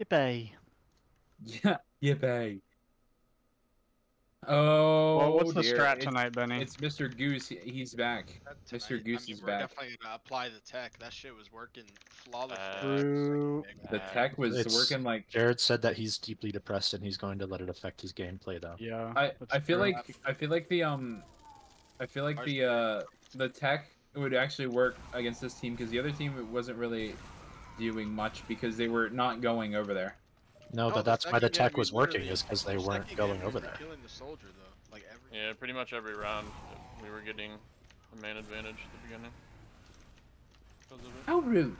Yippee. Yeah, yippee. Oh, Well, what's the dear. strat It's- tonight, Benny? It's Mr. Goose. He's back. That Mr. tonight, Goose I mean, is we're back. definitely gonna apply the tech. That shit was working flawlessly. Uh, The tech was it's- working like. Jared said that he's deeply depressed and he's going to let it affect his gameplay though. Yeah. I I feel true. like I feel like the um, I feel like Ours the uh the tech would actually work against this team because the other team it wasn't really doing much because they were not going over there. No, No, but that's why the tech was working is because they the weren't going game we over there. Killing the soldier though, like every. Yeah, pretty much every round we were getting a main advantage at the beginning. Because of it. How rude.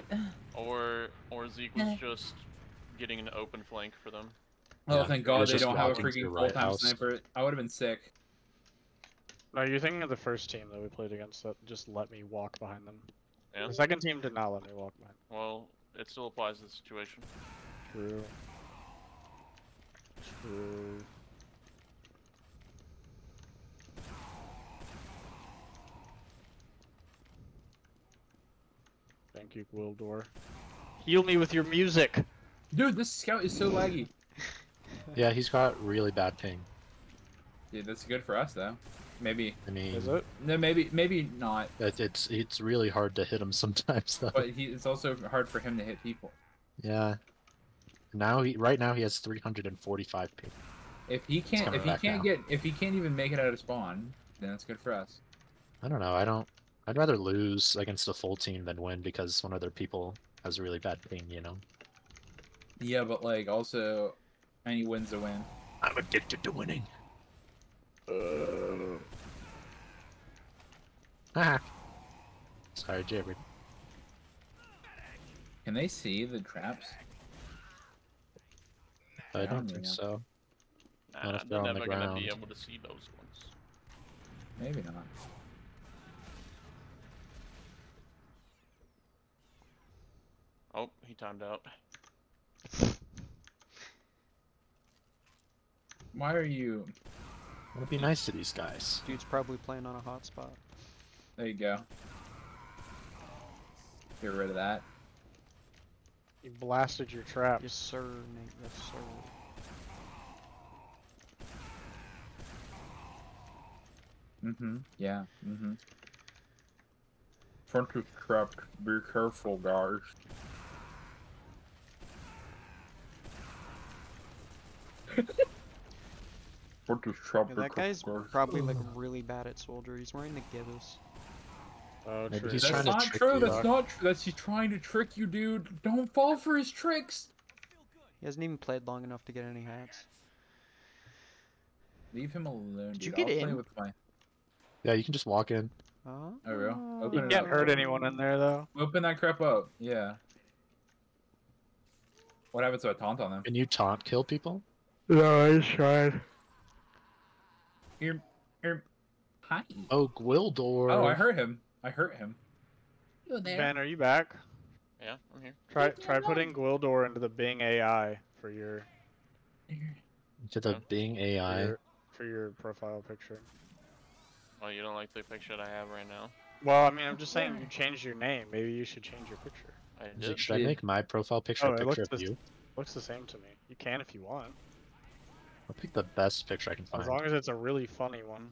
Or or Zeke was just getting an open flank for them. Oh, Yeah, thank God they don't have a freaking right full-time house. sniper. I would have been sick. No, you're thinking of the first team that we played against that just let me walk behind them. Yeah. The second team did not let me walk behind. Well, it still applies to the situation. True. True. Thank you, Gwildor. Heal me with your music! Dude, this scout is so laggy. Yeah, he's got really bad ping. Dude, that's good for us though. Maybe. I mean, Is it? No, maybe maybe not. it's it's really hard to hit him sometimes though. But he, it's also hard for him to hit people. Yeah. Now he right now he has 345 ping. If he can't, if he can't now. get, if he can't even make it out of spawn, then that's good for us. I don't know. I don't. I'd rather lose against a full team than win because one of their people has really bad ping. You know. Yeah, but like also, any win's a win. I'm addicted to winning. Ah. Sorry, Jared. Can they see the traps? I Yeah, don't yeah. think so. Not if they're they're on the never gonna be able to see those ones. Maybe not. Oh, he timed out. Why are you? I want to be nice to these guys. Dude's probably playing on a hotspot. There you go. Get rid of that. You blasted your trap. Yes, sir, Nate. Yes, sir. Mm-hmm. Yeah. Mm-hmm. Front is trapped. Be careful, guys. Front is trapped. Yeah, that guy's probably like really bad at soldier. He's wearing the Gibus. Oh, Maybe true. he's That's trying to not trick true. you. That's not true. That's he's trying to trick you, dude. Don't fall for his tricks. He hasn't even played long enough to get any hats. Leave him alone. Did dude. you get I'll in? with my. Yeah, you can just walk in. Oh, Oh, real? Open You can't up. hurt anyone in there, though. Open that crap up. Yeah. What happens to a taunt on them? Can you taunt kill people? No, I just tried. Here, here. Hi. Oh, Gwildor. Oh, I hurt him. I hurt him. You there? Ben, are you back? Yeah, I'm here. Try try putting Gwildor into the Bing AI for your To the Yeah. Bing for AI. your, for your profile picture. Oh, you don't like the picture that I have right now? Well, I mean, I'm just saying you changed your name. Maybe you should change your picture. I did. should I make my profile picture Oh, a it picture of the- you? Looks the same to me. You can if you want, I'll pick the best picture I can find. as long as it's a really funny one.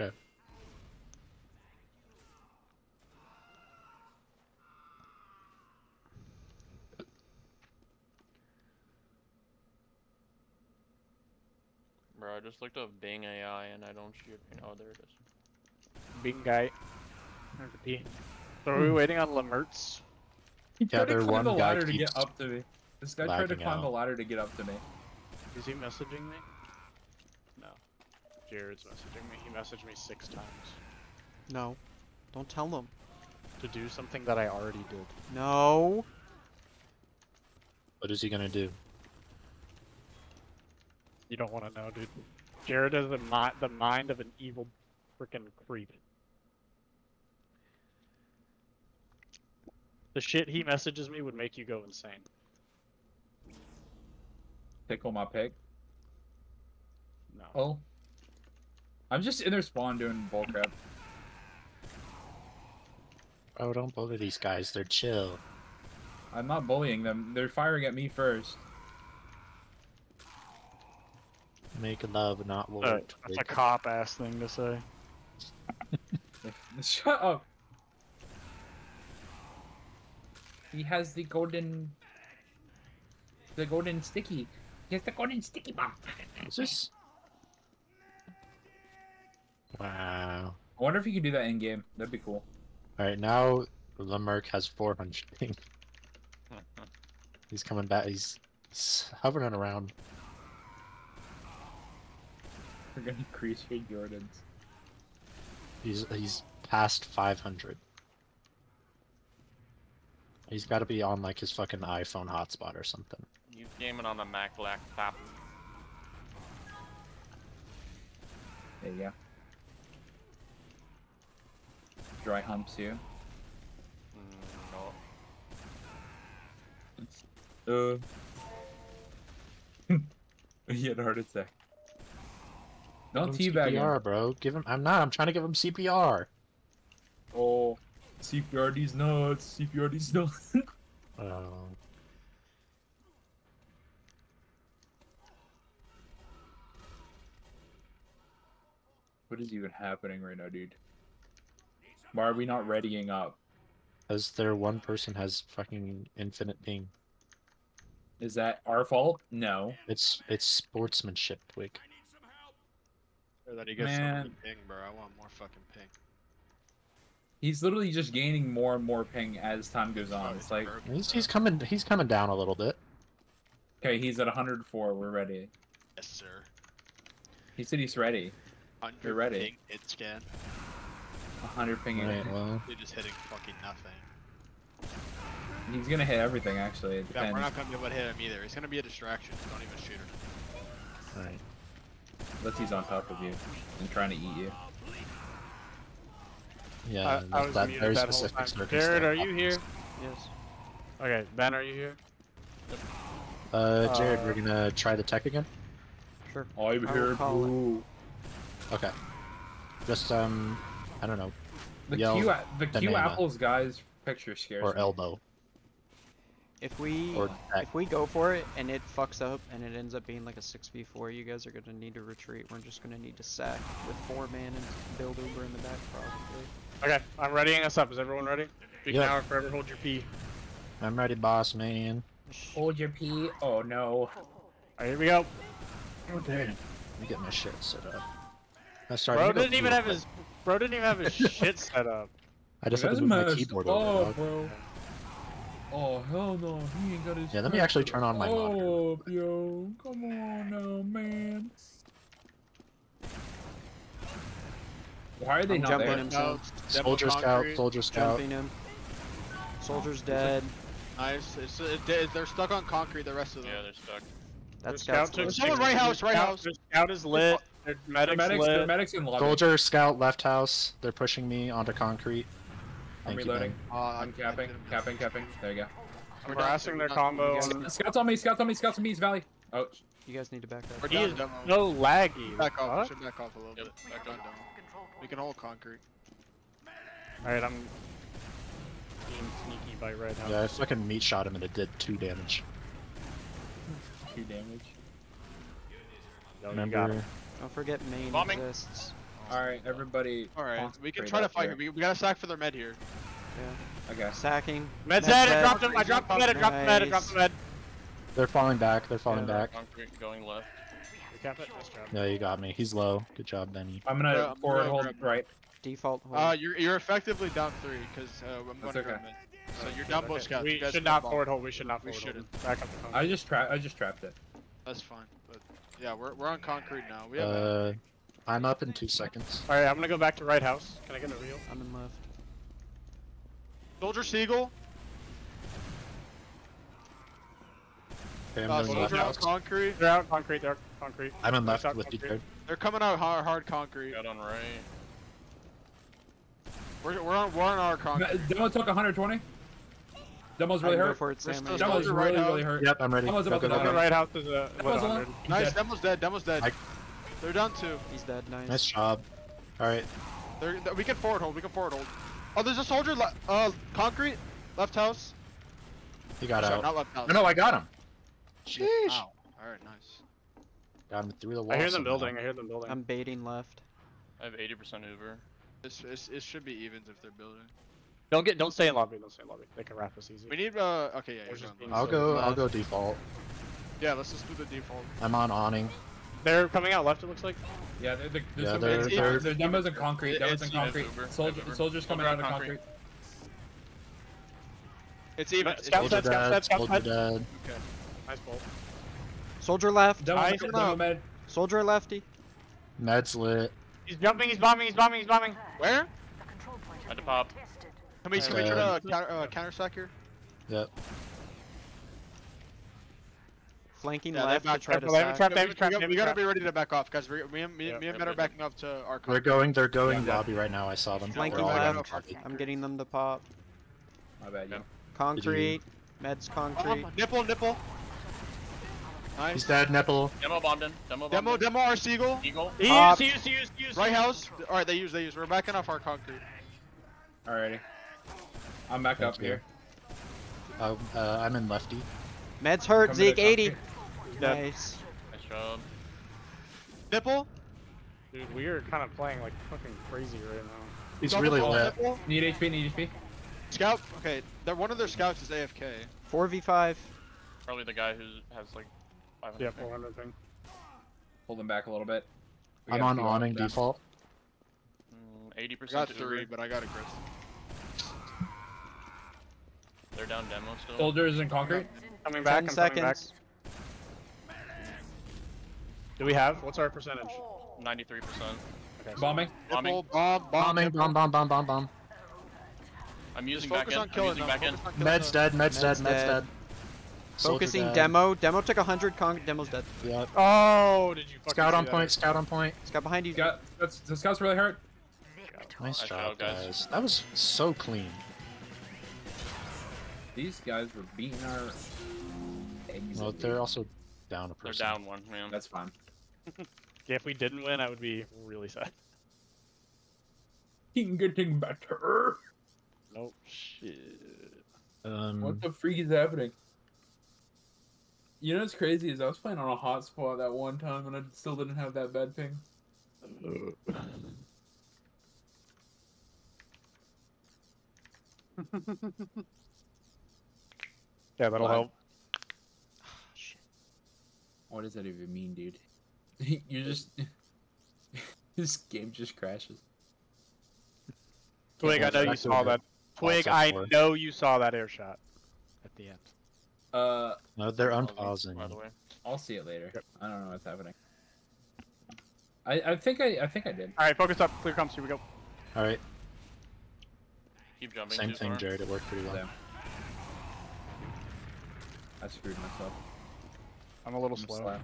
Okay. Bro, I just looked up Bing AI and I don't see it. Oh, there it is. Bing guy. There's a P. So are we hmm. waiting on Lemertz? He Yeah, tried to climb one the ladder to get up to me. This guy tried to lagging climb the ladder to get up to me. Is he messaging me? No. Jared's messaging me. He messaged me six times no. Don't tell him. to do something that I already did. No. What is he gonna do? You don't want to know, dude. Jared has the, mi- the mind of an evil freaking creep. The shit he messages me would make you go insane. Tickle my pig. No. Oh. I'm just in their spawn doing bullcrap. Oh, don't bully these guys. They're chill. I'm not bullying them. They're firing at me first. Make love, not war. Uh, that's a cop ass thing to say. Shut up. He has the golden, the golden sticky. Has the golden sticky bomb. Is this? Wow. I wonder if you could do that in game. That'd be cool. Alright, now Lemerc has 400. He's coming back. He's, he's hovering around. We're gonna increase your Jordans. He's he's past 500. He's got to be on like his fucking iPhone hotspot or something. You gaming on a Mac laptop. There you go. Dry humps you. Mm, no. Uh. he had a heart attack. Don't Give him teabag him. CPR, bro. Give him. I'm not. I'm trying to give him CPR. Oh, CPR these nuts. CPR these nuts. Oh. What is even happening right now, dude? Why are we not readying up? Because their one person has fucking infinite ping. Is that our fault? No. It's it's sportsmanship, Twig. Or that he gets Man. some ping, bro. I want more fucking ping. He's literally just gaining more and more ping as time goes on. It's like, He's he's coming he's coming down a little bit. okay, he's at 104. We're ready. Yes, sir. He said he's ready. 100 You're ready. Ping, hit scan. 100 ping. in. Right. Well, They're just hitting fucking nothing. He's gonna hit everything actually. It Yeah, we're not gonna be able to hit him either. He's gonna be a distraction. Don't even shoot him. right. Unless he's on top of you and trying to eat you. Yeah. I, I was that very that whole specific time. circumstance Jared, are you here? Yes. Okay, Ben, are you here? Uh, Jared, Uh, we're gonna try the tech again. Sure. I'm I here, boo. Okay. Just um, I don't know, The Yell Q, a- the Q apples guy's picture scares or me. elbow If we if we go for it and it fucks up and it ends up being like a 6v4, you guys are gonna need to retreat. We're just gonna need to sack with four man and build Uber in the back probably. Okay, I'm readying us up. Is everyone ready? Speak Yeah. now or forever hold your pee. I'm ready, boss man. Hold your pee. Oh no. Alright, here we go. Oh damn. Let me get my shit set up. I started. Bro didn't even have quick. his bro didn't even have his shit set up. I just had That's to move my keyboard up, over. dog. bro. Oh hell no, he ain't got his. Yeah, let me actually turn on my monitor Oh, yo, come on now, man. Why are they I'm not jumping there? him. No, demo Soldier scout, concrete. soldier scout. Jumping him. Soldier's dead. Nice. It's, it, they- they're stuck on concrete. The rest of them. Yeah, they're stuck. That The scout's took close. Someone six- right house, right house. The scout is lit. Their Their medic's medics, their lit. medics in lobby. Soldier scout left house. They're pushing me onto concrete. I'm Thank you, reloading. Uh, I'm capping, capping, capping. There you I'm We're done, harassing their combo. You guys- on- Scouts on me, scouts on me, scouts on me, East Valley. Oh, You guys need to back up. He is demo. no laggy. Back off. We What? should back off a little Yep, bit. back Done, up. demo. We can hold concrete. Alright, I'm being sneaky by red house. Yeah, I fucking meat shot him and it did two damage. two damage. Yo, you got Remember? Him. Don't forget main Bombing. exists. Alright, everybody. All right. We can try to fight here. We, we gotta sack for their med here. Yeah. Okay. Sacking. Med's Med's dead, I dead. dropped him, I dropped the med, I dropped the med, I dropped the med. They're falling back. They're falling Yeah, back. Concrete going left. We cap it, nice job. Yeah, you got me. He's low. Good job, Benny. I'm gonna Yeah, I'm forward gonna hold right. Default hold. Uh, you're you're effectively down three because uh, I'm going That's to okay. grab mid. So you're down both Okay, scouts. We you should not ball. forward hold, we should not We forward hold. shouldn't. Back up the phone. I just tra- I just trapped it. That's fine. But yeah, we're we're on concrete now. We have. Uh, I'm up in two seconds. Alright, I'm gonna go back to right house. Can I get a reel? I'm in left. Soldier Seagull. Okay, I'm Uh, soldier on house. concrete. They're out concrete, they're out concrete. I'm in left Left with concrete. Detroit. They're coming out hard, hard concrete. Got on right. We're, we're on we're on our concrete. Demo took 120. Demo's really hurt. for it, We're Sam. still Demo's Soldier really, right really out. hurt. Yep, I'm ready. Demo's Go, about go, go, Fucking die. go. right house is a Demo's 100. Nice. dead. Demo's dead. Demo's dead. I- They're down two. He's dead. Nice. Nice job. All right. They're, th- we can forward hold. We can forward hold. Oh, there's a soldier. Le- uh, concrete. Left house. He got Sorry, out. Not left house. No, no, I got him. Sheesh. Ow. All right. Nice. Got him through the wall. I hear them somehow. building. I hear them building. I'm baiting left. I have 80% Uber. It's, it's, it should be evens if they're building. Don't get. Don't stay in lobby. Don't stay in lobby. They can wrap us easy. We need, uh, okay, yeah, Or you're just going being left. I'll so go. I'll go default. Yeah, let's just do the default. I'm on awning. They're coming out left. It looks like. Yeah, they're, they're, Yeah, some- they're- it's- they're- there's demos in concrete. It- Demos in concrete. Soldier, Uber. soldiers coming Uber out of on concrete. It's even. It's scout even. set, Soldier scout dead. scout Soldier set. dead. Nice bolt. Soldier left. Demo, I- demo med. Soldier lefty. Med's lit. He's jumping. He's bombing. He's bombing. He's bombing. Where? I had to pop. Can we, can we Uh, try to uh, counter, uh, counter sack here? Yep. Flanking Yeah, they left to back- try they to have a sack. trap, Yeah, we, have trap, we, they we gotta be ready to back off, guys. We, me, and- me, Yeah, me and yeah, Men are yeah. backing up to our They're going. They're going Yeah. lobby right now. I saw them. Flanking They're left. going. I'm getting them to pop. My bad, yo. Concrete. Meds Oh, concrete. nipple, nipple. He's dead. Nipple. Demo bombed in. Demo bombed Demo, in. demo our seagull. Eagle. He used. He used. He used. He used. Right house. Alright, they use, they use. We're backing off our concrete. Alrighty. I'm back Thank up you. here. Uh, uh, I'm in lefty. Meds hurt. Zeke 80. Nice. Nice job. Nipple. Dude, we are kind of playing like fucking crazy right now. He's Double really ball, lit. Nipple. Need HP, need HP. Scout. Okay, they're, one of their scouts is AFK. 4v5. Probably the guy who has like 500. Yeah, 400 thing. Hold them back a little bit. We I'm on awning default. Mm, 80% I got Uber. three, but I got a Chris. They're down demo still. Soldiers in concrete. Coming back. 10 I'm coming back. seconds. Do we have? What's our percentage? 93%. Okay. so- Bombing. Bombing. Bomb, bomb. Bombing. Bomb. Bomb. Bomb. Bomb. Bomb. I'm Just using back focus in. I'm using them. back in. Focus on killing Med's dead. Med's dead. Med's Med's dead. dead. Soldier Focusing dead. demo. Demo took 100. Con demo's dead. Yep. Oh, did you fucking Scout see on that? point. Scout on point. Scout behind you. Scout, that's, the scouts really hurt. Nice Nice job, job, guys. guys. That was so clean. These guys were beating our eggs. Well, they're also down a person. They're down one, man. That's fine. Yeah, if we didn't win, I would be really sad. Keep getting better. Nope. Shit. Um, What the freak is happening? You know what's crazy is I was playing on a hotspot that one time and I still didn't have that bad ping. Yeah, that'll Why? help. What does that even mean, dude? you just this game just crashes. Twig, I know you saw that. Twig, I know you saw that air shot at the end. Uh, no, they're unpausing. By the way. I'll see it later. Yep. I don't know what's happening. I I think I I think I did. All right, focus up. Clear comms. Here we go. All right, Keep jumping. same thing, far. Jared. It worked pretty well. Damn. I screwed myself. I'm a little I'm slow. slow.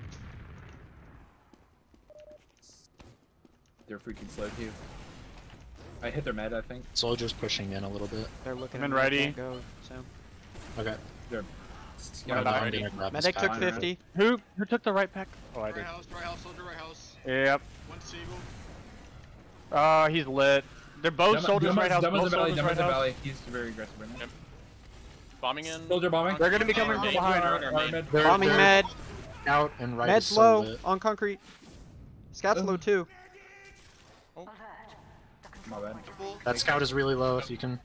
They're freaking slow too. I hit their med, I think. Soldiers pushing in a little bit. They're looking I'm in ready. Go, so. Okay. Yeah, Alright, I'm ready. gonna grab this Medic took 50. Who who took the right pack? Oh, I Right did. house, right house, soldier, right house. Yep. One seagull. Uh, he's lit. They're both Demo- soldiers Demo's- right house. Demo's Both in valley, soldiers Demo's right in house. valley. He's very aggressive right now. Yep. Bombing in. Soldier bombing. They're gonna be coming from behind. our right? main- They're- Bombing they're med. Out and right. Med's is low. lit. On concrete. Scout's low too. My bad. That scout is really low. If you can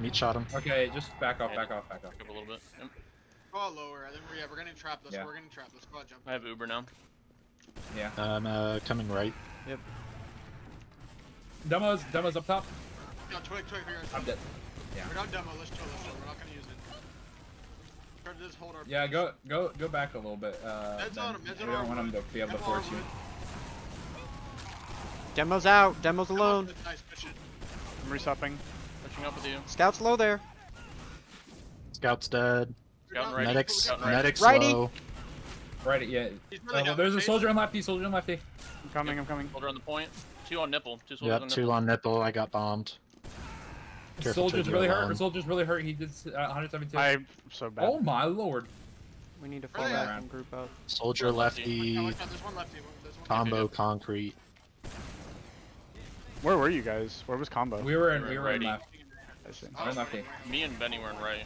meat shot him. Okay, just back off, back off, back off. Back up a little bit. Yep. Go out lower. Then we're, yeah, we're gonna trap. Let's, Yeah. We're gonna trap. Let's go out jump. I have Uber now. Yeah. I'm uh, coming right. Yep. Demo's Demo's up top. No, twig, twig, figure I'm dead. We're not demo. Let's chill. Let's chill. We're not gonna use it. Try to just hold our. Yeah, go go go back a little bit. Uh, Med's then. on him, med's we don't want him to be able to force you. Demo's out. Demo's alone. Nice. I'm resupping. Pushing up with you. Scout's low there. Scout's dead. Scout We're ready. not- Medics. Scout ready. Medics Righty. low. Right, yeah. He's Uh, really down. there's a soldier on lefty, soldier on lefty. I'm coming. I'm coming. Soldier on the point. Two on nipple. Two soldiers on Yep, nipple. two on nipple. I got bombed. Careful, Soldier's really hurt. alone. Soldier's really hurt. He did uh, 172. I'm so bad. Oh my lord. We need to fall Really? back and group up. Soldier lefty. Lefty. watch There's one lefty. There's one Combo concrete. Where were you guys? Where was combo? We were in, We're we were in ready. left. I see. In lefty. Me and Benny were in right.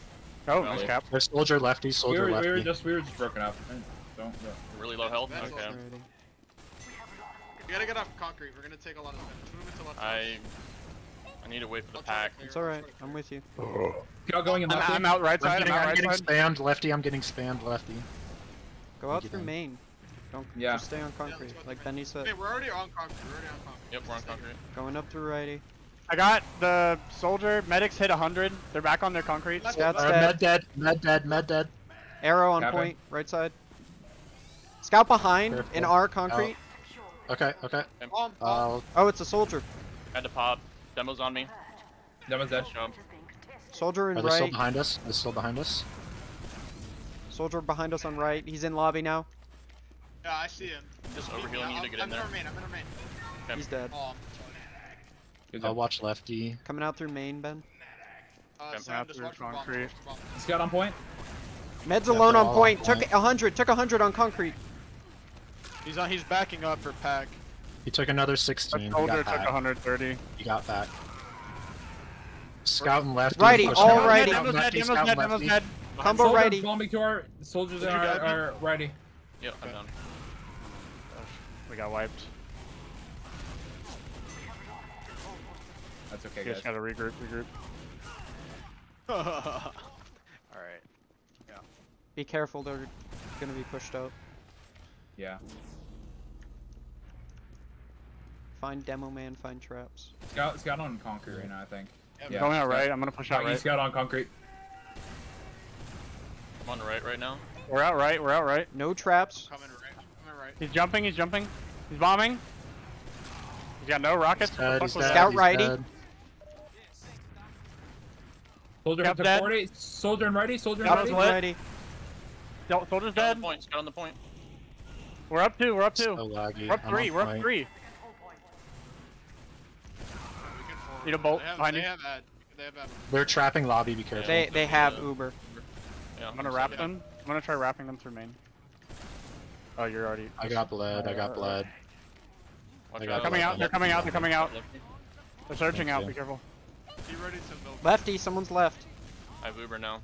Oh, Valley. nice cap. There's soldier lefty. We Soldier lefty. we lefty. were just we were just broken up. Don't. don't. Really low health. That's Okay. Alrighty. We gotta get off concrete. We're gonna take a lot of damage. Move into left. I I need to wait for the I'll try to pack. It's alright. I'm with you. Scout going in I'm, left. I'm out right side. I'm getting, I'm right getting side. spammed, lefty. I'm getting spammed, lefty. Go out Thank you, through main. Don't Yeah. just stay on concrete, go like through Benny said. Okay, we're already on concrete. We're already on concrete. Yep, we're on concrete. Going up through righty. I got the soldier. Medics hit 100. They're back on their concrete. Scout's left. Uh, dead. med dead, med dead, med dead. Arrow on Cabin. point, right side. Scout behind in our concrete. Okay, okay. Bomb, bomb. I'll Oh, it's a soldier. Had to pop. Demo's on me. Demo's dead. Show him. Soldier in Are they still behind us? They're still behind us? Soldier behind us on right. He's in lobby now. yeah, I see him. Just Yeah, overhealing you I'm, to get I'm in there. in remain. I'm in remain. Okay. He's dead. Oh, Good I'll job. watch lefty. Coming out through main, Ben. uh, Okay, Sam, out through watch the bomb, concrete. watch the bomb. Scout on point. Med's Yeah, alone on all on point. Took a hundred. Took a hundred on concrete. He's on. He's backing up for pack. He took another 16. He soldier got took back. 130. He got back. Scout and lefty. Righty, all righty. Demo's dead. Demo's dead. Demo's dead. Combo Soldiers righty. bombing to our soldiers are, get are righty. Yep, I'm down. We got wiped. That's okay, You guys. just gotta regroup. Regroup. All right. Yeah. Be careful. They're gonna be pushed out. Yeah. Find demo man. Find traps. Scout, scout on concrete right now, I think. Yeah. Going out right. I'm gonna push out Scout, you right. scout on concrete. I'm on right right now. We're out right. We're out right. No traps. Coming right. Coming right. He's jumping. He's jumping. He's bombing. He's got no rockets. He's dead, he's dead. Scout righty. dead. Soldier Scout hit dead. 40. Soldier and righty. Soldier and righty. is lit. Righty. Sol- Soldier's Scout on dead. the point. Scout on the point. We're up two. We're up two. So laggy. We're up I'm three. We're up point. three. We can forward. Need a bolt They have, behind they you. have ad. They have ad. They're trapping lobby. Be careful. They they have Yeah. Uber. Yeah, I'm gonna so- wrap yeah. them. I'm gonna try wrapping them through main. Oh, you're already. I got blood. I got blood. Watch I got Coming out. They're coming out. They're coming out. They're surging out. Okay. Be careful. Be ready to build. Lefty. Someone's left. I have Uber now.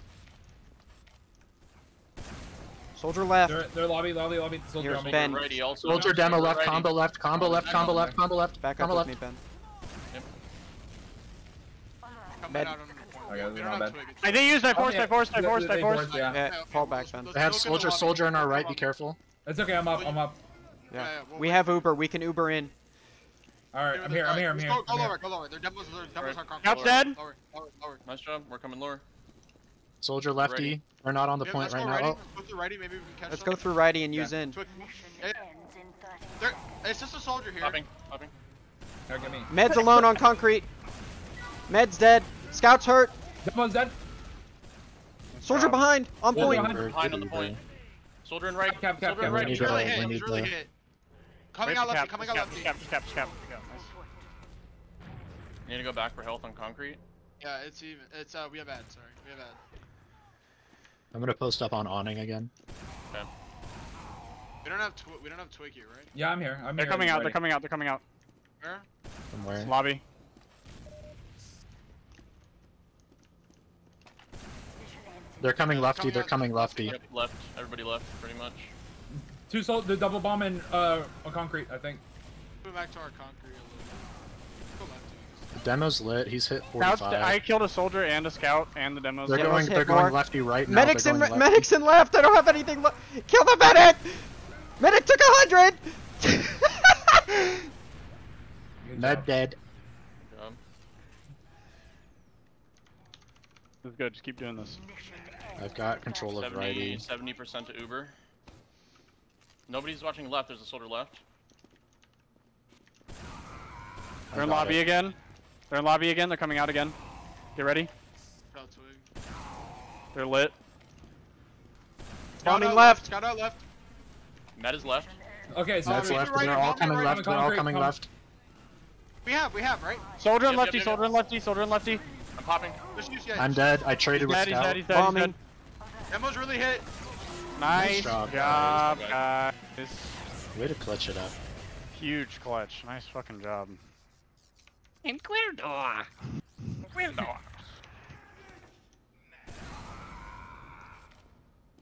Soldier left. They're, they're lobby, lobby, lobby. Soldier Here's. Ben. Righty also. Soldier Soldier demo left. righty. Combo left. Combo left. Combo left. Combo left. Combo left. Back up Combo with left. me, Ben. Coming Med. out on the point. Okay, they're don't not have bad. twig. I think use that Oh, force. yeah. That force. That force. they That force. Yeah. Yeah, okay, fall we'll- back, let's- Ben. let's They have look in the soldier. Soldier on our right. Be careful. It's okay. I'm up. I'm up. Yeah. Yeah, we'll We wait. have Uber. We can Uber in. All right. I'm here. I'm here. I'm here. Go, go I'm here. lower, go lower. Their demos, their demos are concrete. Scout's Lower, dead. Lower, lower, lower. Nice job. We're coming lower. Soldier lefty. We're not on the point right now. Oh, Let's go through righty. Maybe we can catch Let's them. go through righty and use in. Twig. Yeah, there- It's just a soldier here. Popping. Popping. Now get me. Med's alone on concrete. Med's dead. Scout's hurt. Demo's dead. Soldier behind. On Soldier point. behind. Behind on the point. Soldier and right. Cap, cap, cap, Soldier and cap. right. He's really hit. He's really hit. Coming out lefty. Coming out lefty. cap, cap, cap. You go, nice. You need to go back for health on concrete. Yeah, it's even. It's uh, we have ad. Sorry, we have ad. I'm gonna post up on awning again. We don't have twi- we don't have twig here, right? Yeah, I'm here. I'm They're here. coming out. Ready. They're coming out. They're coming out. Where? From where? Lobby. They're coming lefty. Coming They're coming lefty. Yep, left. Everybody left, pretty much. Two sol- the double bomb in uh on concrete. I think. Move back to our concrete a little bit. The demo's lit. He's hit Scouts. 45. I killed a soldier and a scout and the demos. They're Yeah, going. They're going more. lefty right now. Medics they're in. going re- lefty. Medics in left. I don't have anything left. Kill the medic. Medic took a hundred. Good Med dead. Good job. This is good. Just keep doing this. I've got control of 70, righty. 70% to Uber. Nobody's watching left. There's a soldier left. They're in lobby it. again. They're in lobby again. They're coming out again. Get ready. They're lit. Scout Bombing left. Scout out left. Med is left. Okay, so that's left. Right, they're all bomb coming right, left. They're all coming left. We have, we have, right? Soldier and Yep, yep, lefty. yep, Soldier yep. and lefty. Soldier and lefty. I'm popping. Just use yeah. I'm dead. I traded with Dead. He's dead. He's dead. He's Bombing. dead. Emo's really hit. Nice, nice job, job guys. guys. Way to clutch it up. Huge clutch. Nice fucking job. And clear door. Clear door.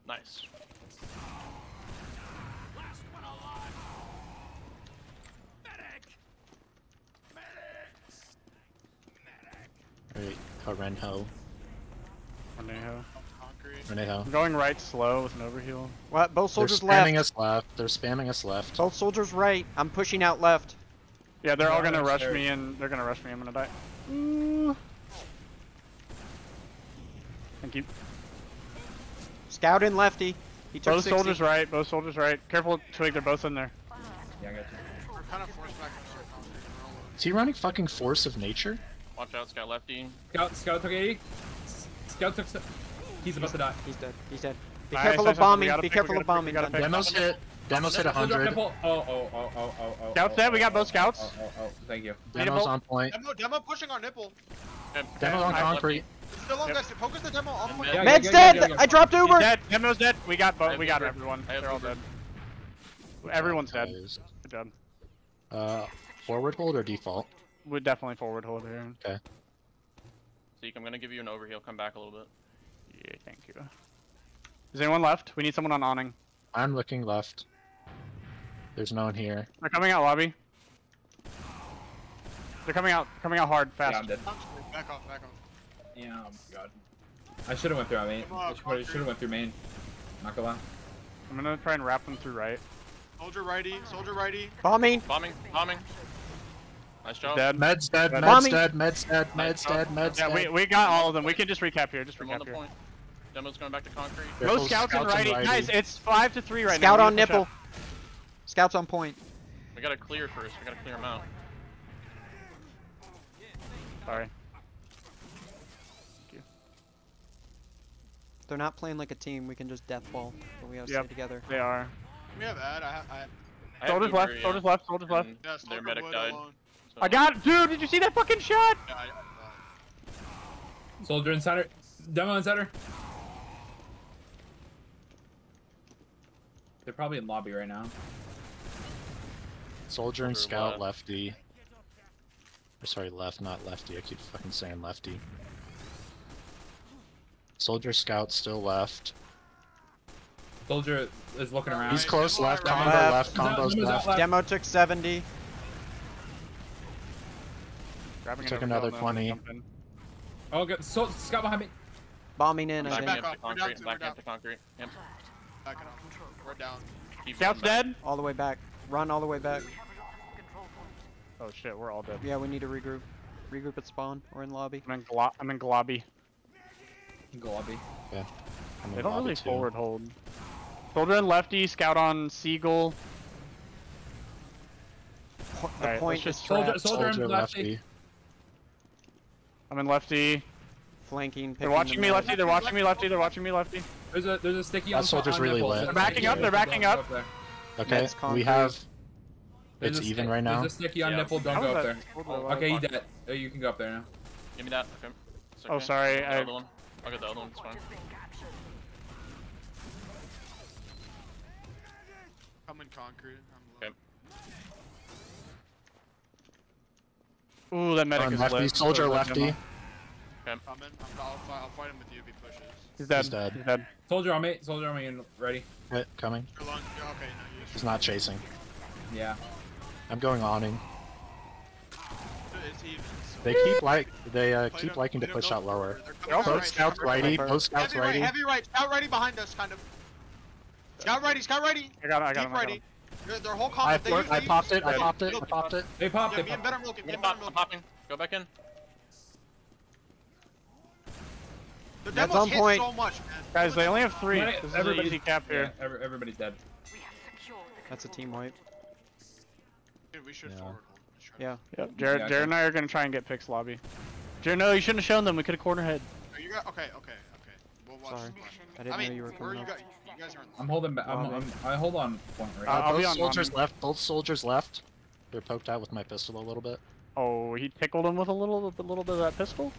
Nice. Alright, Karenho. Karenho. Concrete. Reneho. I'm going right slow with an overheal. What? Both soldiers They're spamming left. us left. They're spamming us left. Both soldiers right. I'm pushing out left. Yeah, they're all gonna rush fair. me and they're gonna rush me. I'm gonna die. Ooh. Thank you. Scout in lefty. He took Both 60. soldiers right. Both soldiers right. Careful, Twig. They're both in there. Yeah, I got you. We're kind of forced back into our concrete. We're all over. Is he running fucking Force of Nature? Watch out, Scout lefty. Scout, Scout took 80. Scout took. Se- He's about to die. He's dead. He's dead. Be Nice, careful of bombing. Be careful of bombing. gotta Dundee. pick. Demos hit. Demos hit 100. Oh, oh, oh, oh, oh, oh. Scouts oh, dead, we oh, got both oh, scouts. Oh, oh, oh, thank you. Demos on point. Demo, demo pushing our nipple. Okay, Demo on concrete. Still on guys. Focus the demo on And point. Med's yeah, yeah, dead! yeah, yeah. I dropped He's Uber! dead. Demo's dead. We got both. We got Uber. everyone. They're all dead. Everyone's dead. Guys. Good job. Uh, forward hold or default? We definitely forward hold here. Okay. Zeke, I'm gonna give you an overheal. Come back a little bit. Yeah, thank you. Is anyone left? We need someone on awning. I'm looking left. There's no one here. They're coming out lobby. They're coming out, coming out hard, fast. Yeah, fast. I'm dead. Back off, back off. Yeah, oh my god. I should have went through our main. Come on, I should have went through main. Not gonna lie. I'm gonna try and wrap them through right. Soldier righty, soldier righty. Bombing! Bombing, bombing. Nice job. Dead. Med's dead, med's Dead. Med's dead, Med's dead, Med's dead, Yeah, we, we got all of them. We can just recap here. Just I'm on recap the here. Point. Demo's going back to concrete. Careful, Most scouts, and scouts righty. and Guys, it's five to three right Scout now. We on need to push nipple. up. Scout's on point. We gotta clear first. We gotta clear them out. Sorry. They're not playing like a team. We can just death ball, but we have to Yep. stay together. They are. We have ad. I, ha- I, I have Soldiers left. yeah, Soldiers left. Soldiers left. yeah, Their medic died. alone. so- I got. Dude, did you see that fucking shot? Yeah, I, uh, Soldier insider. Demo insider. They're probably in lobby right now. Soldier and scout left. lefty. Or sorry, left, not lefty. I keep fucking saying lefty. Soldier scout still left. Soldier is looking around. He's close left, right. combo Left. left, combos Demo's out left. left. Demo took 70. Grabbing Took another overkill, and then 20. Oh, good. So, Scout behind me. Bombing in, I Back Backing think. back up off. to We're down concrete. two, we're Backing up down. to concrete. Yep. back it up. We're down. Keep Scout's back. dead. All the way back. Run all the way back. Oh shit, we're all dead. Yeah, we need to regroup. Regroup at spawn or in lobby. I'm in glo- I'm in globby. Go lobby. I'm in They don't really too. forward hold. Soldier and lefty, scout on Seagull. Po- the Alright, point is just- Soldier, soldier, Soldier and lefty. lefty. I'm in lefty. Flanking. They're watching the me mid. lefty. They're watching me lefty. They're watching me lefty. There's a there's a sticky That on soldier's on really nipple. lit. They're backing up, they're backing don't up. Okay, we have. There's It's a even right now. There's a sticky on Yeah. nipple. Don't How go up there. soldier Oh, alive? okay, he's dead. Oh, you can go up there now. Give me that. Okay. It's Oh, sorry, The I- other one. I'll get the other one. It's fine. Come in concrete. I'm Okay. Ooh, that medic On is lefty, lit. soldier So is that lefty. demo. coming. I'm, I'll, I'll fight him with you if he pushes. He's dead. He's dead. He's dead. Soldier on me. Soldier on me and ready. Hit, coming. You're long. Yeah, okay, no, you He's not chasing. Yeah. I'm going awning. It's even. So. They keep like they uh, keep liking to push out lower. forward. They're They're also coming Both right, scouts righty, Sniper. both scouts Heavy right, righty. heavy right. Scout righty behind us, kind of. Scout righty, scout righty. I got it. I got Deep him. I got righty. him. Their, their whole I. They I they popped use- it, I popped it, I popped it. They popped. Yeah, They me and popped. better milk. Me and better pop. I'm popping. Go back in. The That's demos on hit point. so much. Guys, they only have three. Right, This is an everybody- easy cap Yeah, here. every, everybody's dead. That's a team wipe. Dude, we should Yeah. forward hold. Let's try to- Yeah. Yep. Jared, Yeah, Jared and I are gonna try and get picks lobby. Jared, no, you shouldn't have shown them. We could have corner head. Oh, you got okay, okay, okay. We'll watch Sorry. I didn't I mean, know you were where coming you up. guys, you guys are in I'm holding back. I'm, I'm, I hold on point right Uh, now. Both on soldiers awning. left. Both soldiers left. They're poked out with my pistol a little bit. Oh, he tickled him with a little, a little bit of that pistol.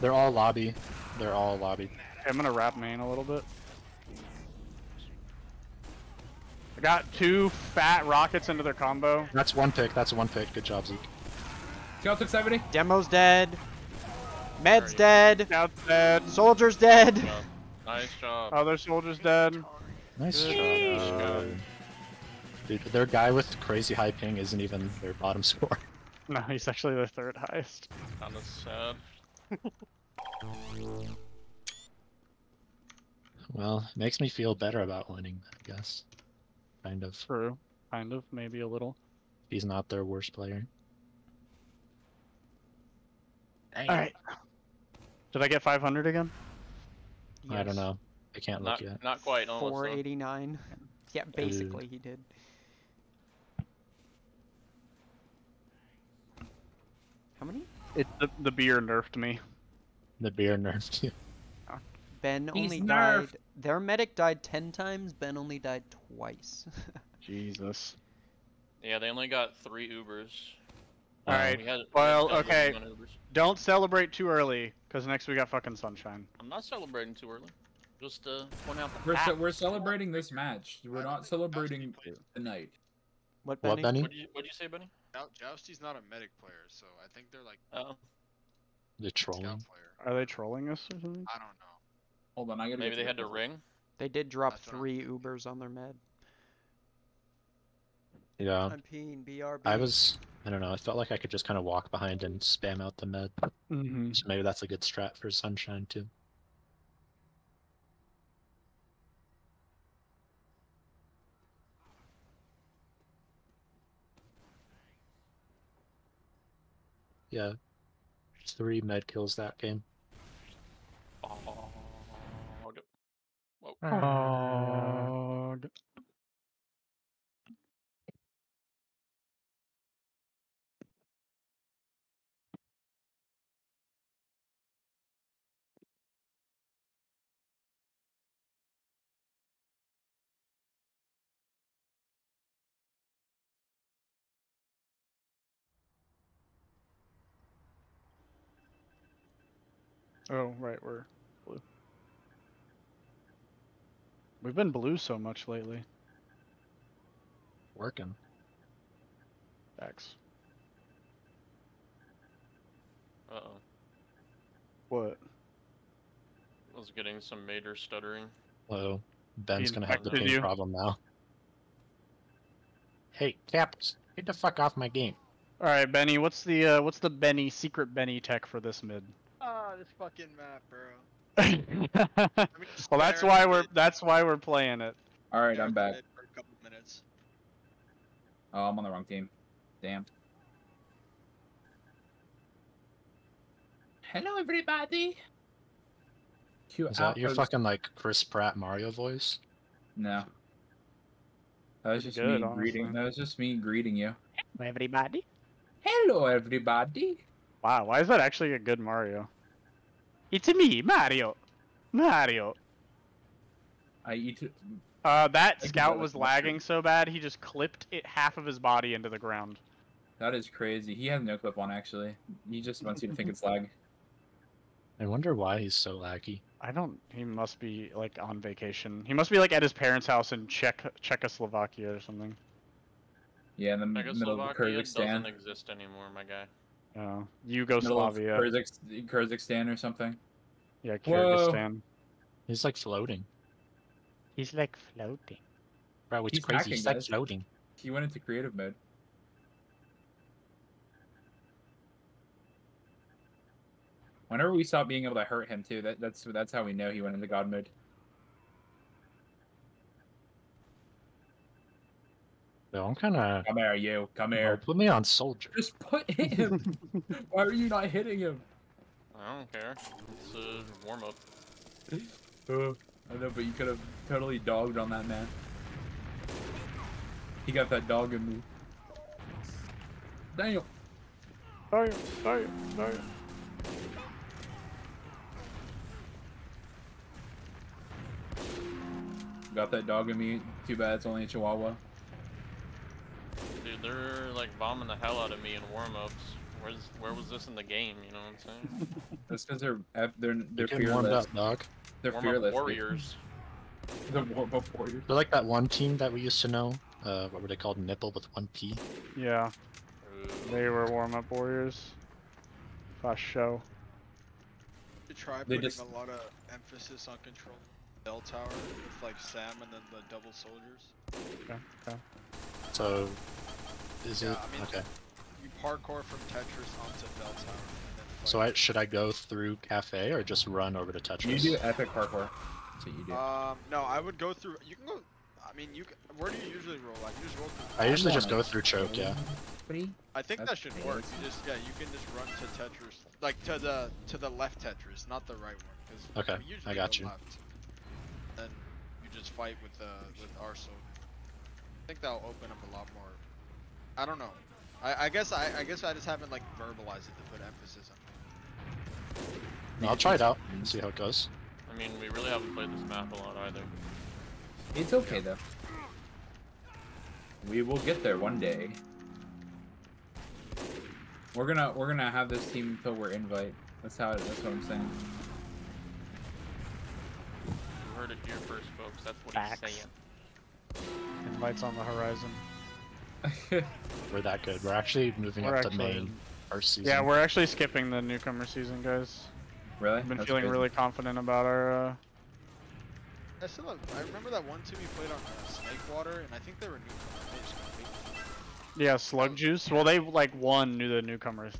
They're all lobby. They're all lobby. Okay, I'm gonna wrap main a little bit. I got two fat rockets into their combo. That's one pick. That's one pick. Good job, Zeke. Scout took 70. Demo's dead. Med's dead. Scout's dead. Soldier's dead. Job. Nice job. Oh, Other soldier's dead. Nice Good shot. job. Dude, their guy with crazy high ping isn't even their bottom score. No, he's actually the third highest. Kinda sad. Well, it makes me feel better about winning, I guess. Kind of. True. Kind of, maybe a little. He's not their worst player. Alright. Did I get 500 again? I don't know. I can't look Not, yet. not quite. Almost. though. 489. Yeah, basically he did. How many? It the, the beer nerfed me. The beer nerfed you. Ben He's only nerfed. died. Their medic died 10 times, Ben only died twice. Jesus. Yeah, they only got three Ubers. Alright. We had, we well, had okay. Don't celebrate too early, because next we got fucking sunshine. I'm not celebrating too early. Just uh, point out the We're, ce- we're celebrating this match. We're not celebrating the night. what, What, Benny? Benny? What'd you, what'd you say, Benny? Jou- Jousty's not a medic player, so I think they're like Oh, The trolling. scout player. Are they trolling us or something? I don't know. Hold on, I gotta. maybe they had to ring. They did drop That's three thinking. Ubers on their med. Yeah. I'm peeing, BRB. I was. I don't know. I felt like I could just kind of walk behind and spam out the med. Mm-hmm. So maybe that's a good strat for Sunshine too. Yeah. Three med kills that game. Oh, okay. Whoa. Oh, oh, right, we're blue. We've been blue so much lately. Working. X. Uh oh. What? I was getting some major stuttering. Whoa. Ben's He gonna have the infected same you? problem now. Hey, Caps, get the fuck off my game. All right, Benny. What's the uh, what's the Benny secret Benny tech for this mid? Ah, this fucking map, bro. well, Let me just that's why we're it, that's why we're playing it. All right, I'm back. For a couple minutes. Oh, I'm on the wrong team. Damn. Hello, everybody. Q Is that your fucking like Chris Pratt Mario voice? No. That was just good, me greeting. That was just me greeting you. Everybody. Hello, everybody. Wow, why is that actually a good Mario? It's me, Mario. Mario. I eat. it. Uh, that you, scout was lagging so bad he just clipped it half of his body into the ground. That is crazy. He has no clip on actually. He just wants you to think it's lag. I wonder why he's so laggy. I don't. He must be like on vacation. He must be like at his parents' house in Czech Czechoslovakia or something. Yeah, in the m- middle of Czechoslovakia doesn't exist anymore, my guy. Uh, Middle of Yugoslavia. Kyrgyz- Kyrgyzstan or something. Yeah, Whoa. Kyrgyzstan. He's like floating. He's like floating. Bro, it's He's crazy. hacking, He's like guys. floating. He went into creative mode. Whenever we stop being able to hurt him too, that, that's that's how we know he went into god mode. So I'm kind of. Come here, you. Come here. put me on soldier. Just put him. Why are you not hitting him? I don't care. It's a warm up. Oh, I know, but you could have totally dogged on that man. He got that dog in me. Daniel. Sorry, sorry, sorry. Got that dog in me. Too bad it's only a chihuahua. Dude, they're like bombing the hell out of me in warm ups. Where's where was this in the game? You know what I'm saying? That's because they're they're they're You're warmed fearless. up, dog. They're warm up fearless. warriors. The warm up warriors. They're like that one team that we used to know. Uh, what were they called? Nipple with one P. Yeah, Ooh. they were warm-up warriors. Fast show. You try They just- a lot of emphasis on control bell tower with like Sam and then the double soldiers. Okay, okay. So, is Yeah, it I mean- okay? You parkour from Tetris onto bell tower So I should I go through cafe or just run over to Tetris? You do epic parkour. That's what you do. Um, no, I would go through. You can go. I mean, you. Can, where do you usually roll? Like, you just roll through. I usually I'm just go through choke, yeah. Buddy. I think That's that should work. fancy. You just yeah, you can just run to Tetris, like to the to the left Tetris, not the right one. Cause Okay, we I got go you. Left. Then you just fight with uh with our soldier. I think that'll open up a lot more. I don't know. I, I guess I, I guess I just haven't like verbalized it to put emphasis on. I'll try it out and see how it goes. I mean, we really haven't played this map a lot either. It's okay though. We will get there one day. We're gonna we're gonna have this team until we're invite. That's how. That's what I'm saying. You heard it here first, folks. That's what Facts. he's saying. Invites on the horizon. We're that good. We're actually moving We're up to actually- main first season. Yeah, we're actually skipping the newcomer season, guys. really? I've been That's feeling crazy. really confident about our. Uh... I still have, I remember that one team we played on uh, Snakewater, and I think they were new. They just got beat. Yeah, Slug Juice. Well, they like won new the newcomers.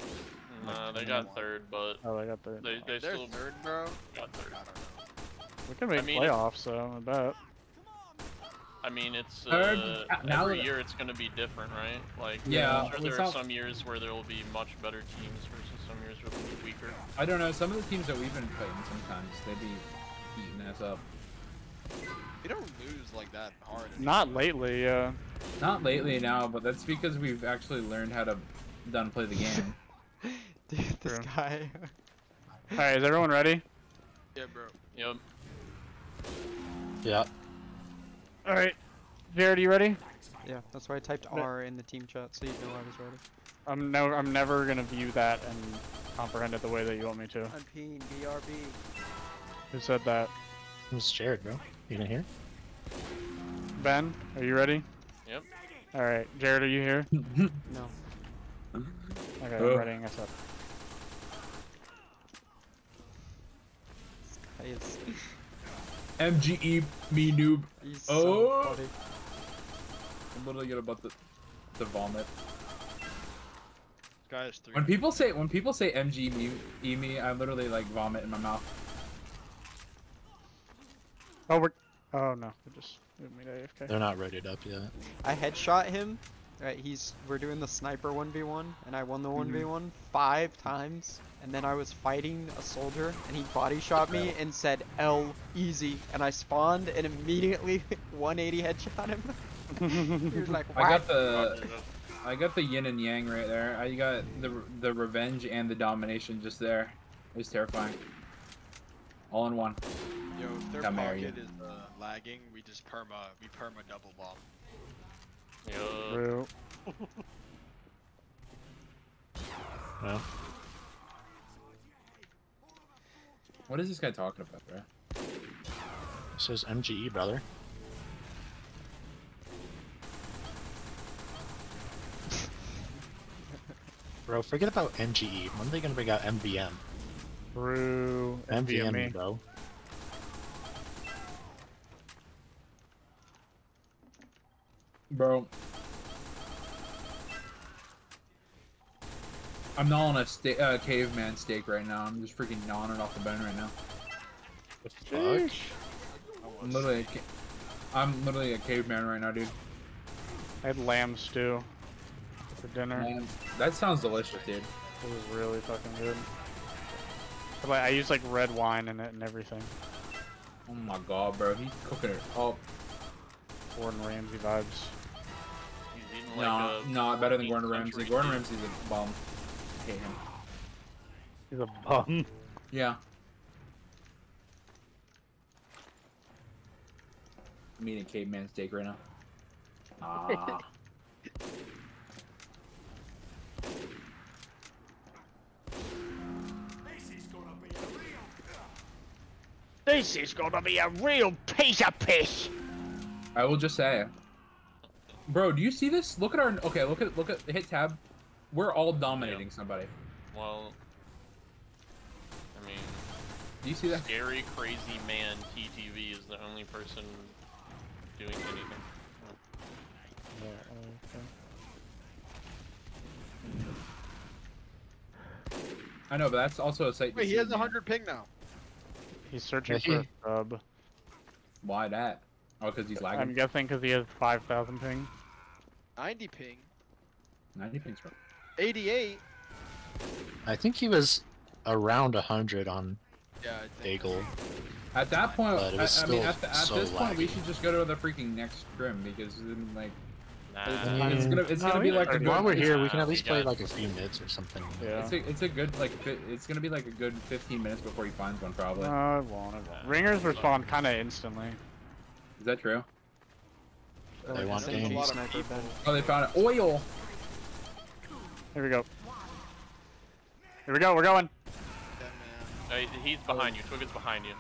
Nah, they got third, but Oh, they got the. they, they They're still third, bro. got third. I don't know. We can make I mean, playoffs, so I bet. I mean, it's uh, every that- year it's gonna be different, right? Like, Yeah, I'm sure there are not- some years where there will be much better teams versus some years where they'll be weaker. I don't know. Some of the teams that we've been fighting sometimes they'd be eating us up. They don't lose like that hard. Not lately, yeah. Not lately now, but that's because we've actually learned how to done play the game. Dude, this True. guy. All right, is everyone ready? Yeah, bro. Yep. Yeah. All right, Jared, you ready? yeah, that's why I typed R in the team chat so you know I was ready. I'm never, I'm never gonna view that and comprehend it the way that you want me to. I'm peeing BRB. Who said that? It was Jared, bro. You didn't hear? Ben, are you ready? Yep. All right, Jared, are you here? No. Okay, Oh. I'm readying us up. Guy is, MGE E, me noob. he's Oh. so funny. I'm literally gonna about to, to vomit. Guys, three. When people say when people say MG me, e me, I literally like vomit in my mouth. Oh, we're. Oh no, we just moved me to AFK. They're not readied up yet. I headshot him. Right, he's we're doing the sniper 1v1 and I won the 1v1 five times and then I was fighting a soldier and he body shot me and said L easy and I spawned and immediately 180 headshot him. he was like, I got the I got the yin and yang right there. I got the the revenge and the domination just there. It was terrifying. All in one. Yo, if their Come pocket is uh, lagging, we just perma, we perma double bomb. Yup. True. No. What is this guy talking about, bro? This is MGE, brother. Bro, forget about MGE. When are they gonna bring out MVM? True. MVM, me. bro. Bro. I'm gnawing a sta- uh, caveman steak right now. I'm just freaking gnawing it off the bone right now. The fuck? I'm literally, a ca- I'm literally a caveman right now, dude. I had lamb stew for dinner. Man, that sounds delicious, dude. It was really fucking good. But, like, I used like red wine in it and everything. Oh my god, bro, he's cooking it up. Gordon Ramsay vibes. Like No, a no, better than Gordon Ramsay. Gordon steak. Ramsay's a bum. Hate him. He's a bum. Yeah. I'm eating caveman steak right now. Ah. This is gonna be a real piece of piss. I will just say, bro, do you see this? Look at our. Okay, look at look at hit tab. We're all dominating yeah. somebody. Well, I mean, do you see that? Scary, crazy man TTV is the only person doing anything. Yeah. I know, but that's also a site. Wait, he has 100 ping now. He's searching for a sub. Why that? Oh, because he's lagging. I'm guessing because he has 5,000 ping. 90 ping. 90 ping's right. 88. I think he was around 100 on yeah, At that point, I, I, mean, at, the, at so this laggy. point, we should just go to the freaking next scrim because then, like, Nah. It's, it's, gonna, it's gonna be like a good, while we're here, we can at least play like a few minutes or something. Yeah. It's a, it's a good like it's gonna be like a good 15 minutes before he finds one probably. Uh, I won't. It won't. Ringers respond kind of instantly. Is that true? They, they want game. Oh, they found it. Oil. Here we go. Here we go. We're going. Yeah, man. Uh, he's behind you. Twigget's behind you.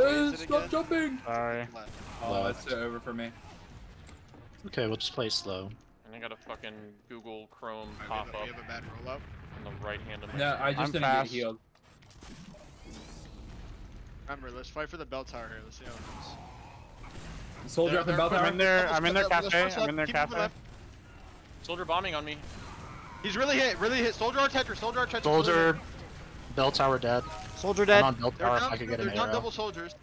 Uh, stop again? jumping. Sorry. Left. Oh, Left. that's uh, over for me. Okay, we'll just play slow. And I got a fucking Google Chrome Alright, pop up. have, have a bad roll up. on the right hand of my No, I just I'm didn't fast. get healed. Remember, let's fight for the bell tower here. Let's see how it goes. Soldier They're- up in they're- bell I'm in there. I'm in their got the- the cafe. I'm in left, their cafe. Soldier bombing on me. He's really hit, really hit. Soldier or Tetra, soldier or Tetra. really Soldier, hit. bell tower dead. Soldier I'm dead. on bell They're tower if down, I could get they're an down arrow. double soldiers.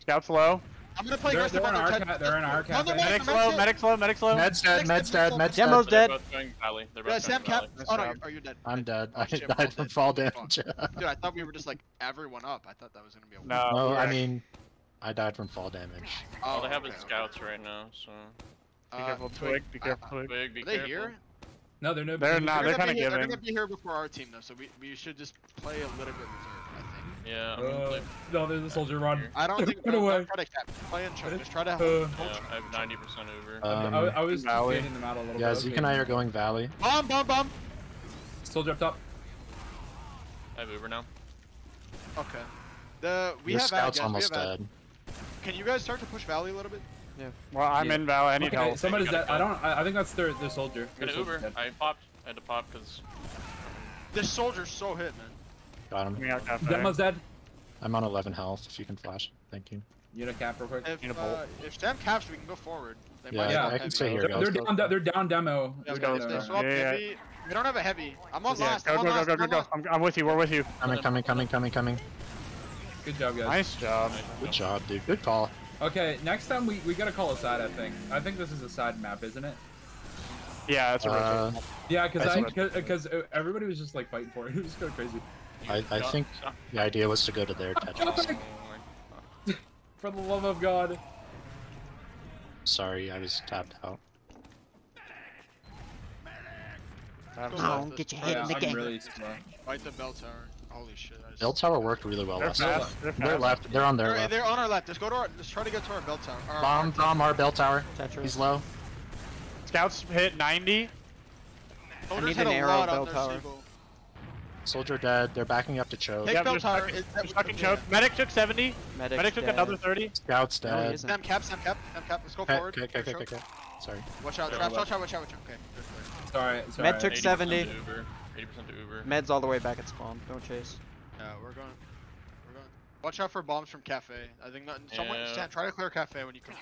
Scouts low. I'm gonna play They're- aggressive they're on in our ca- they're in our No, no, Medics low. no, Medics low. Medics low. Med's dead, Next med's to dead, Sol- med's Demo's dead. dead. They're both going valley. They're both Yeah, Sam Cap. Oh no, you're, oh, you're dead. I'm dead. I died from fall damage. Dude, I thought we were just like everyone up. I thought that was gonna be a. No. no, I mean, I died from fall damage. Oh, All they have okay, is okay. scouts right now, so. Be Uh, careful, Twig, Twig. Be careful, uh, Twig. Big, be Are they here? No, they're no. They're not. They're They're gonna kinda be here- They're gonna be here before our team though, so we we should just play a little bit reserve. I think. Yeah, I'm gonna Uh, no, there's a soldier run. I don't think. Put don't, away. don't try to cap. Play and choke. Just try to. Uh, Yeah. I have 90% over. Um, I, I was Valley. baiting them out a little yeah, bit. Zeke okay. and I are going valley. Bomb, bomb, bomb. Soldier up top. I have uber now. Okay. The we Your have ad, scout's guys. almost we have ad. dead. Can you guys start to push Valley a little bit? Well, I'm Yeah. in Valley. I need Okay, help. somebody's You dead. I don't. I, I think that's their their soldier. Got Their an Uber. dead. I popped. I had to pop because This soldier's so hit, man. Got him. Coming. Demo's dead. I'm on 11 health. If you can flash, thank you. Unit cap real quick. If Need a uh, bolt. if Sam caps, we can go forward. They Yeah, Yeah, I can stay here, They're, they're down. They're down demo. Yeah, They're down demo. swap Yeah, yeah. heavy, we don't have a heavy. I'm on Yeah, last. go, I'm go, on go, last. go, I'm go, go. I'm, I'm with you. We're with you. Coming, coming, coming, coming, coming. Good job, guys. Nice job. Good job, dude. Good call. Okay, next time we, we gotta call a side. I think. I think this is a side map, isn't it? Yeah, that's a Uh, original. Yeah, because I I think- because everybody was just like fighting for it. It was kind of crazy. I, I think the idea was to go to their Tetris. For the love of God. Sorry, I was tapped out. I'm Go sorry. left, let's get your try head to in the I'm game. really slow. Fight the bell tower. Holy shit. Bell tower worked really well They're last fast. time. They're They're left. They're on their They're, left. they're on our left. Let's go to our. Let's try to get to our bell tower. Our, Bomb, our, bomb, our bell tower. Tetris. He's low. Scouts hit 90. Soldiers need hit an a arrow lot on bell tower. Seagull. Soldier dead. They're backing up to choke. Take Yep, bell they're tower. stuck- Is- they're that- stuck in yeah. choke. Medic took 70. Medic's Medic took dead. another 30. Scout's dead. isn't. Sam cap, Sam cap, Sam cap. Let's go Okay, forward. okay, okay, okay, okay. Sorry. Watch out, Yeah, traps. left. Watch out, watch out, watch out. Okay. good, good. Sorry, sorry. Med took 70. To Uber. 80% to Uber. Med's all the way back at spawn. Don't chase. Yeah, we're going. We're going. Watch out for bombs from cafe. I think not. Someone Yeah. Try to clear cafe when you come.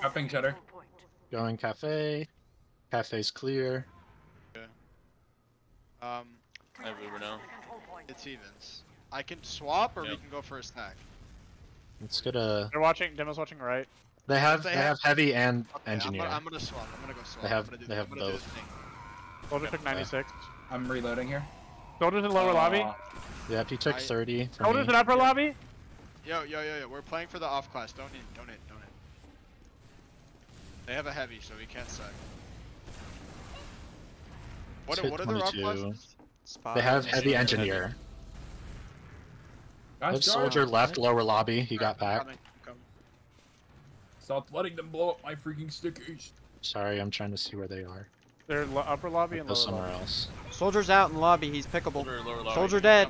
Dropping shutter. Going cafe. Cafe's clear. Um, I have Uber now. it's evens. I can swap or we can go for a snack. Let's get a. They're watching. Demo's watching right. They have they they have- have heavy and Okay, engineer. I'm gonna, I'm gonna swap. I'm gonna go swap. They have- I'm gonna do, they I'm have gonna both. this thing. Soldier took 96. I'm reloading here. Soldiers in lower lobby. Aw. Yep, he took I- 30 Soldiers me. in upper lobby. Yo, yo, yo, yo. We're playing for the off class. Don't in, don't in, don't in. They have a heavy, so we can't suck. What, Hit what are their off classes? Spot. They have heavy Engineer. engineer. Guys, That Jar, soldier left lower lobby. He got back. coming, I'm coming. Stop letting them blow up my freaking stickers. Sorry, I'm trying to see where they are. They're lo- upper lobby Go and lower somewhere lobby. else. Soldier's out in lobby. He's pickable. Soldier lower lobby. Soldier dead.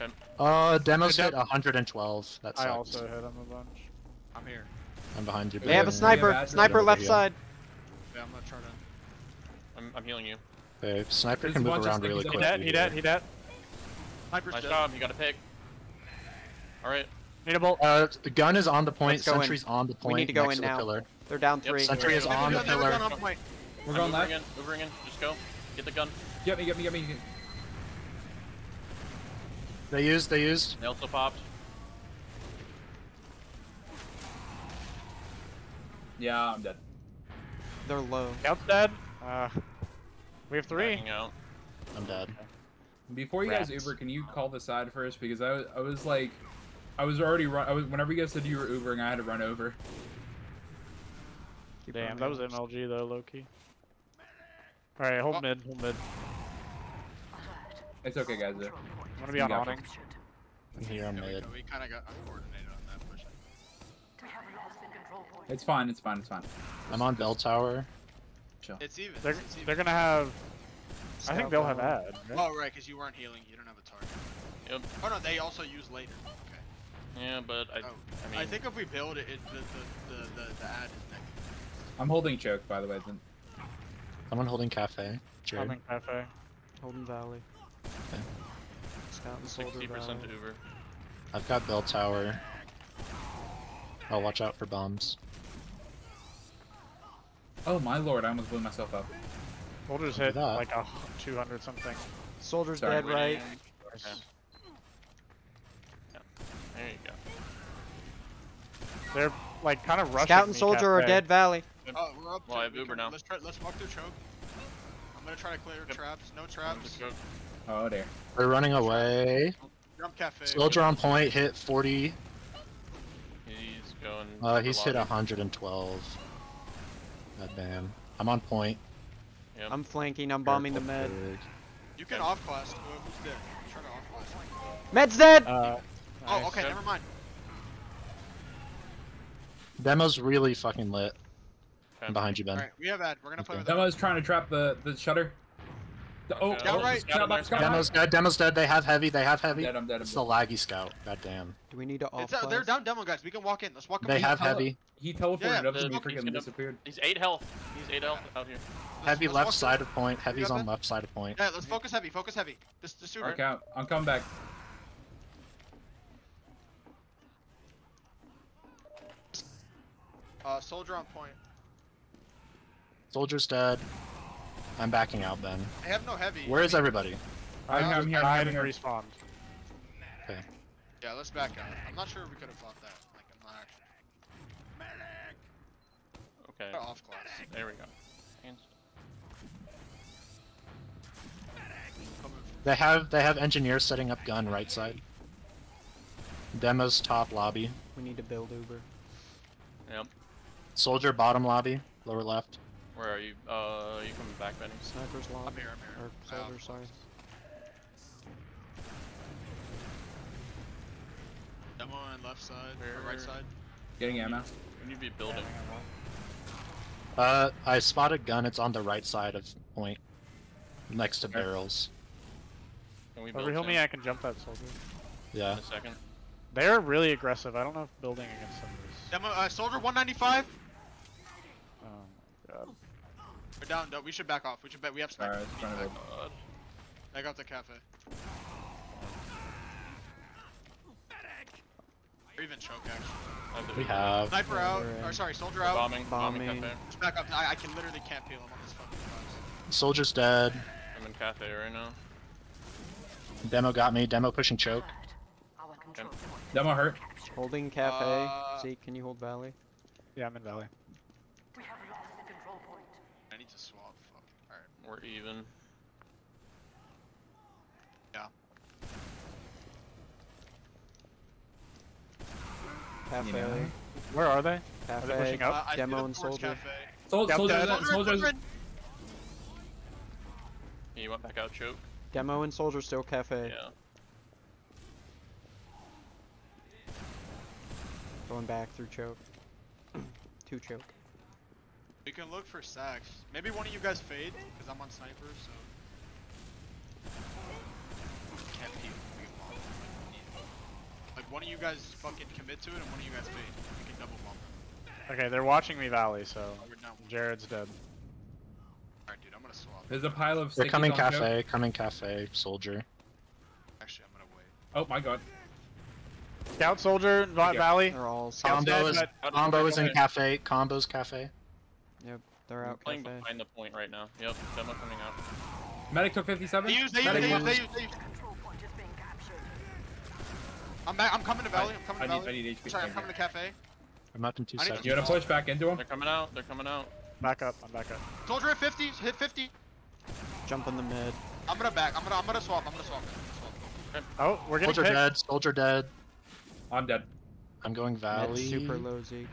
Coming. Uh, demos Good hit job. 112. That I also hit him a bunch. I'm here. I'm behind you. They have a sniper. Yeah, Sniper left side. Yeah, I'm not trying to. I'm, I'm healing you. Okay, sniper There's can move around really stickies He dead. He dead. He dead. Sniper's Nice dead. job. You got a pick. All right. Need a bolt. Uh, the gun is on the point. Let's in. Sentry's on the point. We need to go next in to the now. pillar. They're down Yep, three. Sentry is on the gun, they have pillar. Gun on point. We're I'm going Ubering left. in. Ubering in. Just go. Get the gun. Get me, get me, get me. They used. They used. They also popped. Yeah, I'm dead. They're low. Scout's dead. Uh, we have three. Out. I'm dead. Before you guys Rats. Uber, can you call the side first? Because I was, I was like, I was already run. I was whenever you guys said you were Ubering, I had to run over. Keep Damn, running that was. MLG though, Loki. All right, hold Oh. mid, hold mid. It's okay, guys. I'm gonna be on got awning. I'm here. I'm Yeah, we, mid. we kind of got uncoordinated on that push. It's fine. It's fine. It's fine. I'm on bell tower. Chill. It's even. They're it's even. they're gonna have. I think they'll have ad. right? Oh right, because you weren't healing. You don't have a target. Yep. Oh no, they also use later. Okay. Yeah, but I, Oh, I mean, I think if we build it, it the, the, the, the, the ad is negative. I'm holding choke, by the way. Then. Someone holding cafe. Jared. Coming cafe. Holding Valley. Okay. Scout and Soldier 60% Uber. I've got bell tower. I'll watch out for bombs. Oh my lord! I almost blew myself up. We'll just Look hit that. like a 200 something. Soldier's Sorry. dead right. Okay. Yeah. There you go. They're like kind of rushing. Scout and me Soldier are dead Valley. Oh, we're up. Well, I have Uber can- now. Let's try. Let's walk through choke. I'm gonna try to clear Yep. traps. No traps. Oh dear. They're running away. Jump cafe. Soldier on point. Hit 40. He's going. Uh, he's hit lobby. 112. God damn. I'm on point. Yep. I'm flanking. I'm bombing the med. Brig. You can off class. Uh, who's dead? Try to off class. Med's dead. Uh, Oh, nice. okay. Never mind. Demo's really fucking lit. Okay. I'm behind you, Ben. All right, we have ad. We're gonna play Okay. with. Demo's trying to trap the the shutter. The- oh, Okay. oh, Scout right. Scout back, scout. Demo's dead. Demo's dead. They have heavy. They have heavy. I'm dead. I'm dead. It's the laggy scout. God damn. Do we need to off It's, uh, they're down demo guys. We can walk in. Let's walk. They in. have tele- heavy. He teleported Yeah, up the- to me, freaking gonna- disappeared. He's eight health. He's eight health out here. Let's- Heavy let's left side through. of point. Heavy's on left side of point. Yeah, let's focus heavy. Focus heavy. This the super. Work out. I'm coming back. Uh, soldier on point. Soldier's dead. I'm backing out, Ben. I have no heavy. Where is everybody? I'm, Yeah, I'm here. I I'm didn't here. Okay. Yeah, let's back out. I'm not sure if we could have fought that. Like, I'm not actually. Okay. Try off class. There we go. They have they have engineers setting up gun right side. Demo's top lobby. We need to build Uber. Yep. Soldier bottom lobby, lower left. Where are you? Uh, you coming back, Benny? Sniper's lob. I'm here. I'm here. Or I off soldier, sorry. Demo on left side or right side. Getting ammo. You need to be building. Uh, I spotted a gun. It's on the right side of point, next to Okay. barrels. Can we build Overheal me. I can jump that soldier. Yeah. In a second. They're really aggressive. I don't know if building against them is. Demo uh, soldier 195. Oh my god. We're down. No, we should back off. We should bet. We have sniper. Alright, We trying to to back build. off. Back out the cafe. Or even choke actually. I have the We have. Sniper out. We're Or in. sorry, soldier out. Bombing. Bombing. Bombing. cafe. Just back up. I, I can literally can't peel him on this fucking class. Soldier's dead. I'm in cafe right now. Demo got me. Demo pushing choke. Demo hurt. Holding cafe. Uh, Zeke, can you hold Valley? Yeah, I'm in valley. I need to swap. Fuck. Alright. We're even. Yeah. Cafe. know. Where are they? Cafe. they pushing up? Uh, Demo and soldier. Cafe. Sol- Yep, soldier, dead. soldier, Soldier, soldier. soldier. Yeah, you went back out, choke. Demo and soldier still cafe. Yeah. Going back through choke. Two choke. We can look for sacks. Maybe one of you guys fade, because I'm on sniper, so. Can't peel. We can bomb. Like, one of you guys fucking commit to it, and one of you guys fade. We can double bomb them. Okay, they're watching me valley, so we're down. Jared's dead. Alright, dude, I'm gonna swap. There's a pile of They're coming on choke. cafe. Coming cafe. Soldier. Actually, I'm gonna wait. Oh my god. Scout soldier, valley. They're all Scout's Combo dead, is but- Out of combo is in cafe. cafe. Combo's cafe. They're I'm out playing cafe. behind the point right now. Yep, demo coming out. Medic took 57. They use, they use, Medic they use, one. they use, they use. I'm back. I'm coming to Valley. I'm coming I to need, I need HP. Sorry, I'm coming to Cafe. I'm up in two I need to- seconds. You wanna push back into him? They're coming out. They're coming out. Back up. I'm back up. Soldier at 50. Hit 50. Jump in the mid. I'm gonna back. I'm gonna. I'm gonna swap. I'm gonna swap. swap. Oh, we're getting Soldier picked. dead. Soldier dead. I'm dead. I'm going Mid Valley. super low Zeke.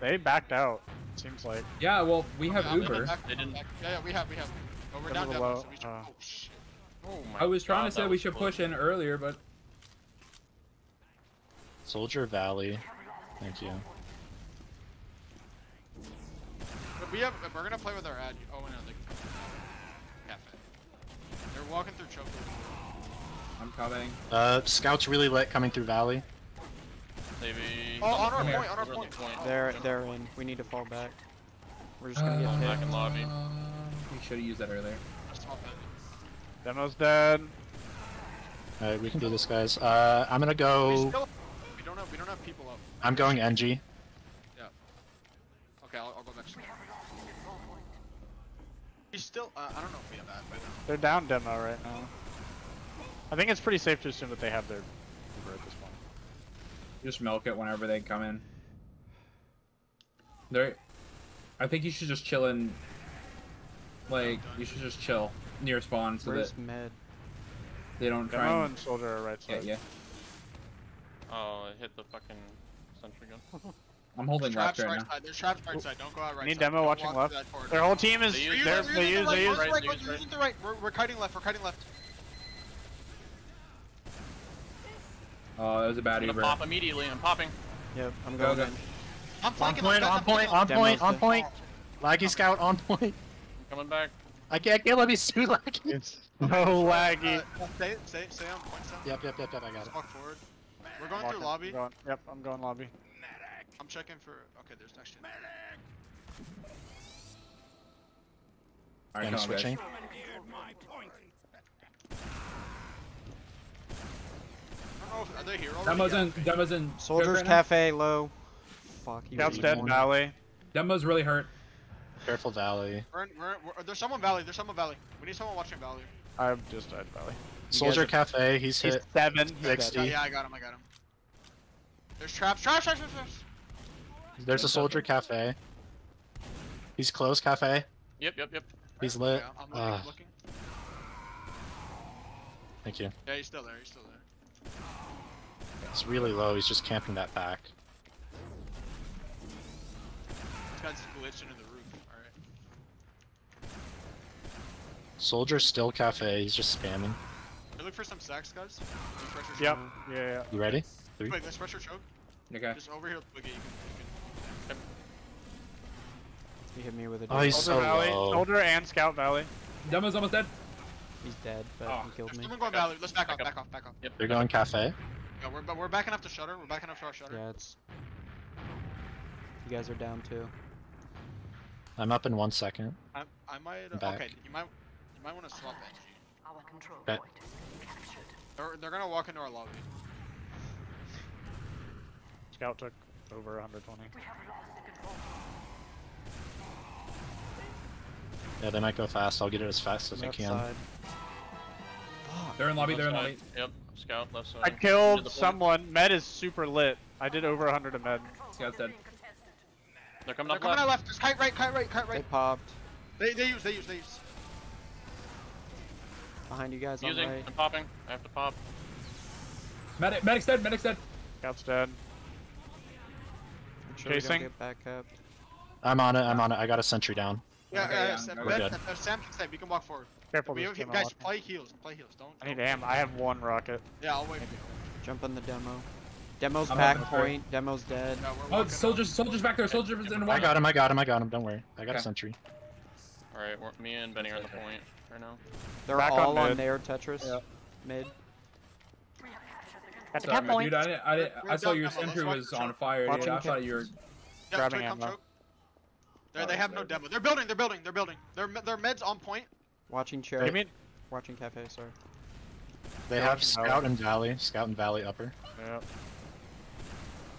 They backed out. Seems like. Yeah, well, we have Okay, I'm gonna Uber. back, They didn't- Yeah, yeah, we have, we have. Oh, we're They're down little low, so we should. uh, oh shit. Oh my I was trying God, to say we should close. push in earlier, but Soldier Valley. Thank you. But we have. We're gonna play with our ad. Oh no, they cafe. They're walking through choke. I'm coming. Uh, Scout's really lit coming through Valley. Maybe. Oh, on our Come here. point, on our Over the point. They're they're in. We need to fall back. We're just gonna Uh, get back hit. in lobby. We should have used that earlier. Just swap it. Demo's dead. Alright, we can do this, guys. Uh, I'm gonna We go. still. We don't have. We don't have people up. I'm going NG. Yeah. Okay, I'll, I'll go next. He's still. Uh, I don't know if we have ad right now. They're down demo right now. I think it's pretty safe to assume that they have their Uber at this point. Just milk it whenever they come in. They're. I think you should just chill in. Like, you should just chill near spawn so Where's that mid? they don't try Demo and and Soldier are right get side. Yeah. Oh, it hit the fucking sentry gun. I'm holding Traps left right right now. side. There's traps right side. Don't go out right Need side. demo Don't watching left. through that corridor. Their whole team is. They They're use- They're, using- they they're use. using They the use. they right, use We're right. using the right. We're, we're kiting left. We're kiting left. Oh, that was a bad I'm gonna Uber. pop immediately. I'm popping. Yep, I'm going go. in. I'm On point, on point, on point, on point. Laggy Scout on point. I'm coming back. I can't kill him, he's too laggy. It's so laggy. Uh, stay, stay, stay on point, Sam. Yep, yep, yep, yep, I got Just it. walk forward. We're going Walking, through lobby. I'm going- yep, I'm going lobby. I'm checking for. Okay, there's next gen. Alright, And come on, guys. switching. I don't know if, are they here already? Demo's in. Demo's in. Soldiers right now. cafe low. Fuck you. Scout's dead. Valley. Demo's really hurt. Careful Valley. We're in, we're, we're, there's someone valley. There's someone valley. We need someone watching valley. I'm just died Valley. Soldier are- Cafe, he's He's hit. seven. He's 60. Yeah, yeah, I got him. I got him. There's traps. Traps. Traps. Traps. traps. There's a Soldier Cafe. He's close, Cafe. Yep, yep, yep. He's lit. Yeah, I'm looking. I'm looking. thank you. Yeah, he's still there. He's still there. It's really low, he's just camping that back. This guy's glitched into the roof. All right. Soldier still Cafe, he's just spamming. Hey, look for some sacks, guys. Yep. choke. Yeah, yeah. You ready? Three. Wait, let's pressure choke. Okay. Just over here, Boogie. You can, He hit me with a. Oh, he's. Soldier so Valley. low. Soldier and Scout Valley. Demo's almost dead. He's dead, but Oh, he killed There's me. someone going valley. Let's back off. Back off. Back off. Yep. They're going Cafe. Yeah, we're but we're backing up to shutter. We're backing up to our shutter. Yeah, it's. You guys are down too. I'm up in one second. I, I might. Uh, Back. okay, you might. You might want to swap NG. Our control Bet. point captured. They're they're gonna walk into our lobby. Scout took over 120. We have lost the control. Yeah, they might go fast. I'll get it as fast as I can. side. They're in lobby. They're in Left lobby. side. Yep. Scout left side. I killed someone. Med is super lit. I did over 100 of med. Scout's dead. They're coming They're up coming out left. left. Just kite right, kite right, kite right. They popped. They they use they use they use. Behind you guys on Using. right. I'm popping. I have to pop. Medic, medic's dead. Medic's dead. Scout's dead. Sure we Chasing. get back up. I'm on it, I'm on it. I got a sentry down. Yeah, Okay, yeah. yeah, Sam, we're uh, Sam can stay. We can walk forward. Careful. We there's have, demo guys, play heals. Play heals. Don't. I need don't- am. I have one rocket. Yeah, I'll wait. Jump on the demo. Demo's I'm back up in three. point. Demo's dead. Yeah, we're Oh, walking soldiers, soldiers back there. Soldiers in the I got him, I got him, I got him. Don't worry. I got a sentry. All right. Me and Benny are on the point right now. They're Back all on, mid. their Tetris. Yeah. Mid. At the Sorry, cap point. dude. I, didn't, I, didn't, I saw your Emma. Sentry was on fire, dude. Watching I thought you were. Grabbing Trey, come ammo. Choke. They're, they have no demo. They're building. They're building. They're building. Their me- their meds on point. Watching What chair. do you mean? Watching cafe. Sorry. They Yeah, have Scout Valley. and Valley. Scout and Valley upper. Yeah.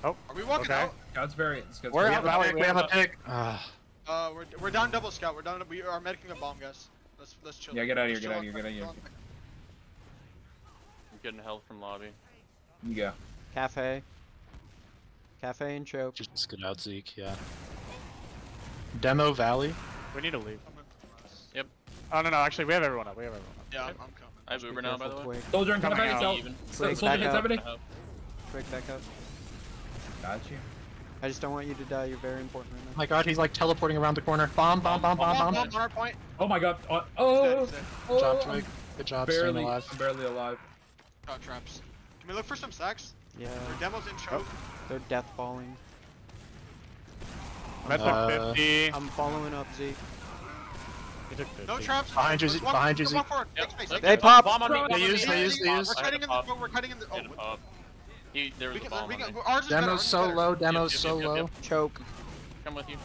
Oh. Are we walking Okay. out? Scout's very. Scout's We're very out We have a Valley, pick, we we have a have pick. Ah, Uh, we're, we're down double scout. We're down. We are making a bomb, guys. Let's let's chill. Yeah, get out of here, Let's get out of here, get out of here. I'm getting help from lobby. Yeah. Cafe. Cafe and choke. Just get out, Zeke. Yeah. Demo Valley. We need to leave. Coming from us. Yep. Oh no no, actually we have everyone up. We have everyone up. Yeah, I'm, I'm coming. I have Uber now, by the way. Soldier and Coming cafe. out. So, Even. so, Twig, soldier back hit up. 70. Uh, back up. Got you. I just don't want you to die. You're very important right Oh my god, he's like teleporting around the corner. Bomb, bomb, bomb, bomb, Bomb, bomb. bomb, on our point. Oh my god. Oh, Dead, oh. Good job, oh, Twig. Good job, barely, staying alive. I'm barely alive. Got traps. Can we look for some stacks? Yeah, Their demos in choke. they're death falling. Med took Uh, 50. I'm following up, Zeke. He took 50. No traps. Behind you, Let's Zeke, behind you, let's Zeke. Yep, Take space, let's take They pop. Bomb on me. They bomb on use, they use, they We're use. cutting in the. Pop. We're cutting in the. Oh. He, there was we a can, bomb we on can, me. ours is better, ours Demo's so better. low, demo's Yep, so yep, yep, low. yep. Choke. Come with you.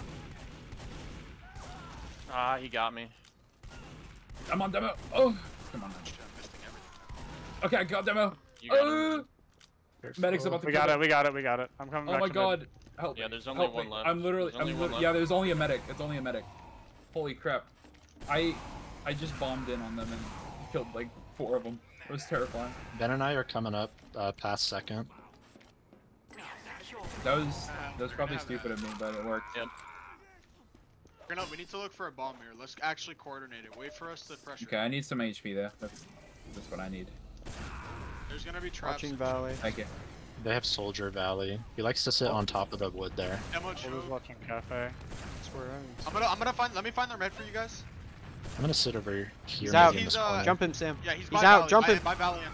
Ah, he got me. I'm on demo. Oh, come on. I'm. Okay, I got demo. You got Oh, medic's about to We got it. it, we got it, we got it. I'm coming Oh back my to mid. God. Help. Yeah, me, there's only help one me. left. I'm literally, There's I'm one lit- left. yeah, there's only a medic. It's only a medic. Holy crap. I, I just bombed in on them and killed like four of them. It was terrifying. Ben and I are coming up uh, past second. That was, that was probably stupid of me, but it worked. Yep. We're we need to look for a bomb here. Let's actually coordinate it. Wait for us to pressure. Okay, I need some HP there. That's, that's what I need. There's gonna be traps. Watching Valley. Thank you. They have Soldier Valley. He likes to sit on top of the wood there. Demo We're just choke. watching cafe. I I'm gonna, I'm gonna find. Let me find their med for you guys. I'm gonna sit over here He's out. in He's, this uh, corner. Jump him, Sam. Yeah, he's, He's by out, Valley, jumping. By, by Valiant.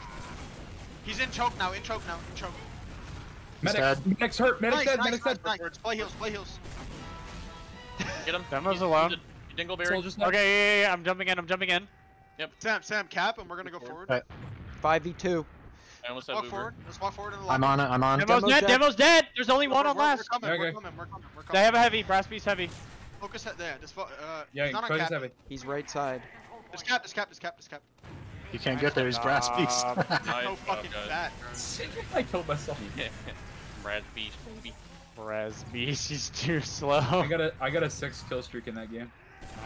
He's in choke now. In choke now. In choke. Medic, dead. medic's hurt. Medic's nice, dead. nice, Medic's nice, dead. nice. Play heals. Play heals. Get him. Demo's He's- alone. he's Dingleberry. Soldier's. Okay, yeah, yeah, yeah, I'm jumping in, I'm jumping in. Yep. Sam, Sam, cap, and we're gonna go forward. Right. 5v2. I almost have Walk Uber. forward. Let's walk forward in the I'm on it, I'm on it. Demo's, Demo's dead, dead. Demo's dead! There's only one We're- on we're- last! We're coming. We're coming. We're coming. We're They have a heavy, Brass Beast heavy. Focus at there. Just fo- uh. Yeah, he's not on focus cap. heavy. He's right side. Just cap. Just cap. Just cap. Just cap. You can't get there, he's Brass Beast. Uh, No fucking guys. fat, bro. I killed myself. Brass Beast, baby. Brass Beast, he's too slow. I got a, I got a six kill streak in that game.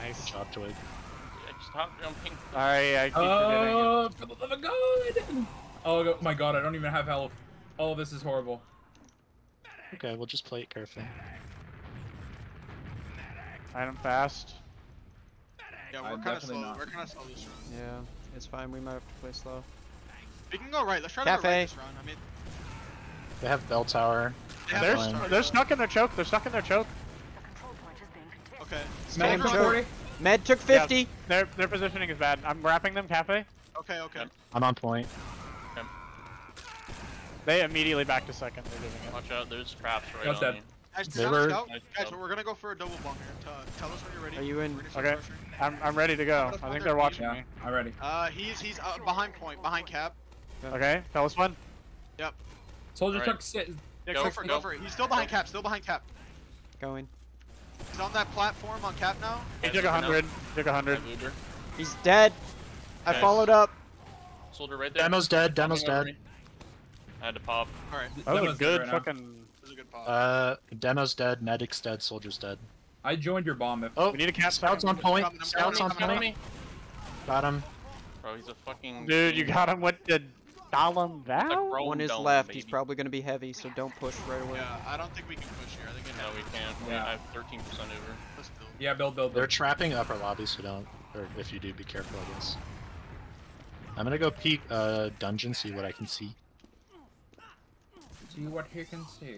Nice. Good job, Twig. Yeah, Stop jumping. Sorry, I keep forgetting. Oh, for the love of God! Oh my God, I don't even have health. Oh, this is horrible. Okay, we'll just play it carefully. Item fast. Yeah, I'm we're kind of slow. not. We're kind of slow this round. Yeah, it's fine. We might have to play slow. We can go right. Let's try to go right this round. I mean, They have bell tower. they have They're, no they're stuck in their choke, they're stuck in their choke. The control point is being contested. Okay. Medic Spam on 40. Med took 50. Yeah, Their, their positioning is bad. I'm wrapping them, cafe. Okay. Okay. I'm on point. They immediately back to second, they're doing it. Watch out, there's traps right That's on dead. you. Guys, They sound were- Guys, we're gonna go for a double bomb here. Tell, tell us when you're ready. Are you in? We're gonna start Okay. I'm, I'm ready to go. I think they're watching Yeah, me. I'm ready. Uh, he's he's uh, behind point, behind cap. Okay, tell us when. Yep. Soldier Alright. took six. Yeah, Go go, for for it, it, go go. for it. He's still behind cap, still behind cap. Going. He's on that platform on cap now. He took a Uber now. hundred. Took a I hundred. He's dead. I followed up. Soldier right there. Demo's dead, demo's Coming over dead. Me. I had to pop. All right, That was a Demo's dead good right fucking. this is a good pop. Uh, demo's dead, medic's dead, soldier's dead. I joined your bomb. If Oh, We need a cap scouts on point. Coming, Scouts on coming, I'm point. Got him. Bro, he's a fucking. Dude, you got him with the Gollum It's like One is Dome, left. baby. He's probably gonna be heavy, so don't push right away. yeah, I don't think we can push here. I think we No, we can't. We- Yeah. I have 13% over. Let's build. yeah, build, build, They're trapping upper lobby, so don't. Or if you do, be careful, I guess. I'm gonna go peek uh dungeon, see what I can see. See what he can see.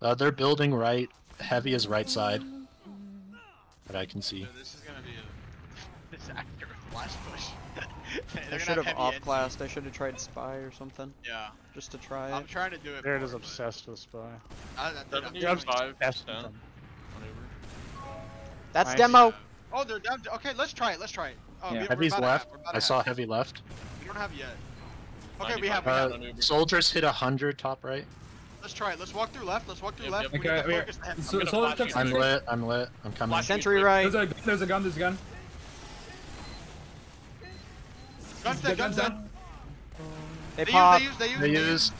Uh, they're building right. Heavy is right side. That I can see. Dude, this is gonna be a disaster with last push. They're I gonna should have heavy off engine. classed. I should have tried spy or something, Yeah, just to try I'm it. trying to do it. Jared for is it, but obsessed with Spy. I, I, dude, I'm Seventy doing five Obsessed with on That's Nice. demo. Oh, they're down. Okay, let's try it. Let's try it. Oh, Yeah, we, Heavy's about to have- left. we're about to I saw heavy left. We don't have yet. Okay, we have. Uh, have. on Uber. soldiers hit a hundred top right. Let's try it. Let's walk through left. Let's walk through Yep, left. yep. We Okay, need to we- focus the heavy. So, gonna soldier flash took you. I'm lit. I'm lit. I'm coming. Flash Sentry Uber. right. There's a, there's a gun. There's a gun. Guns dead. Guns dead. They They pop. use. They use. They They use. use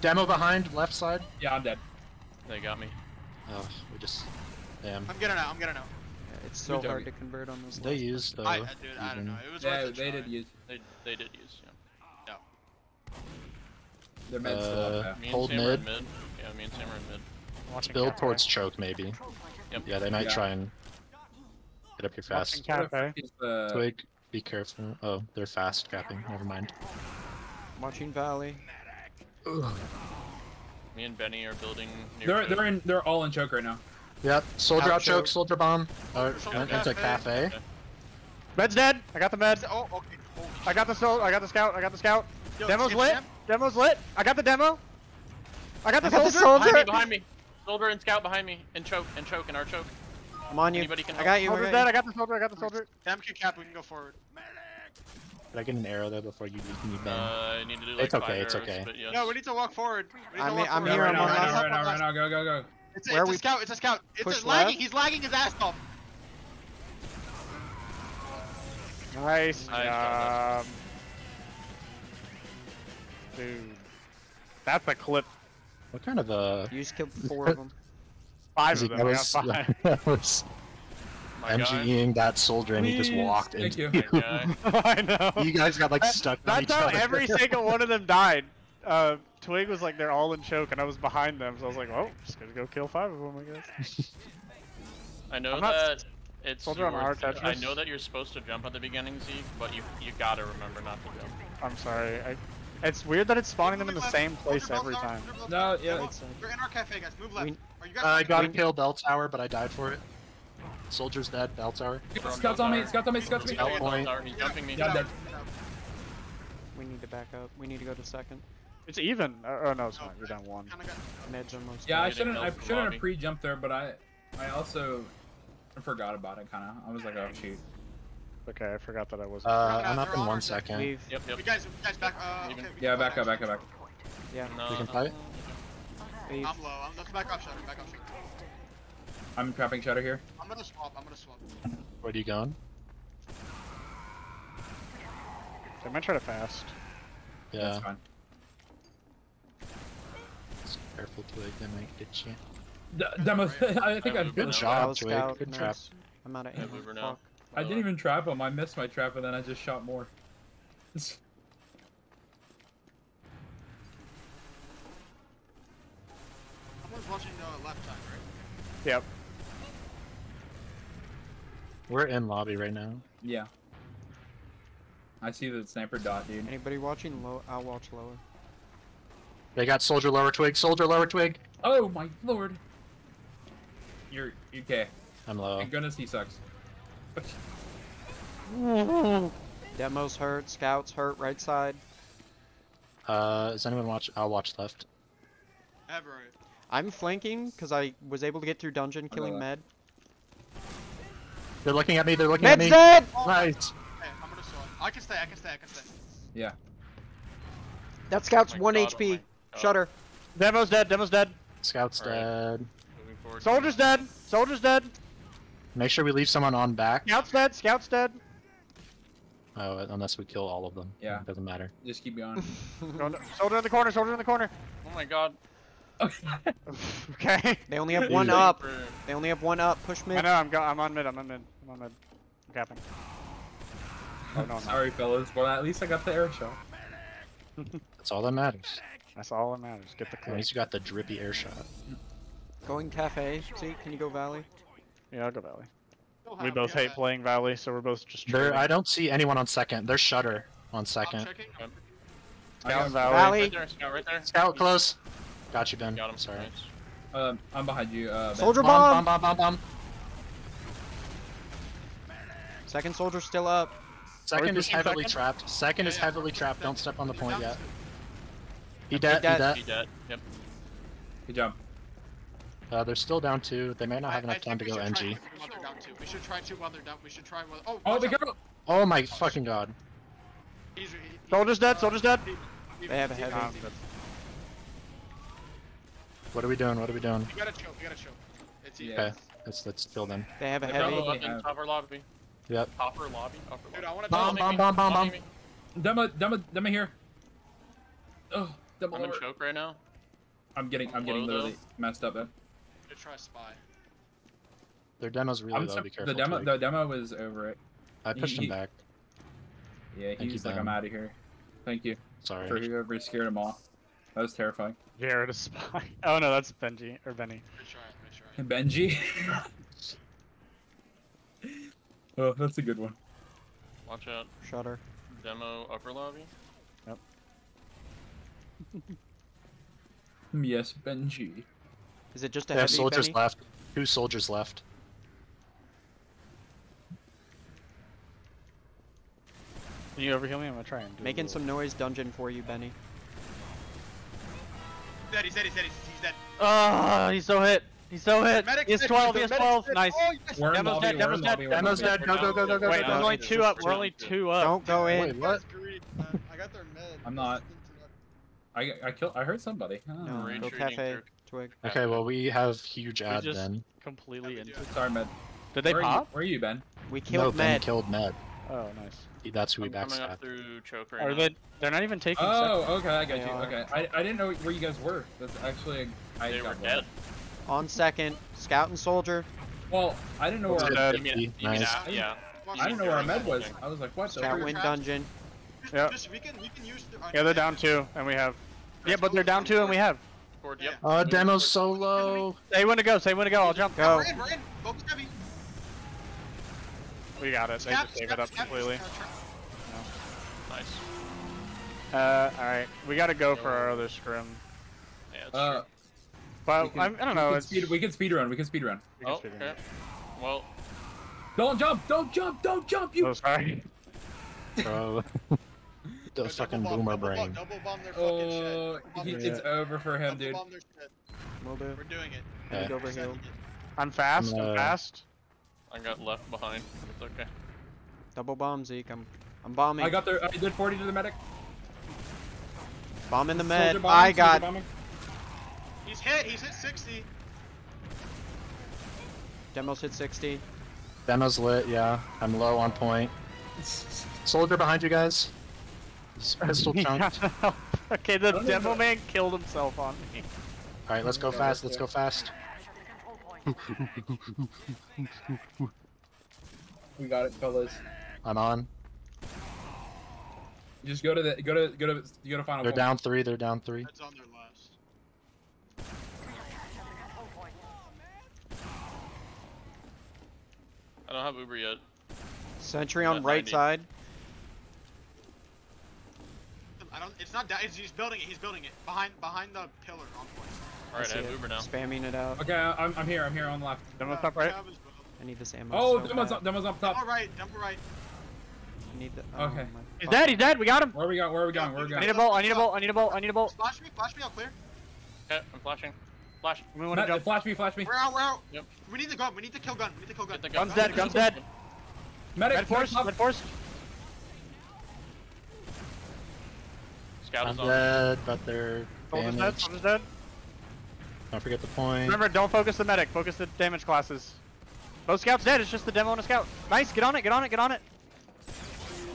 demo behind left side. Yeah, I'm dead. They got me. Oh, we just. Damn. I'm getting out. I'm getting out. Yeah, It's so hard to convert on those. They used the. I, I, dude, I don't know. It was Yeah, worth a they try. did use. They they did use. Yeah. Their med's still Uh, up there. Me and Hold Sam are in mid. mid. Yeah, me and Sam are in mid. Let's Watching build cafe. towards choke maybe. Control point has Yep. Yeah, they might Yeah. try and get up here fast. cafe. The- Twig, be careful. Oh, they're fast capping. Never mind. Watching Valley. Ugh. Me and Benny are building near They're choke. they're in they're all in choke right now. Yep. Soldier Out out choke. choke. Soldier bomb. Uh, Soldier went into cafe. cafe. Med's dead. I got the med. Oh, okay. Holy I got the sol. I got the scout. I got the scout. Yo, Demo's skip lit. Sam. Demo's lit. I got the demo. I got the I got the soldier. soldier. Behind me, behind me. Soldier and scout behind me. And choke, and choke, and our choke. I'm on you. Anybody can I got you. I Soldier's got dead. I got the soldier. I got the soldier. Sam can cap. We can go forward. Did I get an arrow though before you need them? Uh, I need to do like It's okay, five it's okay. But yes. No, we need to walk forward. To I'm- walk I'm forward. here, right I'm now, on right last. now, right now, right now, go, go, go. It's a, Where it's we- a scout. It's a scout. It's Push a lagging. left? He's lagging his ass off. Nice Nice job. Job, Dude. That's a clip. What kind of a... You just killed four of them. Five of them. I got was, five. that was My guy. MGing that soldier and he just walked Thank into you. My guy. I know. You guys got like That- stuck each That's how other. every single one of them died. Uh, Twig was like they're all in choke, and I was behind them, so I was like, "Oh, just gonna go kill five of them, I guess." I know I'm not that it's Soldier on your- our I know that you're supposed to jump at the beginning, Zeke, but you you gotta remember not to jump. I'm sorry. I, it's weird that it's spawning them in the Move same place every bell tower, time. No, yeah, Demo, it's, uh, We're in our cafe, guys. Move left. We- Are you guys? Uh, I got a moving? kill bell tower, but I died for it. Soldier's dead. Bell tower. Scouts on me, scouts on me, scouts on me. Scout He's point. He's jumping me. Yeah, dead. We need to back up. We need to go to second. It's even. Uh, oh no, it's not. You're down one. Kinda got- Med's almost. Yeah, I shouldn't. I shouldn't have pre-jumped there, but I, I also forgot about it. Kind of. I was like, oh shoot. Okay, I forgot that I wasn't. Uh, They're I'm up in our one side. second. We've. Yep, yep. You guys, you guys back. Uh, okay, Yeah, back up, back up, back. up. Yeah. No, We can fight? We've. I'm low. I'm let's back up, Shadow. Back up, Shadow. I'm trapping shadow here. I'm gonna swap. I'm gonna swap. Where are you going? They might try to fast. Yeah. That's fine. So careful, Twig. They might get you. D- demo. I think Yeah, I. we've Good No. job, Twig. Good trap. I'm out of Yeah, ammo. Boober now. Fuck. I didn't even trap him. I missed my trap, and then I just shot more. Someone's watching the left side, right? Yep. We're in lobby right now. yeah. I see the sniper dot, dude. Anybody watching low? I'll watch lower. They got soldier lower twig. Soldier lower twig. Oh my lord. You're you okay. I'm low. Thank goodness he sucks. Demos hurt. Scouts hurt. Right side. Uh, does anyone watch? I'll watch left. Ever. I'm flanking because I was able to get through dungeon, killing. Med. They're looking at me. They're looking at Med's me. dead. Nice. Hey, I'm gonna swap. I can stay. I can stay. I can stay. Yeah. That scout's my one God, oh HP. my God. Shutter. Demo's dead. Demo's dead. Scout's Alright. dead. Soldier's dead. Soldier's dead. Make sure we leave someone on back. Scout's dead. Scout's dead. Oh, unless we kill all of them. Yeah. Doesn't matter. Just keep going. Going to- Soldier in the corner. Soldier in the corner. Oh my god. Okay. They only have one up. They only have one up. Push I know. I'm go. I'm on mid. I'm on mid. I'm on mid. I'm capping. Oh no, I'm not. Sorry, fellas. Well, at least I got the air shot. That's all that matters. That's all that matters. Get the At least you got the drippy air shot. Going cafe. See, can you go valley? Yeah, I'll go Valley. Still We both yeah, hate playing Valley, so we're both just. There. I don't see anyone on second. There's Shutter on second. checking. I Scout got, Valley. Valley. Right there, scout right there. Scout close. Got you, Ben. Got him. Sorry. Nice. um, I'm behind you. Uh, Ben. Soldier Bomb, bomb. bomb, bomb, bomb, bomb. Second soldier still up. Second is heavily second? trapped. Second Yeah, is yeah. heavily trapped. Don't step on the point yet. He dead. He dead. dead. He dead. Yep. Good job. Uh, they're still down two. They may not have I- enough I time to go we should try NG. two they're. We should try two while they're down. We should try while. Oh, Oh, watch be out. careful. Oh my fucking god. He's, he, he- Soldier's dead. Soldier's dead. he- They have a heavy. Um, What are we doing? What are we doing? You gotta choke. You gotta choke. It's easy. Okay, let's let's kill them. They have a They heavy. probably- Up in have- upper lobby. Yep. Upper lobby. Upper Dude. I wanna. Bomb, double bomb, make bomb, bomb, bomb. me. Demo, demo, demo here. Oh, demo. I'm in lower. choke right now. I'm getting, I'm getting Low, though. literally messed up. Though. You try spy. Their demo's really I'm low. Be careful. the demo, Twig. the demo was over it. I pushed him back. Yeah, Thank he's you, like, I'm out of here. Thank you Sorry. for whoever scared him off. That was terrifying. Jared a spy. Oh no, that's Benji or Benny. Good try, good try. Benji. oh, that's a good one. Watch out. Shutter. Demo upper lobby. Yep. yes, Benji. Is it just a They have soldiers Benny? left. Two soldiers left. Can you overheal me? I'm gonna try and do Making little- some noise dungeon for you, Benny. He's Dead, he's dead, he's dead, he's, he's dead. Ah, he's so hit. He's so hit. Medic, He's 12. the He has medic's 12. dead. Nice. Oh, yes. Demo's lobby, dead, Demo's dead. lobby, we're in Demo's dead. Go, go, go, go, go, Wait, go, there's go. only two up. We're only two up. Don't go in. Wait, what? I got their med. I'm not. I I killed. I heard somebody. Oh. No, Raid go shooting cafe. Group. Twig. Okay, well we have huge ad just- then. Completely into. Sorry, Med. Did they where Are pop? you, where are you, Ben? We killed No, killed Ben Med. killed Med. Oh, nice. That's who we I'm coming up backstabbed. through choke right Are now. they? They're not even taking. sec- Oh, okay, I got They you. are. Okay, I, I didn't know where you guys were. That's actually I They were got dead. On second. Scout and soldier. Well, I didn't know where. Dead. Our, You mean, you mean Nice. Yeah. I didn't know where our med was. I was like, what? the Scout frick? win traps. dungeon. Yeah. Just, we can, we can the, uh, Yeah, they're down two, and we have. Yeah, but they're down two, and we have. Forward, yep. Uh, demo's so low. Say when to go. Say when to go. I'll jump. Go. We're in, we're in. Focus heavy. We got it. They just gave it up completely. scap, scap. Nice. Uh, all right. We gotta go for our other scrim. Yeah, Uh. But can- I'm, I don't we know. can speed, we can speed run. We can speed run. we can Oh, speed it. okay. Well, Don't jump! Don't jump! Don't jump! You. Oh, sorry. Bro. Go the double fucking bomb, boomer double bomb, brain. Double bomb their fucking. Oh, Double bomb he, their it's shit. over for him, Double dude. bomb their shit. Will do. We're doing it. Yeah. Over here. I'm fast. I'm, I'm uh, fast. I got left behind. It's okay. Double bomb Zeke. I'm I'm bombing. I got there. I did 40 to the medic. Bomb in the Soldier med. bombing, I got. bombing. He's hit, he's hit 60. Demos hit 60. Demo's lit, yeah. I'm low on point. Soldier behind you guys. His pistol chunked. okay, the don't know man killed himself on me. Alright, let's go Okay, fast, let's let's go. go fast. We got it, fellas. I'm on. Just go to the go to go to you go to final. They're point. down three, they're down three. That's on their last. I don't have Uber yet. Sentry on right 90. side. I don't, it's not down, it's, he's building it, he's building it. Behind, behind the pillar on point. Alright, I see have it. Uber now. Spamming it out. Okay, I- I'm, I'm here. I'm here on the left. Demo's Uh, top right. Cav as well. I need this ammo. Oh, so demo's up. Demo's up top. Double right, double right. I need the. Oh, Okay. my He's dead. He's dead. We got him. Where are we going? Where are we going? Where are we I need a bolt. I need a bolt. I need a bolt. I need a bolt. Flash me, flash me, I'll clear. Okay, I'm flashing. Flash. We want to Matt, jump. flash me, flash me. We're out, we're out. Yep. We need the gun, we need to kill gun, we need to kill gun. The gun. Gun's dead. Gun's dead. Medic, Red force. Red force. Scout I'm is on. dead, but they're Soldier's dead. damaged. Soldier's dead. Don't forget the point. Remember, don't focus the medic. Focus the damage classes. Both scouts dead. It's just the demo and a scout. Nice. Get on it. Get on it. Get on it.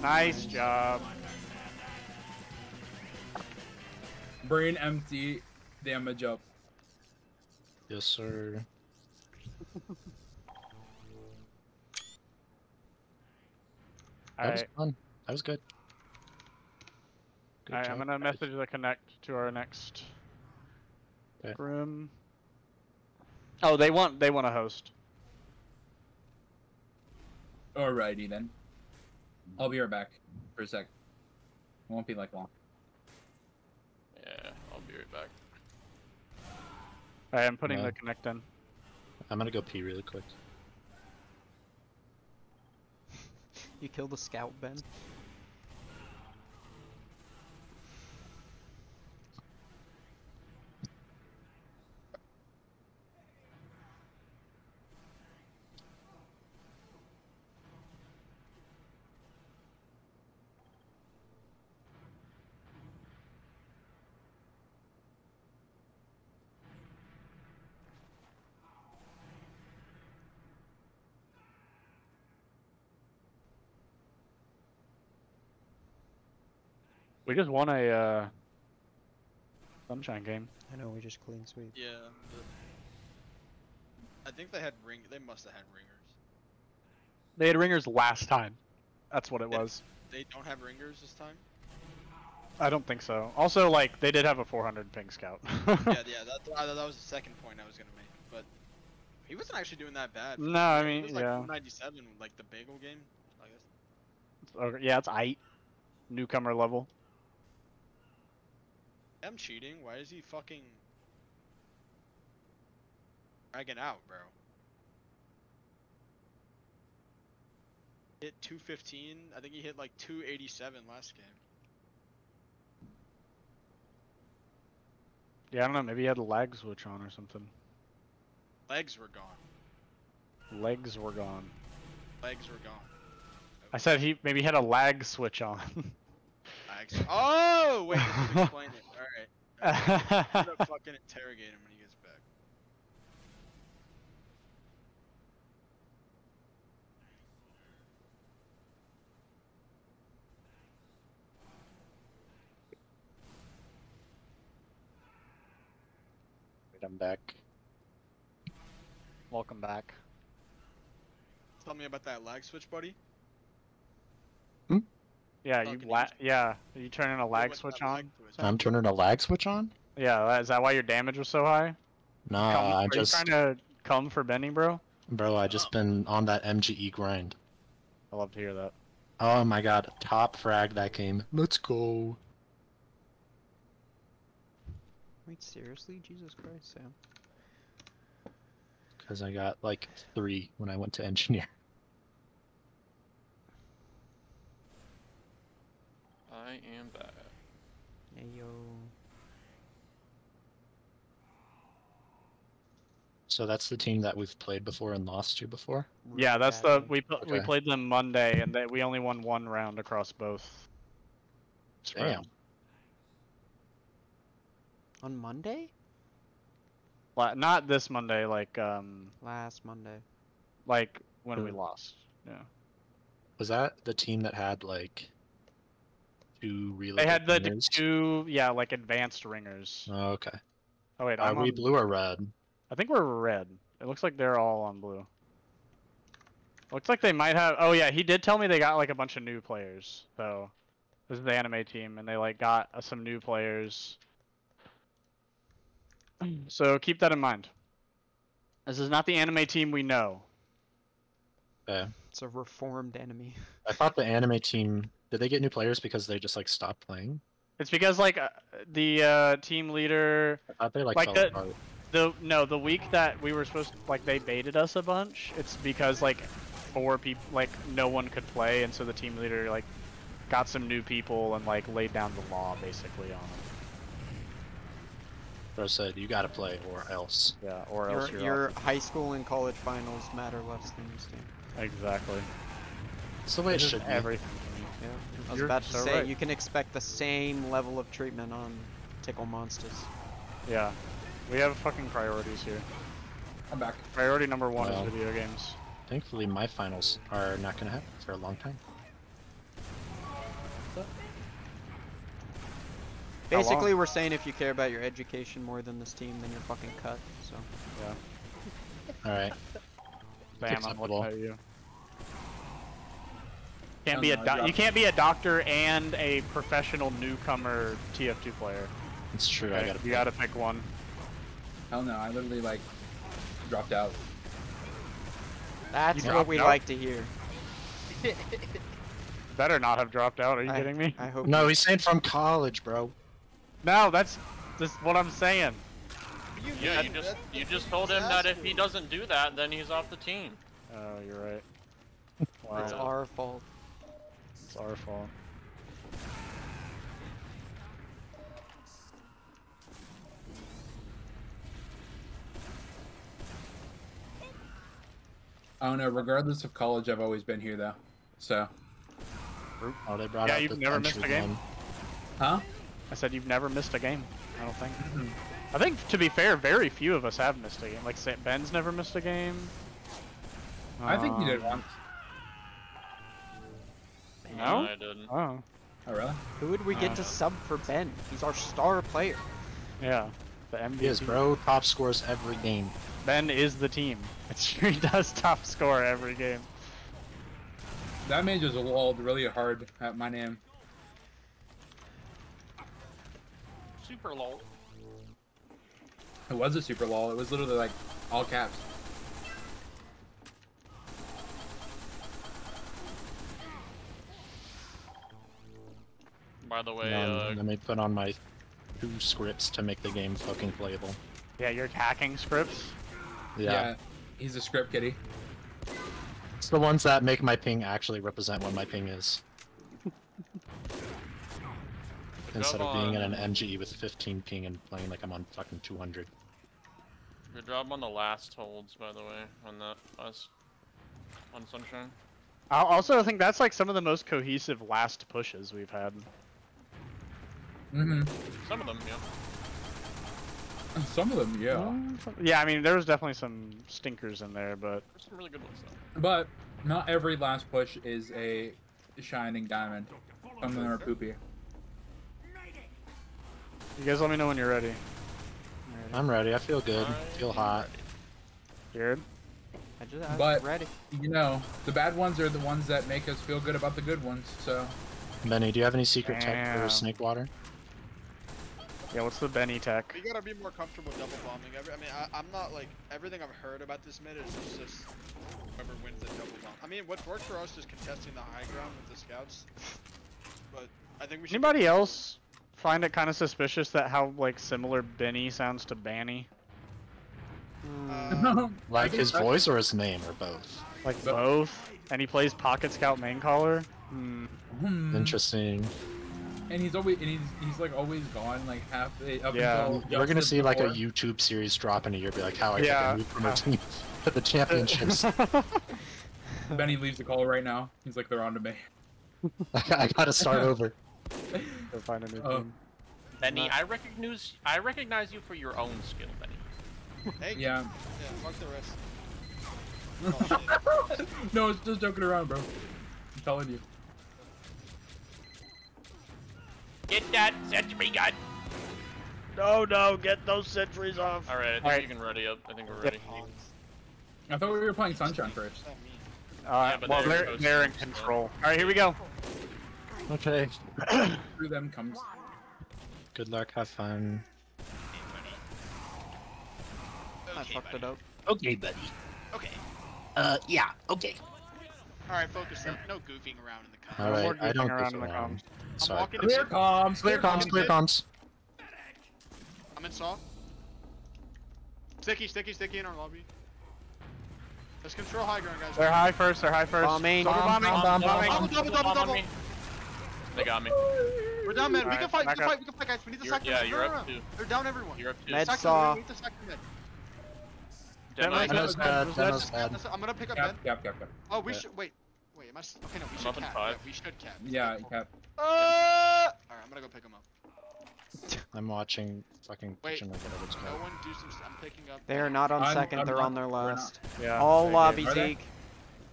Nice job. Brain empty. Damage up. Yes, sir. That was Alright. fun. That was good. Good Alright, I'm gonna guys. message the connect to our next Okay. room. Oh, they want they want a host. Alrighty then. I'll be right back for a sec. It won't be like long. Yeah, I'll be right back. Alright, I'm putting Yeah. the connect in. I'm gonna go pee really quick. You killed a scout, Ben. We just won a uh, sunshine game. I know, we just clean sweep. Yeah. but- I think they had ring. They must have had ringers. They had ringers last time. That's what it Yeah. was. They don't have ringers this time. I don't think so. Also, like they did have a 400 ping scout. yeah, yeah. That, that that was the second point I was gonna make, but he wasn't actually doing that bad. No, I He mean, was like yeah. 297, like the bagel game. I guess. Okay, yeah, it's eight. Newcomer level. I'm cheating. Why is he fucking dragging out, bro? Hit 215. I think he hit like 287 last game. Yeah, I don't know. Maybe he had a lag switch on or something. Legs were gone. Legs were gone. Legs were gone. I said he maybe had a lag switch on. Legs. Oh wait, explain it. All right. I'm gonna fucking interrogate him when he gets back. Wait, I'm back. Welcome back. Tell me about that lag switch, buddy. Yeah, Oh, you can la- you- yeah, you turning a lag switch that lag on? switch? I'm turning a lag switch on? Yeah, is that why your damage was so high? Nah, Come- I are just, you trying to come for Benny, bro? bro, I just oh. been on that MGE grind. I love to hear that. Oh my god, top frag that game. Let's go. Wait, seriously? Jesus Christ, Sam. Because I got like three when I went to engineer. I am back. Hey yo. So that's the team that we've played before and lost to before? Yeah, that's the we pl- we played them Monday and they, we only won one round across both. Damn. On Monday? La- Not this Monday, like um, Last Monday. like when we lost. Yeah. Was that the team that had like two really They had the good d- wingers? two, yeah, like advanced ringers. Oh, okay. Oh wait, Are I'm we on, blue or red? I think we're red. It looks like they're all on blue. Looks like they might have. Oh yeah, he did tell me they got like a bunch of new players. So this is the anime team, and they like got uh, some new players. So keep that in mind. This is not the anime team we know. Okay. It's a reformed enemy. I thought the anime team did they get new players because they just like stopped playing? It's because like uh, the uh, team leader I thought they like, Like the- apart. The no, the week that we were supposed to, like they baited us a bunch. It's because like four people like no one could play, and so the team leader like got some new people and like laid down the law basically on them. Bro said you gotta play or else. Yeah, or Your, else you're your off. high school and college finals matter less than your team. exactly. It's the way it This is should be. everything. Yeah. I was You're about to so say right. you can expect the same level of treatment on Tickle Monsters. Yeah, we have fucking priorities here. I'm back. Priority number one Wow. is video games. Thankfully my finals are not gonna happen for a long time. Basically, we're saying if you care about your education more than this team, then you're fucking cut. So Yeah. Alright. Bam, I'm acceptable. looking at you. Can't Oh, be a no, I doc- you can't be a doctor and a professional newcomer TF2 player. It's true, I gotta You gotta pick one. Hell no, I literally like dropped out. that's You what we out? like to hear. Better not have dropped out. Are you I- kidding me? I hope. No, he's saying from college, bro. No, that's just what I'm saying. Yeah, you just you just told him that if he doesn't do that, then he's off the team. Oh, you're right. Wow, It's our fault. It's our fault. I don't. Regardless of college, I've always been here though. So, Oh, they brought Yeah, out you've the never missed a game? one. huh? I said you've never missed a game. I don't think. I think to be fair, very few of us have missed a game. Like Sa- Ben's never missed a game. I think you did Um, once. No? I didn't. Oh, Oh really? Who would we get Uh, to sub for Ben? He's our star player. yeah. The MVP. He is, bro. Top scores every game. Ben is the team. It's he does top score every game. That man just walled really hard at my name. super lol. It was a super lol. It was literally like all caps. By the way, Um, uh, let me put on my two scripts to make the game fucking playable. Yeah, you're hacking scripts. Yeah. He's a script kitty. It's the ones that make my ping actually represent what my ping is. Instead of being in an MG with 15 ping and playing like I'm on fucking 200. Good job on the last holds, by the way, on that last on Sunshine. I also think that's like some of the most cohesive last pushes we've had. Mm-hmm. Some of them, yeah. Some of them, yeah. Um, Yeah, I mean there was definitely some stinkers in there, but There's some really good ones though. But not every last push is a shining diamond. Some of them are poopy. you guys let me know when you're ready. I'm ready. I feel good. I feel hot. Jared? I just I'm But- ready. You know, the bad ones are the ones that make us feel good about the good ones. So Benny, do you have any secret tech for Snakewater? Yeah, what's the Benny tech? We gotta be more comfortable double bombing. Every, I mean, I, I'm not like everything I've heard about this mid is just, just whoever wins the double bomb. I mean, what worked for us is contesting the high ground with the scouts. But I think we should. Anybody else find it kind of suspicious that how like similar Benny sounds to Banny? Hmm. Uh, Like his voice or his name or both? Like both? And he plays Pocket Scout main caller? Hmm. Hmm. Interesting. And he's always and he's he's like always gone like half of the up Yeah. until We're gonna just see like a. YouTube series drop in a year, be like how I Yeah. fucking moved from a team to the championships. Benny leaves the call right now. He's like they're on to me. I gotta start over. Go find a new Oh. team. Benny, I recognize I recognize you for your own skill, Benny. hey, Yeah. yeah, fuck the rest. Oh, no, it's just joking around, bro. I'm telling you. Get that sentry gun. No, no, get those sentries off. All right, I think Alright. you can ready up. I think we're ready. I thought we were playing Sunshine first. That. Uh, but well, they're they're, they're in control. Alright, here we go. Okay. Through them comes. Good luck. Have fun. I fucked it up. Okay, buddy. Okay. Uh, yeah. Okay. All right, focus up. No goofing around in the car. All more right. I don't around in the around. I'm Sorry. walking Clear in. comms. Clear comms. Clear comms. I'm in saw. Sticky, sticky, sticky in our lobby. Let's control high ground, guys. They're high first, they're high first. Bombing. Double Bomb, bombing. bomb, bomb, bombing. Double, double, double, Bomb double. They got me. We're down, man. We Alright, can fight. We can up. fight. We can fight, guys. We need the You're- second. yeah, you're up no, no. too. They're down everyone. You're up too. Med- saw. mid. We need the second mid. Demo, Demo- Deno's Demo- bad. Deno's Deno's bad. bad. I'm gonna pick up Cap, mid. cap, cap, cap. Oh, we Yeah. should wait. Wait, am I? s- Okay, no, we I'm should cap. Yeah, we should cap. Yeah, Cool. cap. Uh, all right, I'm gonna go pick him up. I'm watching fucking Wait. kitchen like whatever's No one do some. I'm picking up. They are not on I'm- second, I'm they're not- on their last. Yeah. All lobby Zeke.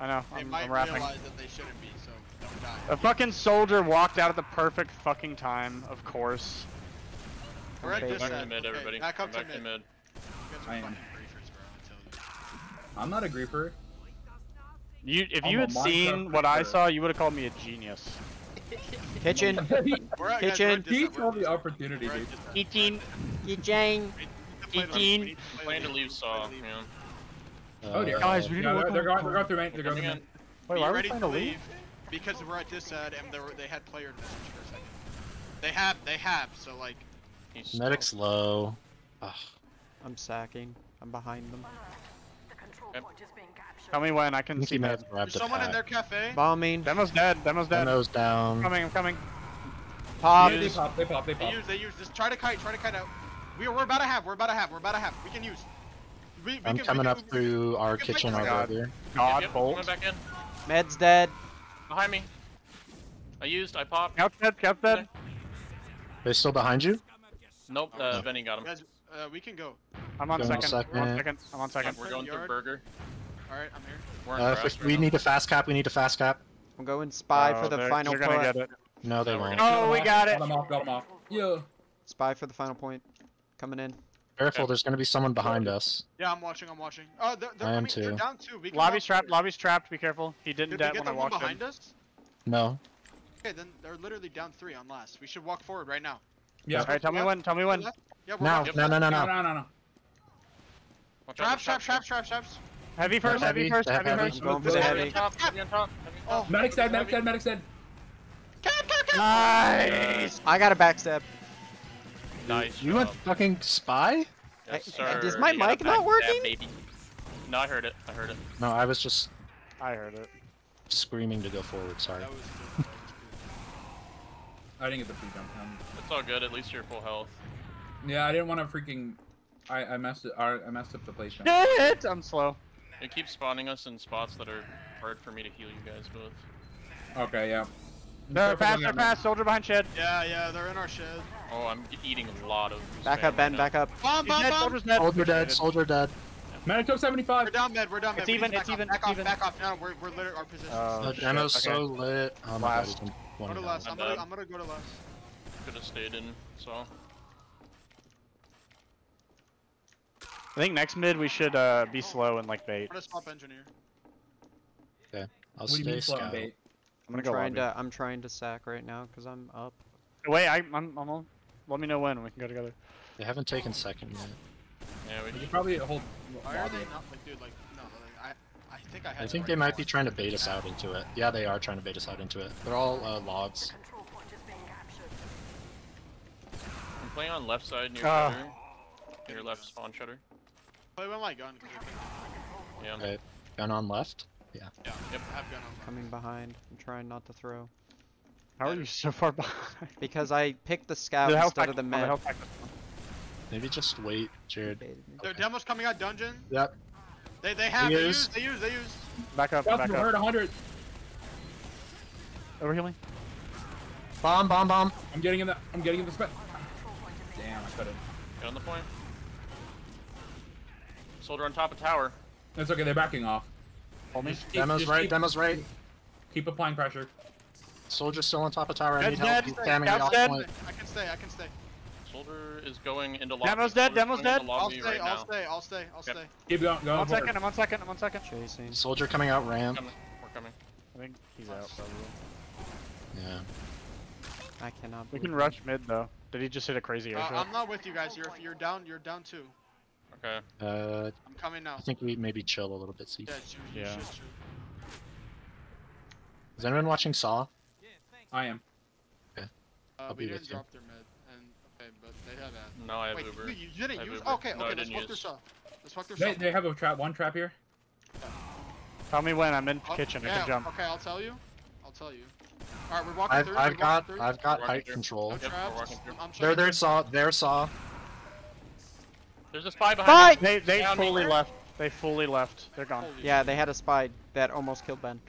I know. They I'm, might I'm rapping. realize that they shouldn't be, so don't die. A fucking soldier walked out at the perfect fucking time, of course. We're at Back this Back to side. mid, Okay, everybody. Back up Back to to mid. mid. You guys are I am. fucking griefers, bro. I tell you. I'm not a griefer. You, if I'm you had Minecraft seen what I saw, you would have called me a genius. Kitchen. he We're at, guys, we're at Kitchen. this he side, we're told at the this side. opportunity, We're at dude. this side. Eighteen. Kitchen. We to play the lead. Eighteen. We to Plan to leave saw. Play. Yeah. Oh dear. Uh, Guys, we need to yeah, work they're, on they're going. car. They're going through main. They're going through main. Wait, why are we ready to to leave? leave because we're at this side and they were they had player advantage for a second. They have, they have. So like, Medic's low. Ugh. I'm sacking. I'm behind them. The control Yep. point is being captured. Tell me when I can Mickey see Mouse that. there's the someone in their cafe. Bombing. Demo's dead. Demo's dead. Deno's down. I'm coming. I'm coming. Pop. They pop. They pop. They They pop. use, they use. Just try to kite, try to kite out. We, we're about to have, we're about to have, we're about to have. We can use. We, we I'm can, coming we up can, through our we kitchen over God. here. God yep, bolt. Coming back in. Med's dead. Behind me. I used. I popped. Scout dead. Scout dead. They still behind you? Nope. Uh, Benny got him. Guys, uh, we can go. I'm on Go on second. I'm on second. second. I'm on second. We're going through burger. All right, I'm here. We're on Uh, grass right we now. need a fast cap, we need a fast cap. I'm going spy Oh, for the final They're gonna point. get it. No, they no, won't. Oh, we got it. Got them off. Got them off. Yeah. Spy for the final point. Coming in. Careful, there's gonna be someone behind us. Yeah, I'm watching. I'm watching. Oh, they're, they're I am coming. They're too. down two. We Lobby's walk trapped. forward. Lobby's trapped. Be careful. He didn't Did they dead get when I the one walked behind in. us? No. Okay, then they're literally down three on last. We should walk forward right now. Yeah. Alright, tell me when. Tell me when. Yeah, we're Now, left. no, no, no, No, no. no, no, no. Watch out, Traps, watch traps, out. traps, traps, traps. Heavy first. Heavy, heavy, first. they have Heavy heavy. first. I'm going for the Heavy heavy. on top, heavy on top, heavy on top. Medic's dead, medic's Heavy. dead, medic's dead. Cap, cap, cap. Nice. I got a backstab. Nice You went job. fucking spy? Yes, I- sir. is my You got a mic not backstab, working? baby. No, I heard it. I heard it. No, I was just I heard it. screaming to go forward. Sorry. That was good. That was good. I didn't get the free jump. Um, It's all good. At least you're full health. yeah, I didn't want to freaking. I, I messed it. I, I messed up the placement. Shit! I'm slow. It keeps spawning us in spots that are hard for me to heal you guys both. Okay, yeah. They're Careful fast. They're fast. Soldier behind shed. Yeah, yeah, they're in our shed. Oh, I'm eating a lot of. Back up, Ben. right Back up. Bomb, He's bomb, dead. bomb. Soldier's dead. Soldier dead. Soldier dead. Medic took 75. We're down mid. We're down mid. It's We need even, it's back even, off, it's Back even. off. Back off. No, we're we're literally our position. Oh, The demo's okay. so lit. Oh my Last. god. go one to down. left. I'm I'm gonna dead. I'm gonna go to left. Could have stayed in. So I think next mid we should uh, be slow and like bait. I'm gonna swap engineer. I'll What do you stay mean slow and scout. bait? I'm I'm go trying lobby. to. I'm trying to sack right now because I'm up. Wait, I, I'm, I'm on. Let me know when we can go together. They haven't taken second yet. yeah, we We could probably hold. Why are they not like, dude? Like, no, like, I I think I had. I think they might be trying to bait us out into it. Yeah, they are trying to bait us out into it. They're all uh, logs. Control point is being captured. I'm playing on left side near Ah. shutter. Near left spawn shutter. Play with my gun. 'cause we can- Yeah. Okay. Gun on left. Yeah. Yep. Have gun on. Coming behind. I'm trying not to throw. How are you so far behind? Because I picked the scout The instead of the med. Maybe just wait, Jared. Baited me. Their demo's coming out dungeon. Yep. They they have. They use. They use. They use. Back up, That's back hurt up. 100. Overhealing. Bomb, bomb, bomb. I'm getting in the. I'm getting in the spot. Damn, I couldn't. Get on the point. Soldier on top of tower. It's okay. They're backing off. Hold me. Just keep- Demo's just right. keep- Demo's right. Keep applying pressure. Soldier still on top of tower. I Dead, need help. dead. He's Stay, spamming Scout's off dead. point. I can stay. I can stay. Soldier is going into lobby. Demo's dead, Soldier's Demo's dead. I'll stay. right I'll now. stay. I'll stay. I'll Yep. stay. Keep going. Going I'm on forward. second. I'm on second. I'm on second. Chasing. Soldier coming out ramp. Coming. We're coming. I think he's out probably. Yeah. I cannot. We believe can rush mid though. Did he just hit a crazy air Uh, shot? I'm not with you guys. You're you're down. You're down too. Okay. Uh, I'm coming now. I think we maybe chill a little bit. See. Yeah, shoot, you Yeah. should shoot. Is anyone watching Saw? I am. Uh, I'll be didn't with you. drop their mid, and okay, but they have that. No, I have Wait, Uber. you, you didn't have use? Uber. Okay, No, okay, let's didn't fuck their use. Let's fuck their They, shot. they have a trap. One trap here. Tell me when. I'm in the kitchen. I can jump. Okay, I'll tell you. I'll tell you. All right, we're walking I've through. I've we're got through. I've got height control. No Yep, we're traps. walking. I'm, I'm They're there Saw. There Saw. There's a spy behind Fight! me. They they Down me. fully left. They fully left. They're gone. Holy Yeah, they had a spy that almost killed Ben.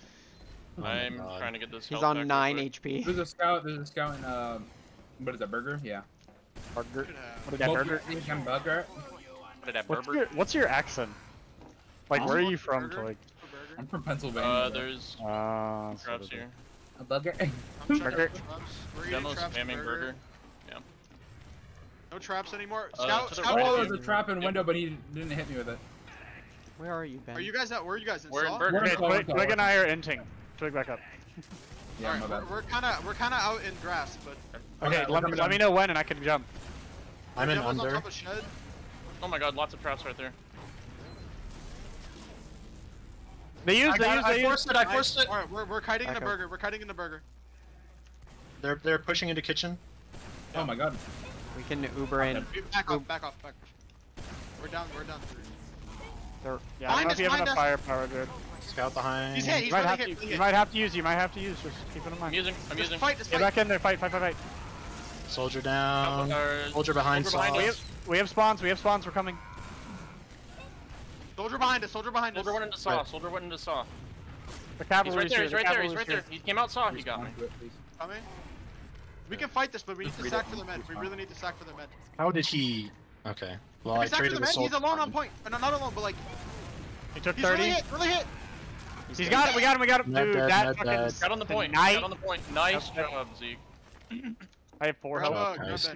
Oh I'm God. trying to get this. He's on 9 quick. HP. There's a scout. There's a scout in um. What is that? Burger? Yeah. Burger. What is that burger? Mexican burger. That What's your What's your accent? Like, where are you from, Burger? Toy? I'm from Pennsylvania. Uh, there's Ah, so traps here. a burger. I'm shutting Burger. up traps. We're eating Demo's spamming burger. No traps anymore. Uh, Scout, to the scout. right oh, there's a trap in Yep. window, but he didn't hit me with it. Where are you, Ben? Are you guys at? Where are you guys in? We're in Saw? burger. In Okay, Saw, Twig, Twig and I are inting. Twig back up. Yeah, Alright, my we're, we're kind of we're kind of out in grass, but Okay, we're let me let me know when and I can jump. I'm in Demo's on under. top of shed. Oh my god, lots of traps right there. They use. They got, use. I They use. forced it. I forced it. Alright, we're we're kiting in the up. burger. We're kiting in the burger. They're they're pushing into kitchen. Oh my god. We can Uber in. Back off, back off, back off. We're down. We're down three. They're, Yeah, I don't know if you have enough firepower, dude. Scout behind. He's hit. You He's might really have hit. to. really You might have to use. You might have to use. Just keep it in I'm mind. using. I'm Just using. fight. Just Get back in there. Fight. Fight. Fight. Fight. Soldier down. Soldier behind Soldier behind Saw. We us. have, we have spawns. We have spawns. We're coming. Soldier behind us. Soldier behind us. Soldier went into saw. Soldier went into saw. The He's cavalry's right there. here. He's right there. He's right here. there. He came out saw. He got me. Respond to it, please. Coming. We can fight this, but we need to sack for the med. We really need to sack for the med. How did he? Okay. Well, If I we sack for traded the with med, Soldier. he's alone on point. No, not alone, but like He took he's really 30. hit. Really hit. He's got it. We got him. We got him. Dude, dead, that fucking. dead. Got on the point. Tonight- Got on the point. Nice Yep. job, Zeke. I have four health. uh, grab guys.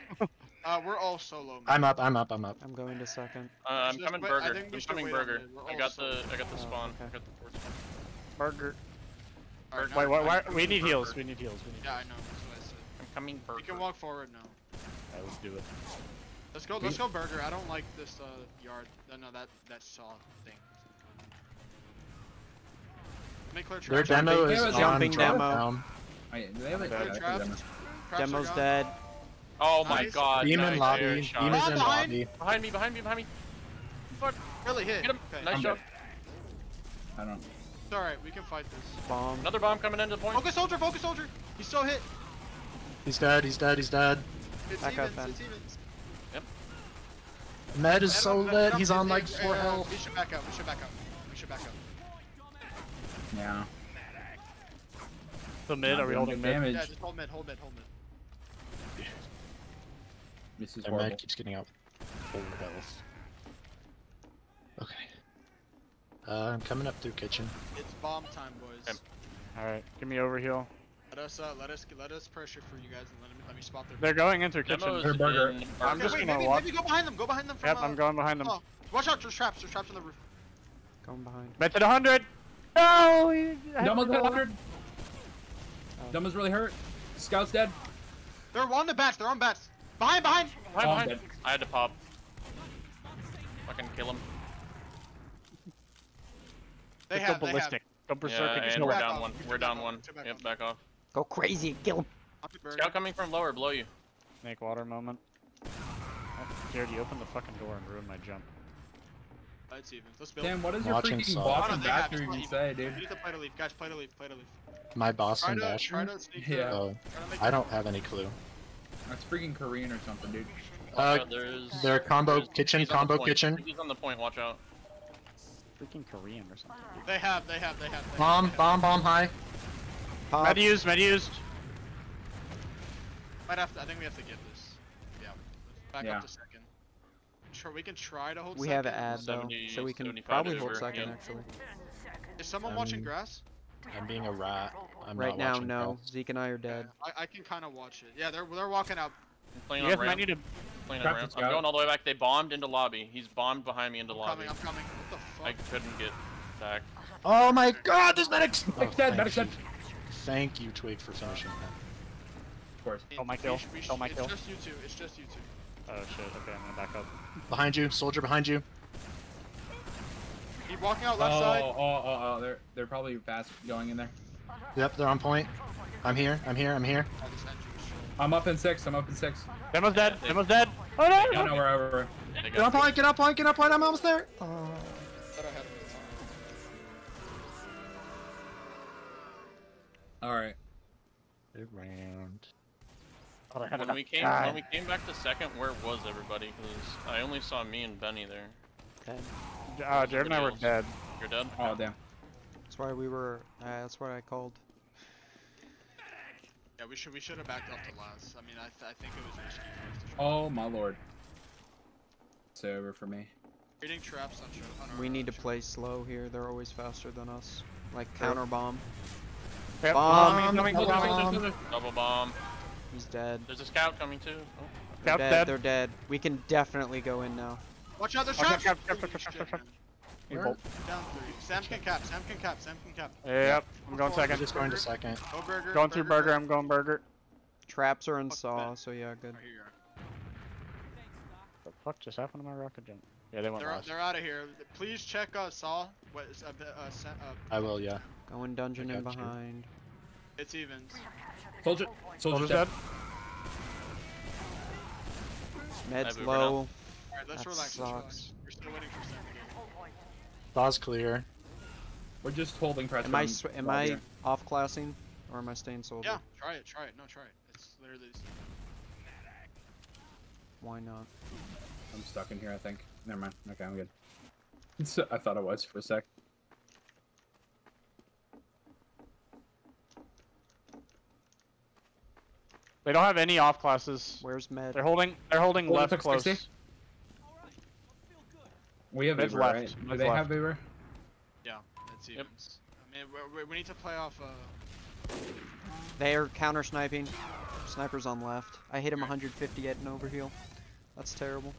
Uh, we're all solo. man. I'm up. I'm up. I'm up. I'm going to second. Uh, I'm coming burger. I'm coming burger. I got the. I got the Oh, spawn. I got the fourth spawn. Burger. Alright, now Wait, we're. Why, we need heals. We need heals. We need. Yeah, I know. Coming burger. We can walk forward now. Alright, let's do it. Let's go. Let's go burger. I don't like this uh, yard. No, no, that that saw thing. Make clear Their demo Jumping- is jumping drop demo. down. I, do they have like Clear yeah, traps. demo. Traps are Demo's gone. dead. Oh my Nice. god. Demon in nice lobby. air Beam shot. is in Behind! lobby. Behind me, behind me, behind me. Fuck. Really hit. Get him. Okay. Nice I'm job. I don't. It's alright. We can fight this. Bomb. Another bomb coming into the point. Focus soldier. Focus soldier. He's still hit. He's dead. He's dead. He's dead. It's Back up, evens. Ben. It's evens. Med is so lit. He's on like uh, four uh, health. We should back up. We should back up. We should back up. Yeah. The mid, Not are we holding good mid? damage. Yeah, just hold mid. Hold mid. Hold mid. This is Their horrible. med keeps getting out full health. Okay. Uh, I'm coming up through kitchen. It's bomb time, boys. Alright, give me overheal. Let us uh, let us let us pressure for you guys and let me let me spot their. They're going into kitchen. Demo's Her burger. in. I'm Okay, just wait, gonna maybe, walk- maybe go behind them. Go behind them. From, Yep, uh, I'm going behind them. Oh, watch out! There's traps. There's traps on the roof. Going behind. Met at 100! No! he- I Dumbo's got 100. Dumbo's really hurt. Scout's dead. They're on the bats. They're on bats. Behind, behind. Behind, Oh, I'm behind. dead. I had to pop. Fucking kill him. They Just have. Go They have. ballistic. Go berserk Yeah, and and we're down off. one. We're down one. Get back Yep, back off. Go crazy. Kill him. I'm the burger. Scout coming from lower, below you. Snakewater moment. Oh, Jared, you opened the fucking door and ruined my jump. Uh, It's even. Let's build. Damn, what is does your Watching freaking Saw. Oh, no, Boston they bathroom even not say, dude? We need to play to leave. Guys, play to leave. Play to leave. My Try Boston to, try to sneak. Yeah. uh, Oh, to I don't have any clue. That's freaking Korean or something, dude. Uh, Watch there's, their combo there's- kitchen, he's on the combo kitchen. He's on the point, watch out. Freaking Korean or something. dude. They have. They have. They have. They Bomb, have. bomb, bomb high. Pop. Med used, med used. Might have to. I think we have to get this. Yeah. Let's back Yeah. up to second. Sure, we can try to hold. We second. have an ad though, 70, so we can probably hold second yeah. actually. Is someone watching Um, grass? I'm being a rat. I'm right not now, watching no. grass. Zeke and I are dead. I, I can kind of watch it. Yeah, they're they're walking out. I'm playing You on guys ramp. need to. Playing on ramp. I'm going all the way back. They bombed into lobby. He's bombed behind me into I'm lobby. coming. I'm coming. What the fuck? I couldn't get back. Oh my god, this medic's. Oh, Medic's dead, medic's you. dead. Thank you, Twig, for finishing that. Of course. Oh, my kill. sh- Oh, my it's kill. just you two. It's just you two. Oh shit, okay, I'm gonna back up. Behind you, soldier behind you. Keep walking out Oh, left oh, side. oh, oh, oh, they're they're probably fast going in there. Yep, they're on point. I'm here, I'm here, I'm here. Oh, this engine is shit. I'm up in six. I'm up in six. Demo's dead, they- Demo's dead! Oh no! Oh no, we're over. Get on got point, get on point, get on point, I'm almost there. Thought All right. Good round. Oh, when we came time. when we came back to second, where was everybody? Because I only saw me and Benny there. Dead. Uh, Jared and I were dead. You're dead. Oh damn. That's why we were. Uh, that's why I called. Yeah, we should we should have backed up to last. I mean, I, th- I think it was risky for us to try. Oh my lord. It's over for me. Reading traps on, on our, We need to play slow here. They're always faster than us. Like counter bomb. Yep, Bomb, bomb, coming, double coming. bomb. Double bomb. He's dead. There's a scout coming too. Oh. They're Scout's dead. dead. They're dead. We can definitely go in now. Watch out, there's Okay, traps. cap, cap, Holy cap, cap, cap, cap. man. You Down three. Sam can cap. Sam can cap. Sam can cap. Yep, I'm going We're second. I'm just going to second. Go burger. Going through burger, I'm going burger. Traps are in Fuck saw, that. so yeah, good. Oh, here you are. The fuck just happened to my rocket jump? Yeah, they went They're, last. they're out of here. Please check uh, Saw. What is uh, uh, uh, I will, yeah. Going dungeon in got you. behind. It's evens. Soldier. Soldier's Soldier's dead. Med's I've low. Alright, let's That relax. Let's relax. sucks. We're still waiting for Sam to go. Saw's clear. We're just holding pressure. Am I sw- am I here. off classing, or am I staying soldier? Yeah, try it. Try it. No, try it. It's literally. the. Why not? I'm stuck in here. I think. Never mind. Okay, I'm good. I thought I was for a sec. They don't have any off classes. Where's Med? They're holding. They're holding Hold left close. 60. We have Med's Uber, left. right? Do they left. have Uber? Yeah, it's Yep. evens. I mean, we, we, we need to play off. Uh, They're counter sniping. Sniper's on left. I hit him 150 at an overheal. That's terrible.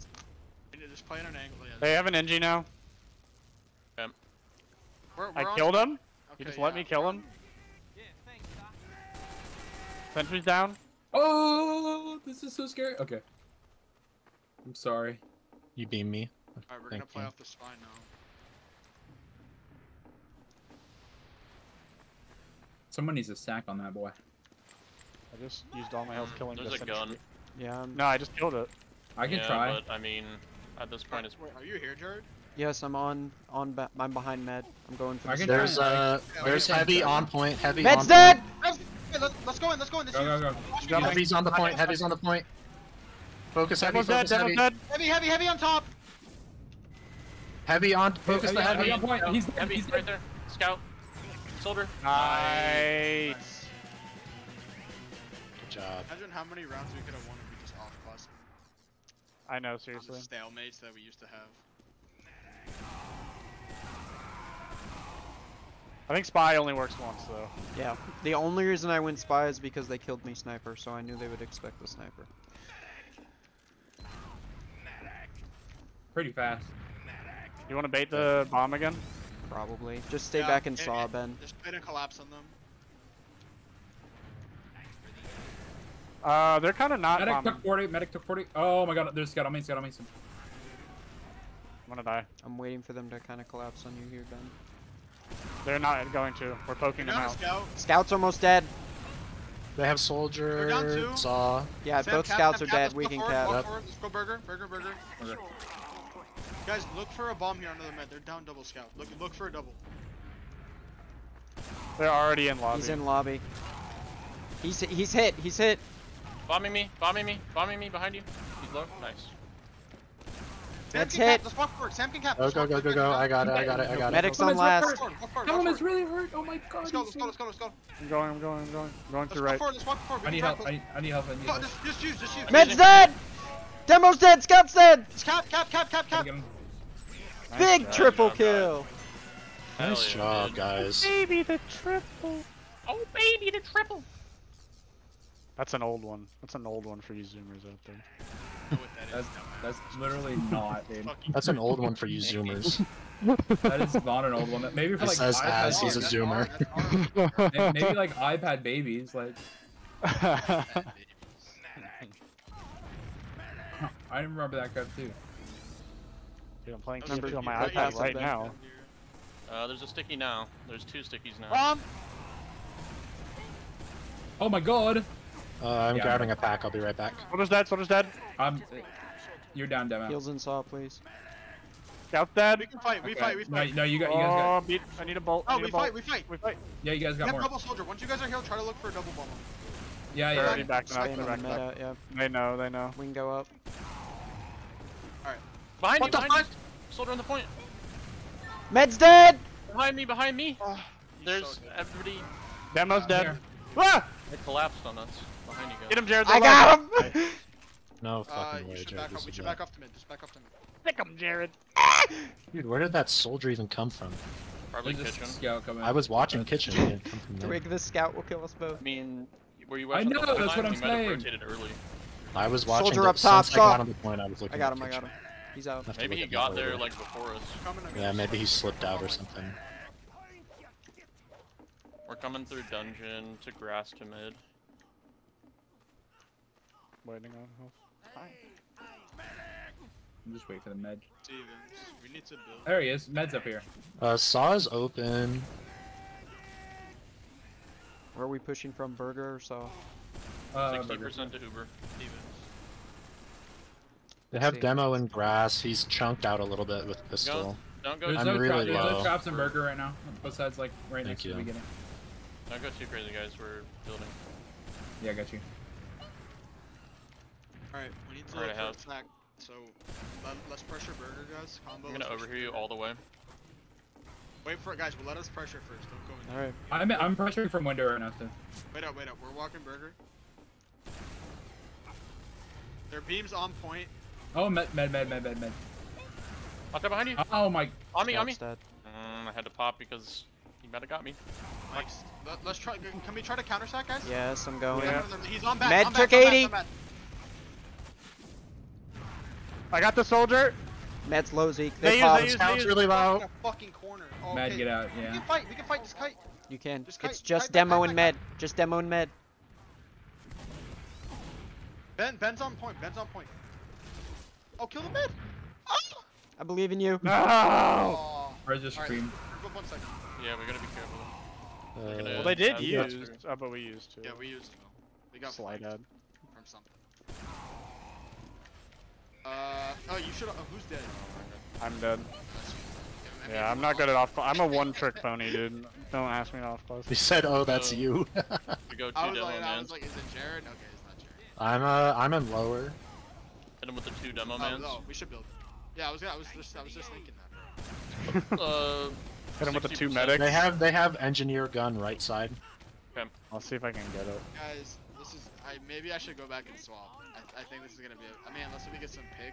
we need to just play at an angle. Yeah. They have an NG now. We're, we're I on- killed him. You Okay, just let me kill him. Sentry's down. Oh, this is so scary. Okay. I'm sorry. You beam me. Alright, we're Thank gonna play you. off the spine now. Someone needs a sack on that boy. I just used all my health killing. There's to a gun. Yeah. I'm, No, I just killed it. I can yeah, try. but I mean, at this point, it's Wait, are you here, Jared? Yes, I'm on. On. I'm behind med. I'm going for the. There's try. uh, Yeah, there's heavy on point. Heavy Med's on dead. Let's, hey, let's, let's go in. Let's go in. Let's Go, use- go, go. Watch me, point. guys. Heavy's on the point. Heavy's on the point. Focus heavy. Demo's dead. Focus Demo's heavy. dead. Heavy, heavy, heavy on top. Heavy on. Focus Hey, the heavy. heavy on point. He's heavy he's right there. Scout, soldier. Nice. Good job. Imagine how many rounds we could have won if we just off class I know, on the seriously. stalemates that we used to have. I think spy only works once though. Yeah. The only reason I went spy is because they killed me sniper, so I knew they would expect the sniper. Pretty fast. You want to bait the bomb again? Probably. Just stay Yeah, back and it- saw it- Ben. Just try to collapse on them. Uh, they're kind of not Medic bombing. took 40. Medic took 40. Oh my god, there's scout on me. Scout on me. I'm gonna die. I'm waiting for them to kind of collapse on you here, Ben. They're not going to. We're poking You're them out. scout. Scout's almost dead. They have soldier. Saw. Yeah, Sam, both cap, scouts cap, are cap, dead. We can forward, cap. walk Yep. forward, Let's go burger, burger, burger. Okay. Guys, look for a bomb here under the med. They're down double scout. Look, look for a double. They're already in lobby. He's in lobby. He's he's hit. He's hit. Bombing me, bombing me, bombing me behind you. He's low. Nice. Sam That's can hit. Cap. Let's walk forward. Sam can cap. Go go go go go. I got it. I got it. I got it. Medic's on last. hurt. Forward, walk forward, Someone walk is really hurt. Oh my god. Let's go, let's go, let's go, let's go. I'm going. I'm going. I'm going. I'm going Let's through walk right. let's walk forward. I need help. I need, help. I need help. just, just use, just use. Med's dead. Demo's dead. Scout's dead. Just cap, cap, cap, cap, cap. Big triple kill. Nice job, guys. Oh, baby, the triple. Oh baby, the triple. That's an old one. That's an old one for you zoomers out there. Know that is, That's literally not, dude. That's an old one for you zoomers. That is not an old one. Maybe for It like says iPad, as he's a That's zoomer. hard, that's hard. may- maybe like iPad babies. Like I remember that crap too. Dude, I'm playing Those Keep are on my iPad here. right now. Uh, there's a sticky now. There's two stickies now. Bomb. Oh my god. Uh, I'm Yeah. grabbing a pack. I'll be right back. Soldier's dead. Soldier's dead. I'm. You're down, demo. Heals and saw, please. Scout's dead. We can fight, we Okay. fight, we fight. no, you got, you guys got. Oh, beat. I need a bolt. Oh, need we a bolt. fight, we fight. We fight. Yeah, you guys We got have more. double soldier. Once you guys are healed, try to look for a double bomb. Yeah, They're yeah. already backing up. They're on the backing mid up. yeah. They know. They know. We can go up. Behind What you, the behind you. Soldier on the point. Med's dead. Behind me, behind me. Oh, There's so everybody. Demo's Uh, dead. here. Ah! It collapsed on us. Behind you guys. Get him, Jared. I they're got low. him. No Uh, fucking you way, Jared. back up. We should back off to mid. Just back off to mid. Stick him, Jared. Dude, where did that soldier even come from? Probably There's kitchen. scout coming. I was watching kitchen. He come from there. Twig the scout will kill us both. I mean, were you I watching the know, whole that's time? what I'm We might have saying. rotated early. I was watching. Soldier up top, Since I got shot. on the point, I was looking. I got him. I got him. He's out. Maybe he got there like before us. Yeah, maybe he slipped out or something. We're coming through dungeon to grass to mid. Waiting on health. I'm just wait for the med. Stevens, we need to build. There he is. Med's up here. Uh, Saw is open. Where are we pushing from? Burger or saw? Uh, Sixty burger. percent to Uber. Stevens. They have see. demo in grass. He's chunked out a little bit with pistol. Don't go. There's I'm no, really tra- there's no low. traps in burger right now. Besides, like right Thank next to the beginning. Don't go too crazy, guys. We're building. Yeah, I got you. Alright, we need to Alright, look for have- attack. So, let, let's pressure burger, guys. Combo. I'm gonna overhear you all the way. Wait for it, guys. But let us pressure first. Don't go in. All right. I'm I'm pressuring from window right now. So. Wait up, wait up. We're walking burger. Their beams on point. Oh, med, med, med, med, med, med. Watch out behind you. Oh my. On me, on me. Dead. Mm, I had to pop because he might have got me. Nice. Let, us try. Can we try to counter sack, guys? Yes, I'm going. Yeah. He's on back. Med on back, took on back, 80. on back. I got the soldier. Med's low Zeke. They They use- pop. they use- really low. Fucking corner. Oh, Med, okay. get out. We Yeah. can fight. We can fight. Just kite. You can. Just It's just kite demo kite and back, med. Just demo and med. Ben, Ben's on point. Ben's on point. Oh, kill the med. Oh! I believe in you. No! oh. Or just scream. group up one second. Yeah, we gotta be careful. They're Uh, gonna- Well, they did Uh, use. that's Oh, but we used to. Yeah, we used them. We got Slide flanked from something. Uh, oh, you should. Uh, who's dead? I'm dead. I mean, Yeah, I'm not good at off. I'm a one-trick pony, dude. Don't ask me to off close. He said, "Oh, that's Uh, you." We go two I was demo like, I mans. was like, is it Jared? Okay, it's not Jared. I'm uh, I'm in lower. Hit him with the two demo Oh, no, we should build. Yeah, I was. I was just. I was just thinking that. Uh, Hit him with the two 60%. medics. They have they have engineer gun right side. I'll see if I can get it. Guys, this is. I maybe I should go back and swap. I, I think this is gonna be. A, I mean, unless we get some pick.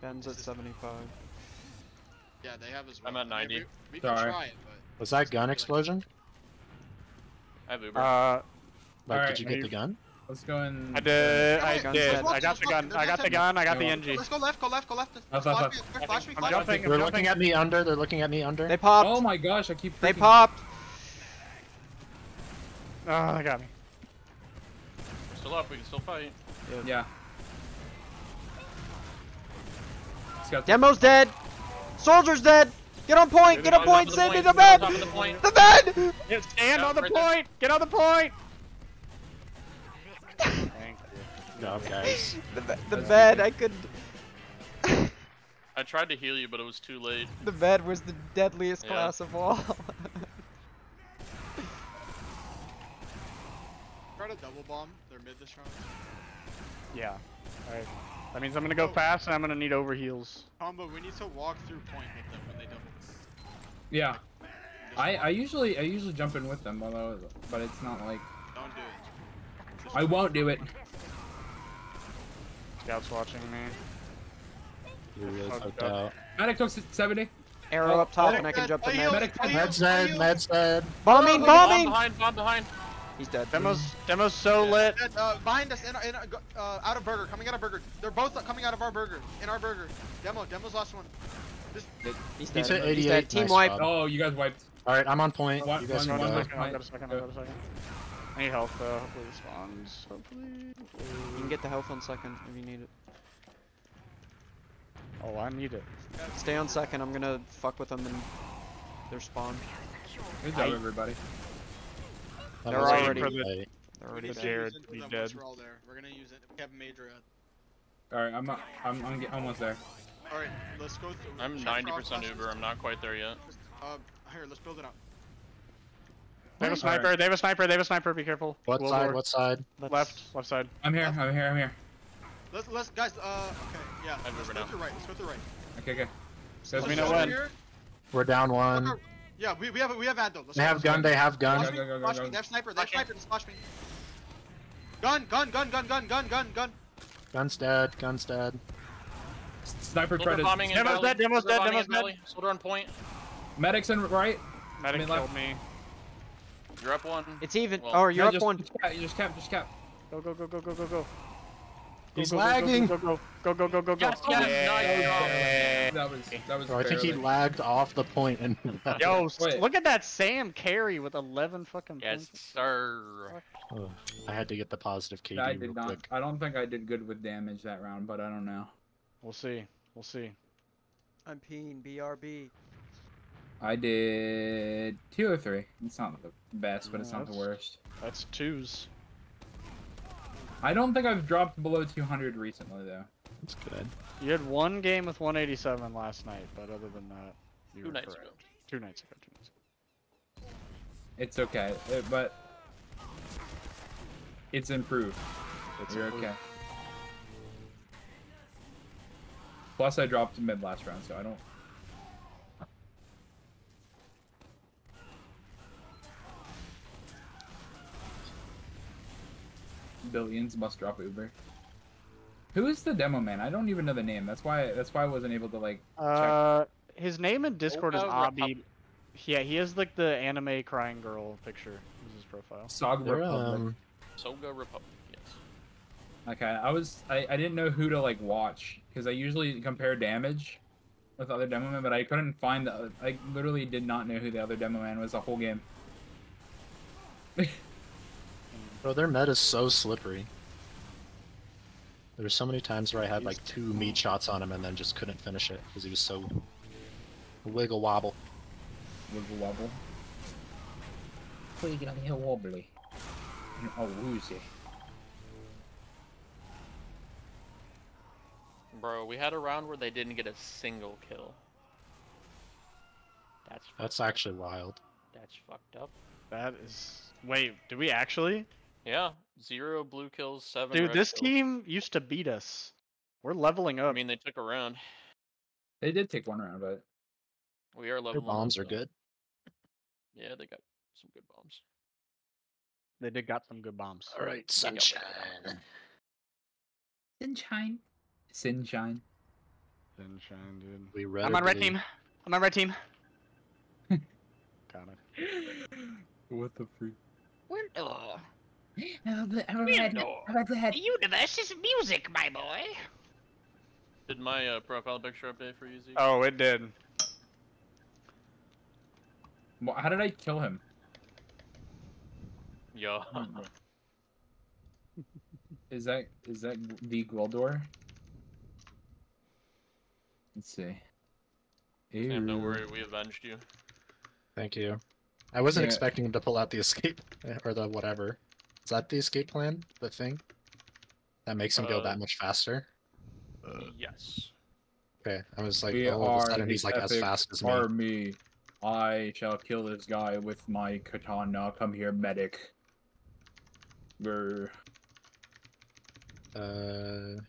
Ben's at 75. Yeah, they have as well. I'm at I mean, 90. we, we can Sorry. try it, but. Was that gun explosion? I have Uber. Uh, Like, Alright. did you get the gun? Let's go in. I did. I gun's did. dead. I got the gun. I got the gun. I got the Yeah. NG. Let's go left. Go left. Go left. Left, left, Flash left. me, quick, flash me, I'm flash me. jumping. I'm They're looking at me under. They're looking at me under. They popped. Oh my gosh, I keep. they popped. Oh, they got me. We're still up. We can still fight. Yeah. He's got Demo's dead. Soldier's dead. Get on point. Get on On point. Save me the on bed. the point. Bed. Yeah, stand on the point. Get on the point. Thank you. Good job, guys. The, be- the bed. I could. I tried to heal you, but it was too late. The bed was the deadliest Yeah. class of all. Try to double bomb. They're mid this round. Yeah. Alright. That means I'm gonna go oh. fast and I'm gonna need overheals. Combo, we need to walk through point with them when they double. Yeah. Just I. I usually I usually jump in with them, although but it's not like Don't do it. Just I won't do it. Scouts watching me. You're really Oh, poked God. out. Medic took 70. Arrow up top, and I can jump the Medic, med. Medic, I heal, Med's I dead. heal. Med's dead. Bombing, Bomb bombing. behind, bomb behind. He's dead. Demo's demo's so lit. Uh, behind us, in, in, uh, out of burger, coming out of burger. They're both coming out of our burger, in our burger. Demo, demo's last one. He's He's dead. at He's 88. dead. Team Nice wipe. job. Oh, you guys wiped. All right, I'm on point. One- You guys one- can One one go. I've got a second, I've got a second. I need health though. Hopefully it spawns. Hopefully. You can get the health on second if you need it. Oh, I need it. Stay on second. I'm gonna fuck with them and their spawn. Good job, everybody. That They're was a already- good play. They're already can dead. Jared, use it for he's them dead. We're all there. We're gonna use it. We have major at. All right, I'm I'm I'm get- almost there. All right, let's go. Through, I'm 90% outclasses. Uber. I'm not quite there yet. Uh, here, let's build it up. They have a Alright. sniper. They have a sniper. They have a sniper. Be careful. What Will side? Lord. What side? Left. Left side. I'm here. I'm here. I'm here. Let's, let's, guys. Uh, okay, yeah. I have Let's Uber go now. through right. Let's go through right. Okay, okay. Let me Let's know go when. We're down one. Look, Yeah, we, we have we have Ando. Let's They have gun. go. They have Go, Splash gun. me. They have sniper. They have Okay. sniper. Splash me. Gun, gun, gun, gun, gun, gun, gun, gun. Gun's dead. Gun's dead. Sniper Soldier credit. Demo's valley. dead, Demo's dead, Demo's dead. Soldier on point. Medics in right. Medic mean, left. me. You're up one. It's even. Well, oh, you're No, up just, one. Just cap, just cap. Just cap. Go go go go go go go. He's go, go, go, lagging. Go go go go go go go. Yes, yes, nice That was that was. Oh, I think he lagged off the point and. Yo, Wait. look at that Sam carry with 11 fucking Yes, points. sir. Oh, I had to get the positive KD I did not. quick. I don't think I did good with damage that round, but I don't know. We'll see. We'll see. I'm peeing. BRB. I did two or three. It's not the best, but it's not the worst. That's twos. I don't think I've dropped below 200 recently though. That's good. You had one game with 187 last night, but other than that, you Two were nights correct. ago. Two nights ago. Two nights ago. It's okay, uh, but it's improved. It's You're improved. okay. Plus, I dropped mid last round, so I don't. Billions must drop Uber. Who is the demo man? I don't even know the name. That's why. That's why I wasn't able to like. Uh, his name in Discord is Olga Abi. Yeah, he has like the anime crying girl picture. Is his profile. Sog They're, Republic. um, Soga Republic. Yes. Okay, I was I, I didn't know who to like watch because I usually compare damage with other demo men, but I couldn't find the I literally did not know who the other demo man was the whole game. Bro, their meta's so slippery. There were so many times where I had like two meat shots on him and then just couldn't finish it because he was so wiggle wobble. Wiggle wobble. Wiggly wobbly. Oh, woozy. Bro, we had a round where they didn't get a single kill. That's That's actually wild. that's fucked up. That is. Wait, do we actually? Yeah, zero blue kills, seven. Dude, red this kills. team used to beat us. We're leveling up. I mean, they took a round. They did take one round, but We are leveling. Their bombs up, are though. good. Yeah, they got some good bombs. they did got some good bombs. All right, sunshine. sunshine. Sunshine. Sunshine, dude. We read. I'm on red team. I'm on red team. got it. What the freak? Window. Window. The universe is music, my boy. Did my uh, profile picture update for you, Z? Oh, it did. Wha- How did I kill him? Yo. Is that is that the Gwildor? Let's see. Sam, don't Ew. worry, we avenged you. Thank you. I wasn't Yeah. expecting him to pull out the escape or the whatever. Is that the escape plan? The thing that makes him go Uh, that much faster? yes. Okay, I was like, we oh, all of a sudden he's like as fast as me. army. I shall kill this guy with my katana. Come here, medic. Grr. Uh,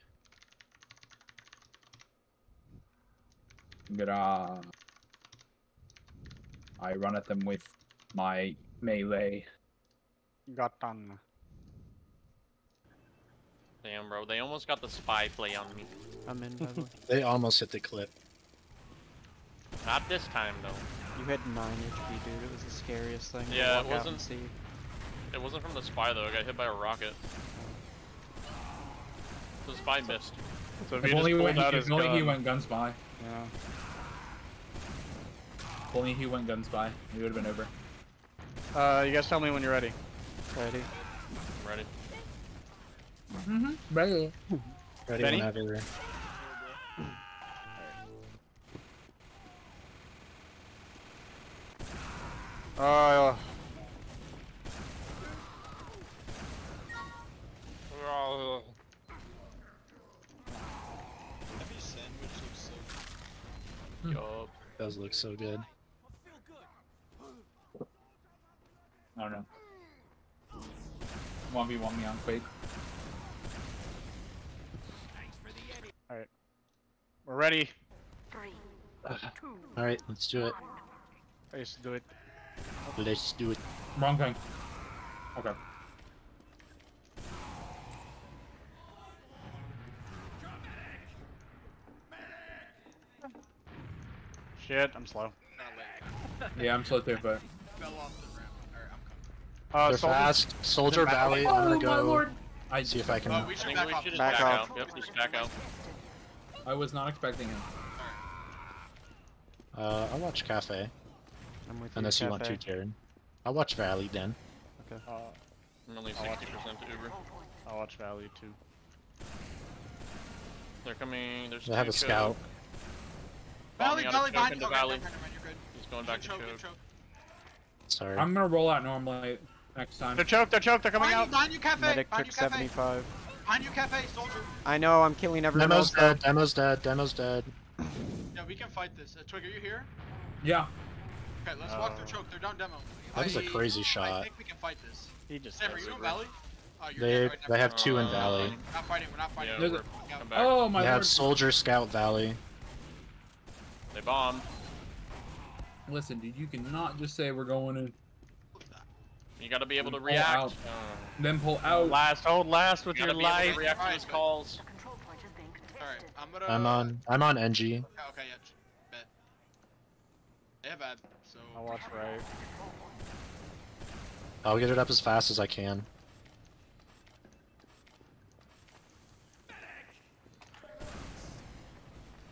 Gra. I run at them with my melee. Got on. Damn, bro, they almost got the spy play on me. I'm in, by the way. they almost hit the clip. Not this time, though. You had 9 HP, dude. It was the scariest thing. to Yeah, it walk out and wasn't- see. It wasn't from the spy, though. I got hit by a rocket. The spy missed. So if, If he only, just went, pulled out if his only he went guns by. Yeah. If only he went guns by, It would have been over. Uh, you guys tell me when you're ready. Ready? I'm ready. Mm-hmm. Ready. Ready Benny? whenever. Uh, Heavy sandwich looks so Yup. Does look so good. I don't know. One v one me on Quake. We're ready. Three, two, All right, let's do it. I used to do it. Let's do it. Wrong thing. Okay. Shit, I'm slow. Yeah, I'm slow too, but. Fell off the ramp. Alright, I'm coming. Uh, They're soldier- fast. Soldier Valley. I'm gonna go I see if I can. Oh, we should think back off. Back back, off. out. Yep, just back out. I was not expecting him. Uh, I'll watch Cafe. I'm with Unless you, you want to, Cafe. Jared. I'll watch Valley then. Uh, I'm only 60% to Uber. I'll watch Valley too. They're coming. There's They have two a scout. Valley, Bombing out valley, of choke into valley. never mind, you're good. He's going back choke, good choke. choke. Sorry. I'm gonna roll out normally next time. They're choked. They're choked. They're coming Behind out. behind you, cafe. Medic behind took you, cafe. 75. Behind you, cafe, soldier. I know, I'm killing everyone Demo's else. dead. Demo's dead. Demo's dead. Yeah, we can fight this. Uh, Twig, are you here? Yeah. Okay, let's walk Uh, through choke. They're down demo. That was a I- crazy shot. I think we can fight this. He just. Sam, are you in. Valley? Oh, They right, they have two in Uh, Valley. We're not fighting. We're not fighting. Yeah, we're a- walking out. Come. Oh my They lord. have Soldier Scout Valley. They bombed. Listen, dude, you cannot just say we're going in, You gotta be able to react. out. Uh, then pull out. Last, hold last with gotta your be life. react to Alright, those but- calls. the control point is being contested. Alright, I'm gonna. I'm on. I'm on NG. Okay, okay, yeah. Bet. They have ad, so. I'll watch right. I'll get it up as fast as I can.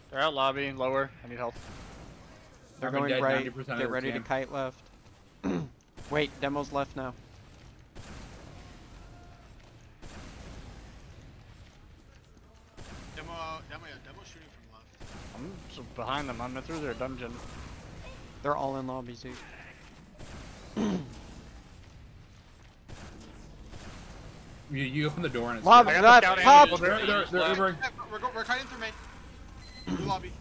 They're out lobby, lower. I need help. They're I've been going dead right. 90% Get ready to kite left. Wait, demo's left now. Someone's shooting from left. I'm so behind them. I'm through their dungeon. They're all in lobby, Zeke. You, you open the door and it's Lob I got the that scout pop. ammo. They're, they're, they're Left. Ubering. Yeah, we're, go- we're kiting through main. Blue lobby.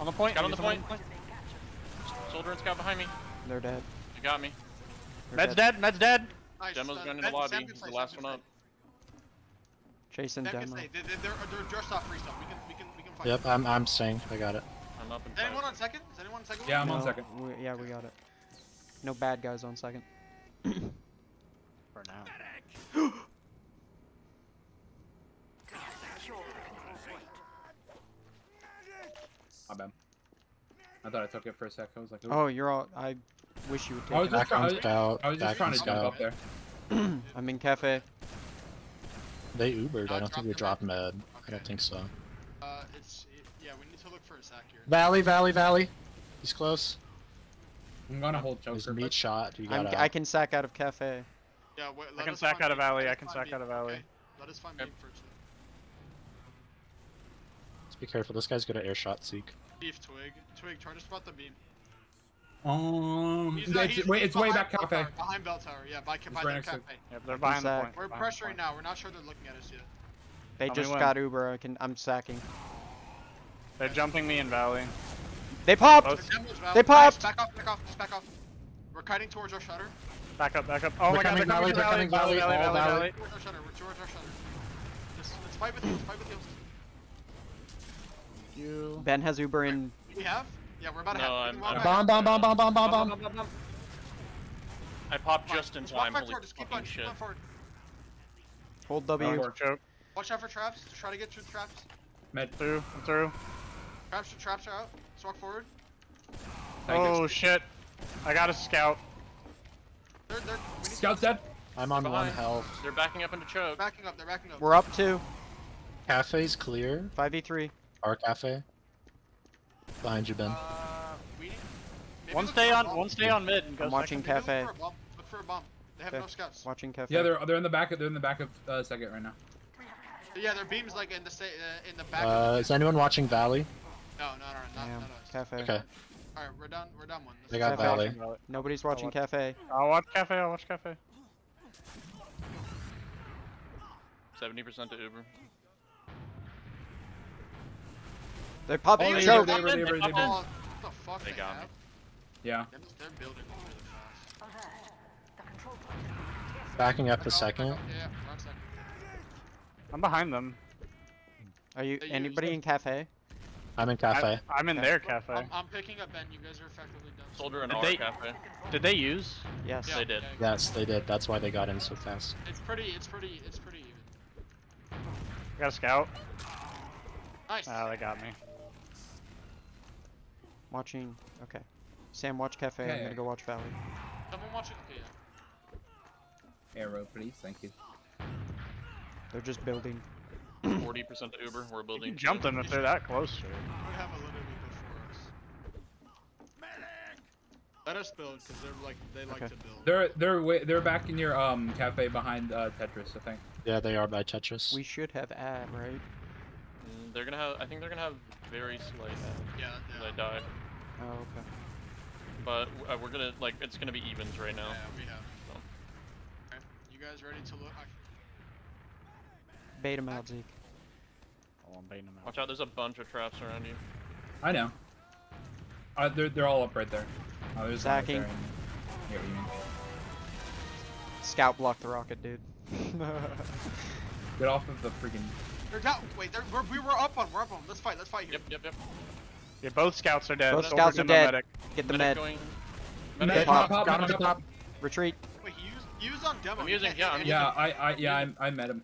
On the point. Got on the someone point. Soldier and got behind me. They're dead. You got me. They're Med's dead. Med's dead. Nice. Demo's uh, going in the lobby. Sam He's the last one can up. Chasing stay. Sam demo. stay. They, they, they're, they're just off free stuff. We can, we can, we can fight. Yep, I'm I'm staying. I got it. I'm up in Is anyone on second? Is anyone on second? Yeah, I'm on No, second. we- yeah, we got it. No bad guys on second. For now. My bad. I thought I took it for a sec. I was like, ooh. Oh, you're all. I wish you would I was take just Back I on was- scout. I was just trying on to jump up there. it. I'm in cafe. They Ubered. Uh, I don't think we dropped med. I Okay. don't think so. Uh, it's it, yeah. We need to look for a sack here. Valley, Valley, Valley. He's close. I'm gonna hold He's choker. meat but- shot. You I'm, got I can sack out of cafe. Yeah. Wait, I can sack out of beam, alley, I can find sack out of alley. okay? Let us find Yep. beam first. Let's be careful. This guy's good at air shot seek. Beef twig. Twig. Try to spot the beam. Um, He's, it's, he's, wait, he's it's way back cafe. Tower, behind bell tower. Yeah, by, by right their cafe. Yep, they're behind the point. We're behind the pressuring point. now. We're not sure they're looking at us yet. They Tell me just when. got Uber. I can. I'm sacking. They're jumping me in valley. They popped. Both- The demo's valid. They Nice, popped! Back off. Back off. Just back off. We're kiting towards our shutter. Back up, back up. Oh They're my god, they're coming coming valley, to they're valley, coming valley, valley, valley, all valley, valley. valley. Towards our shutter. We're towards our shutter. Just, let's fight with you. Let's fight with you. You. Ben has Uber in. We have? Yeah, we're about to No, have. I'm- we can walk I'm- back. Bomb, bomb, bomb, bomb, bomb, bomb, bomb. I popped Fine, just in just walk time. Holy forward, just keep fucking going, keep shit. forward. Hold W. we're choke. Watch out for traps. Just try to get through the traps. Med. Through, I'm through. Traps, traps are out. Just walk forward. Oh shit. I got a scout. They're, they're, Scout's dead. I'm on one health. They're backing up into They're choke. backing up. They're backing up. We're up two. Cafe's clear. 5v3. Our cafe. Behind you, Ben. Uh, we One stay on, one stay on mid and go I'm watching second. Cafe. Look for bomb. Look for a bomb. They have Okay. no scouts. Watching cafe. Yeah, they're they're in the back. Of, they're in the back of uh, second right now. Yeah, their beams like in the sta- uh, in the back. Uh, of is anyone watching Valley? no, no, no, not, Damn. not us. Cafe. Okay. All right, we're down. We're down one. They got Cafe. Valley. Nobody's watching watch- cafe. I'll watch cafe, I'll watch cafe. 70% to Uber. They popped. Oh, they- choke. they- they- they- they- they- Oh, what the fuck? They got me. Yeah. They're, they're building really fast. Backing up Back the off, second. Yeah, yeah, we're on second. I'm behind them. Are you They anybody them. in cafe? I'm in cafe. I, am in their cafe. I'm, I'm picking up Ben. You guys are effectively done. Soldier in Did our they- cafe. Did they use? Yes. Yeah, They did. yeah, yeah. Yes, they did. That's why they got in so fast. It's pretty. It's pretty. It's pretty even. Got a scout. Nice. Oh, they got me. Watching. Okay. Sam, watch cafe. I'm gonna go watch Valley. Someone watching. Okay, yeah. Arrow, please. Thank you. They're just building. 40% to Uber. We're You building. can jump them if they're that close. Sure. We have a little bit before us. Let us build, cause they're like they like Okay. to build. They're they're way, they're back in your um cafe behind uh, Tetris, I think. Yeah, they are by Tetris. We should have ad, right? They're gonna have. I think they're gonna have very slight Yeah, when yeah. they die. Oh, okay. But uh, we're gonna like it's gonna be evens right now. Yeah, we have. So. Okay. You guys ready to look? I- Bait him out, Zeke. Oh, I'm baiting them out. Watch out! There's a bunch of traps around you. I know. Uh, they're they're all up right there. Oh, there's one right there. Yeah, what you mean. Scout block the rocket, dude. Get off of the freaking. They're down. Wait, they're, we're, we were up on. We're up on. Let's fight. Let's fight here. Yep, yep, yep. Yeah, both scouts are dead. Both Soldier scouts are demo dead. medic. Get the Medic med. going. Med, Medic. pop, pop, got him med, to pop. top. Retreat. Wait, he used, he used on demo. I'm using- can't yeah, I'm anything. Yeah, I I yeah I, I met him.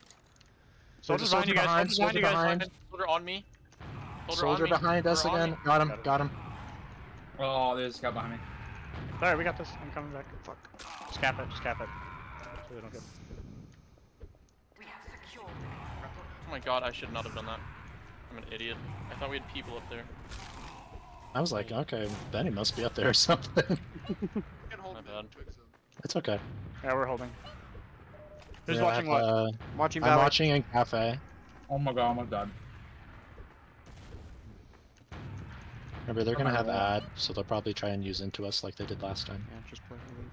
Soldier's There's behind you guys. soldier Soldier's behind you guys. behind. Soldier on me. Soldier, Soldier on me. behind us Soldier on again. Got him. Got him. Got him. Oh, there's a scout behind me. Sorry, we got this. I'm coming back. Fuck. Just cap it. Just cap it. So they don't get. Oh my god! I should not have done that. I'm an idiot. I thought we had people up there. I was like, okay, Benny must be up there or something. You can hold My bad. It's okay. Yeah, we're holding. Who's Yeah, watching what? uh, Watching I'm watching in cafe. Oh my god, almost died. Remember, they're Oh gonna have God. ad, so they'll probably try and use into us like they did last time. Yeah, just play relief.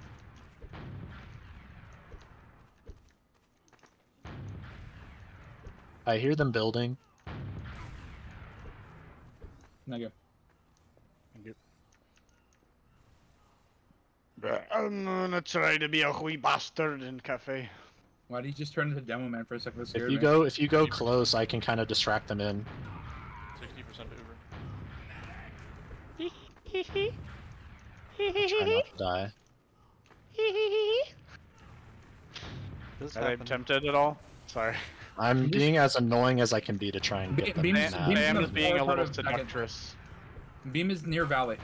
I hear them building. Negative. I'm gonna try to be a wee bastard in cafe. Why did you just turn into Demo Man for a second? If scared you me. go, if you go close, I can kind of distract them in. 60% Uber. Try not to die. This Are they happened. tempted at all? Sorry. I'm Can being as annoying as I can be to try and get them beam- mad. beam- Sam is being a little of Nugget. seductress. Beam is near Valley.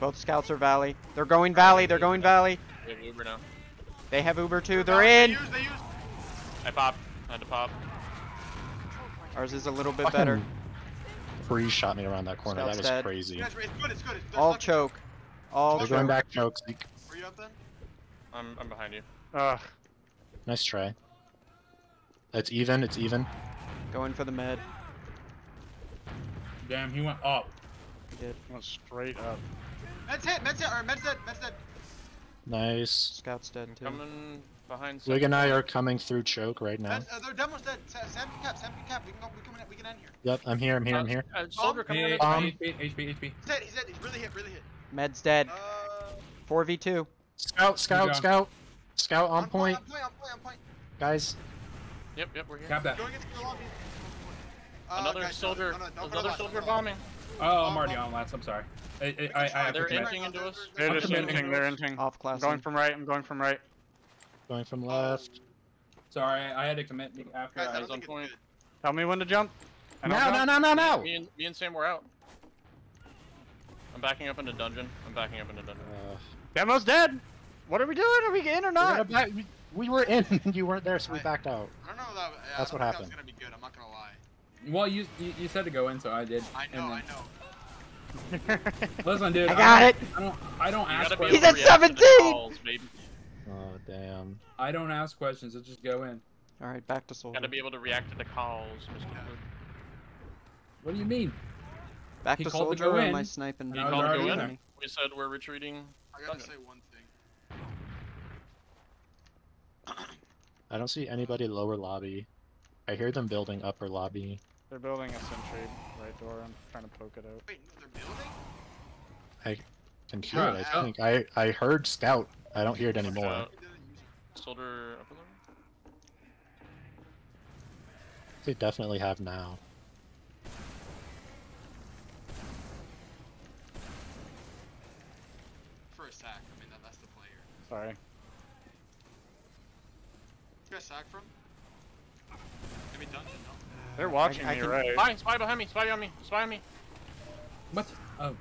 Both scouts are valley. They're going valley. They're going valley. We have Uber now. They have Uber too. They They're in. use, they use. I pop. I had to pop. Ours is a little bit better. Fucking Free shot me around that corner. Scout's that was dead. crazy. Yeah, it's, it's good. It's good. It's, All nothing- choke. All They're choke. going back chokes. Were you up then? I'm, I'm behind you. Ugh. Nice try. It's even. It's even. Going for the med. Damn, he went up. He did. Went straight up. Med's hit. Med's hit. Or med's dead. Med's dead. Nice. Scout's dead too. Coming behind. Wig and I are coming through choke right now. Med, uh, their demo's dead. Sam can cap. Sam can cap. We can go. We can. We can end here. Yep, I'm here. I'm here. I'm here. Uh, soldier coming Hey, in. Um, HP, HP, HP. He's dead. He's dead. He's really hit. Really hit. Med's dead. Uh, 4v2. Scout, scout, scout. Scout on I'm point, I'm point. I'm point. I'm point. guys. Yep, yep, we're here. Cap that. Going into the lobby. Uh, Another guys, soldier. no, no, don't Another put a lot, soldier don't put a lot. bombing. Oh, I'm already on last. I'm sorry. I, I, I, I They're to commit. inching into us. They're I'm just committing. inting. They're inting. Off class. going from right. I'm going from right. Going from Oh, left. Sorry, I had to commit after Guys, I was on point. good. Tell me when to jump. and No, no, no, no, no. Me and, me and Sam were out. I'm backing up into dungeon. I'm backing up into dungeon. Uh, Demo's dead. What are we doing? Are we in or we're not? gonna back- we- we were in, and you weren't there, so we I- backed out. I don't know that. Yeah, That's what happened. That was gonna be good. I'm not gonna lie. Well, you, you you said to go in, so I did. I know. and I know. Listen, dude. I got don't- it. I don't. I don't ask questions. He's able at react to the 17! calls, baby. Oh damn. I don't ask questions. I just go in. Alright, back to soldier. Gotta be able to react to the calls, Mr. Yeah. What do you mean? Back He to soldier go or am in. I sniping? He You I was called to already go in in. We said we're retreating. I gotta Dungeon. say one thing. I don't see anybody lower lobby. I hear them building upper lobby. They're building a sentry right door. I'm trying to poke it out. Wait, they're building? I can hear Bruh, it. I how- think I I heard scout. I don't hear it anymore. Out. They didn't use it. Soldier up in there? They definitely have now. For a. I mean, that, that's the player. Sorry. You guys sack from? Maybe dungeon, no? They're uh, watching I me, can- right? Spy, spy behind me, spy on me, spy on me. What? Oh. Ugh.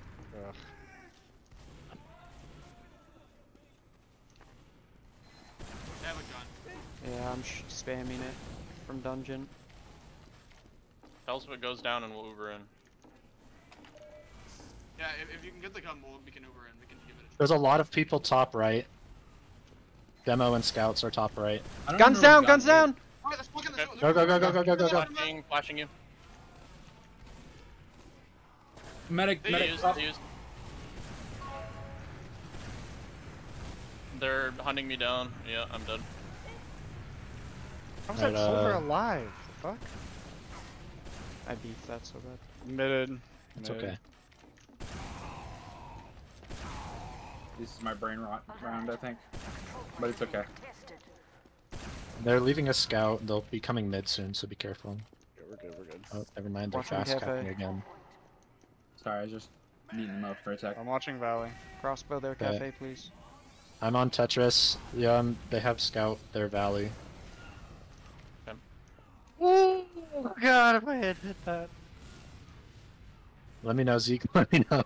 They have a gun. Yeah, I'm sh spamming it from dungeon. Tell us if it goes down and we'll Uber in. Yeah, if, if you can get the gun, we'll, we can Uber in. We can give it a There's a lot of people top right. Demo and scouts are top right. Guns down, guns gun down! Alright, let's look in the Okay. Go, go, go, go, go, go, go, go. Flashing, flashing you. Medic, They medic. They used, up. they used. They're hunting me down. Yeah, I'm dead. How's that soldier uh, alive? The fuck? I beefed that so bad. Admitted. It's Mid. okay. This is my brain rot round, I think. But it's okay. They're leaving a scout. They'll be coming mid soon, so be careful. Yeah, we're good. We're good. Oh, never mind. They're Watching fast cafe. capping again. Sorry, I was just meeting them up for a sec. I'm watching Valley. Crossbow their Okay. cafe, please. I'm on Tetris. Yeah, um, they have scout. Their valley. Oh god, if I had hit that. Let me know, Zeke. Let me know.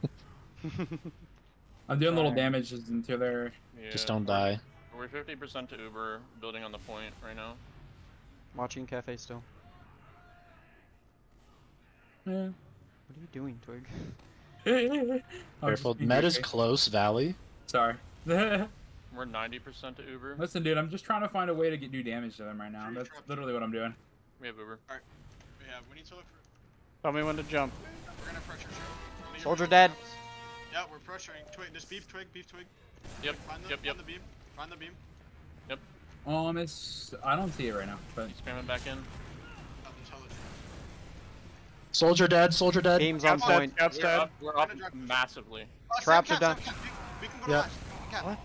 I'm doing little Sorry. damages until they're. Yeah. Just don't die. We're 50% to Uber, building on the point right now. Watching cafe still. Yeah. What are you doing, Twig? I'm Careful. just being Med is close. Valley. Sorry. We're 90% to Uber. Listen, dude, I'm just trying to find a way to get do damage to them right now. That's literally what I'm doing. We have Uber. Alright. We have. We need to look for. Tell me when to jump. We're gonna pressure choke. Soldier dead. Yeah, we're pressuring. Twig, just beef twig, beef twig. Yep. Find the, Yep. Find the beam. Yep. the beam. Um, it's I don't see it right now, but He's spamming back in. Oh, there's hella traps. Soldier dead. Soldier dead. Beams on Scouts dead. point. Scouts We're dead. up, we're up massively. Oh, Traps are done. Sam, We, we can go to Yeah. last. Cat. What?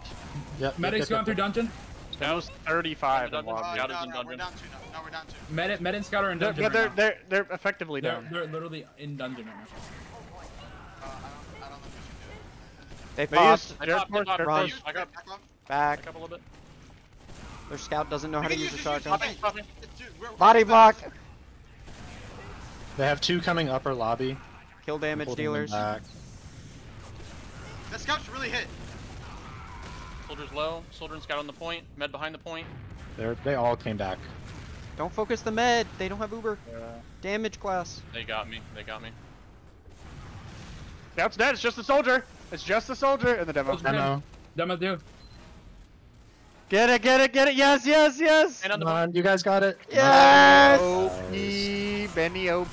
Yep. medic's yep, going yep, through yep. dungeon. That was 35 in Dungeon. Uh, lobby. Scout no, is in no, we're dungeon. down two now. No, we're down two. Med, Med and Scout are in They're, dungeon. yeah, right they're, now. they're, they're effectively They're, down. they're literally in dungeon right now. Uh, I don't, I don't know what you They They popped. used I Dirt popped, I Force, popped, Dirt I Run. Force. used- I got Back. Back. back up a little bit. Their scout doesn't know how to can use a use- use- use- shotgun. use- Popping. Dude, we're- we're Body block. They have two coming upper lobby. Kill damage holding them dealers. back. That scout's really hit. Soldier's low. Soldier and scout on the point. Med behind the point. They're they all came back. Don't focus the med. They don't have Uber. Yeah. Damage class. They got me. They got me. Scout's dead. It's just the soldier. It's just the soldier in the demo. Demo. Demo two. Get it, get it, get it. Yes, yes, yes. And on Come on, you guys got it. Yes! OP, Benny OP.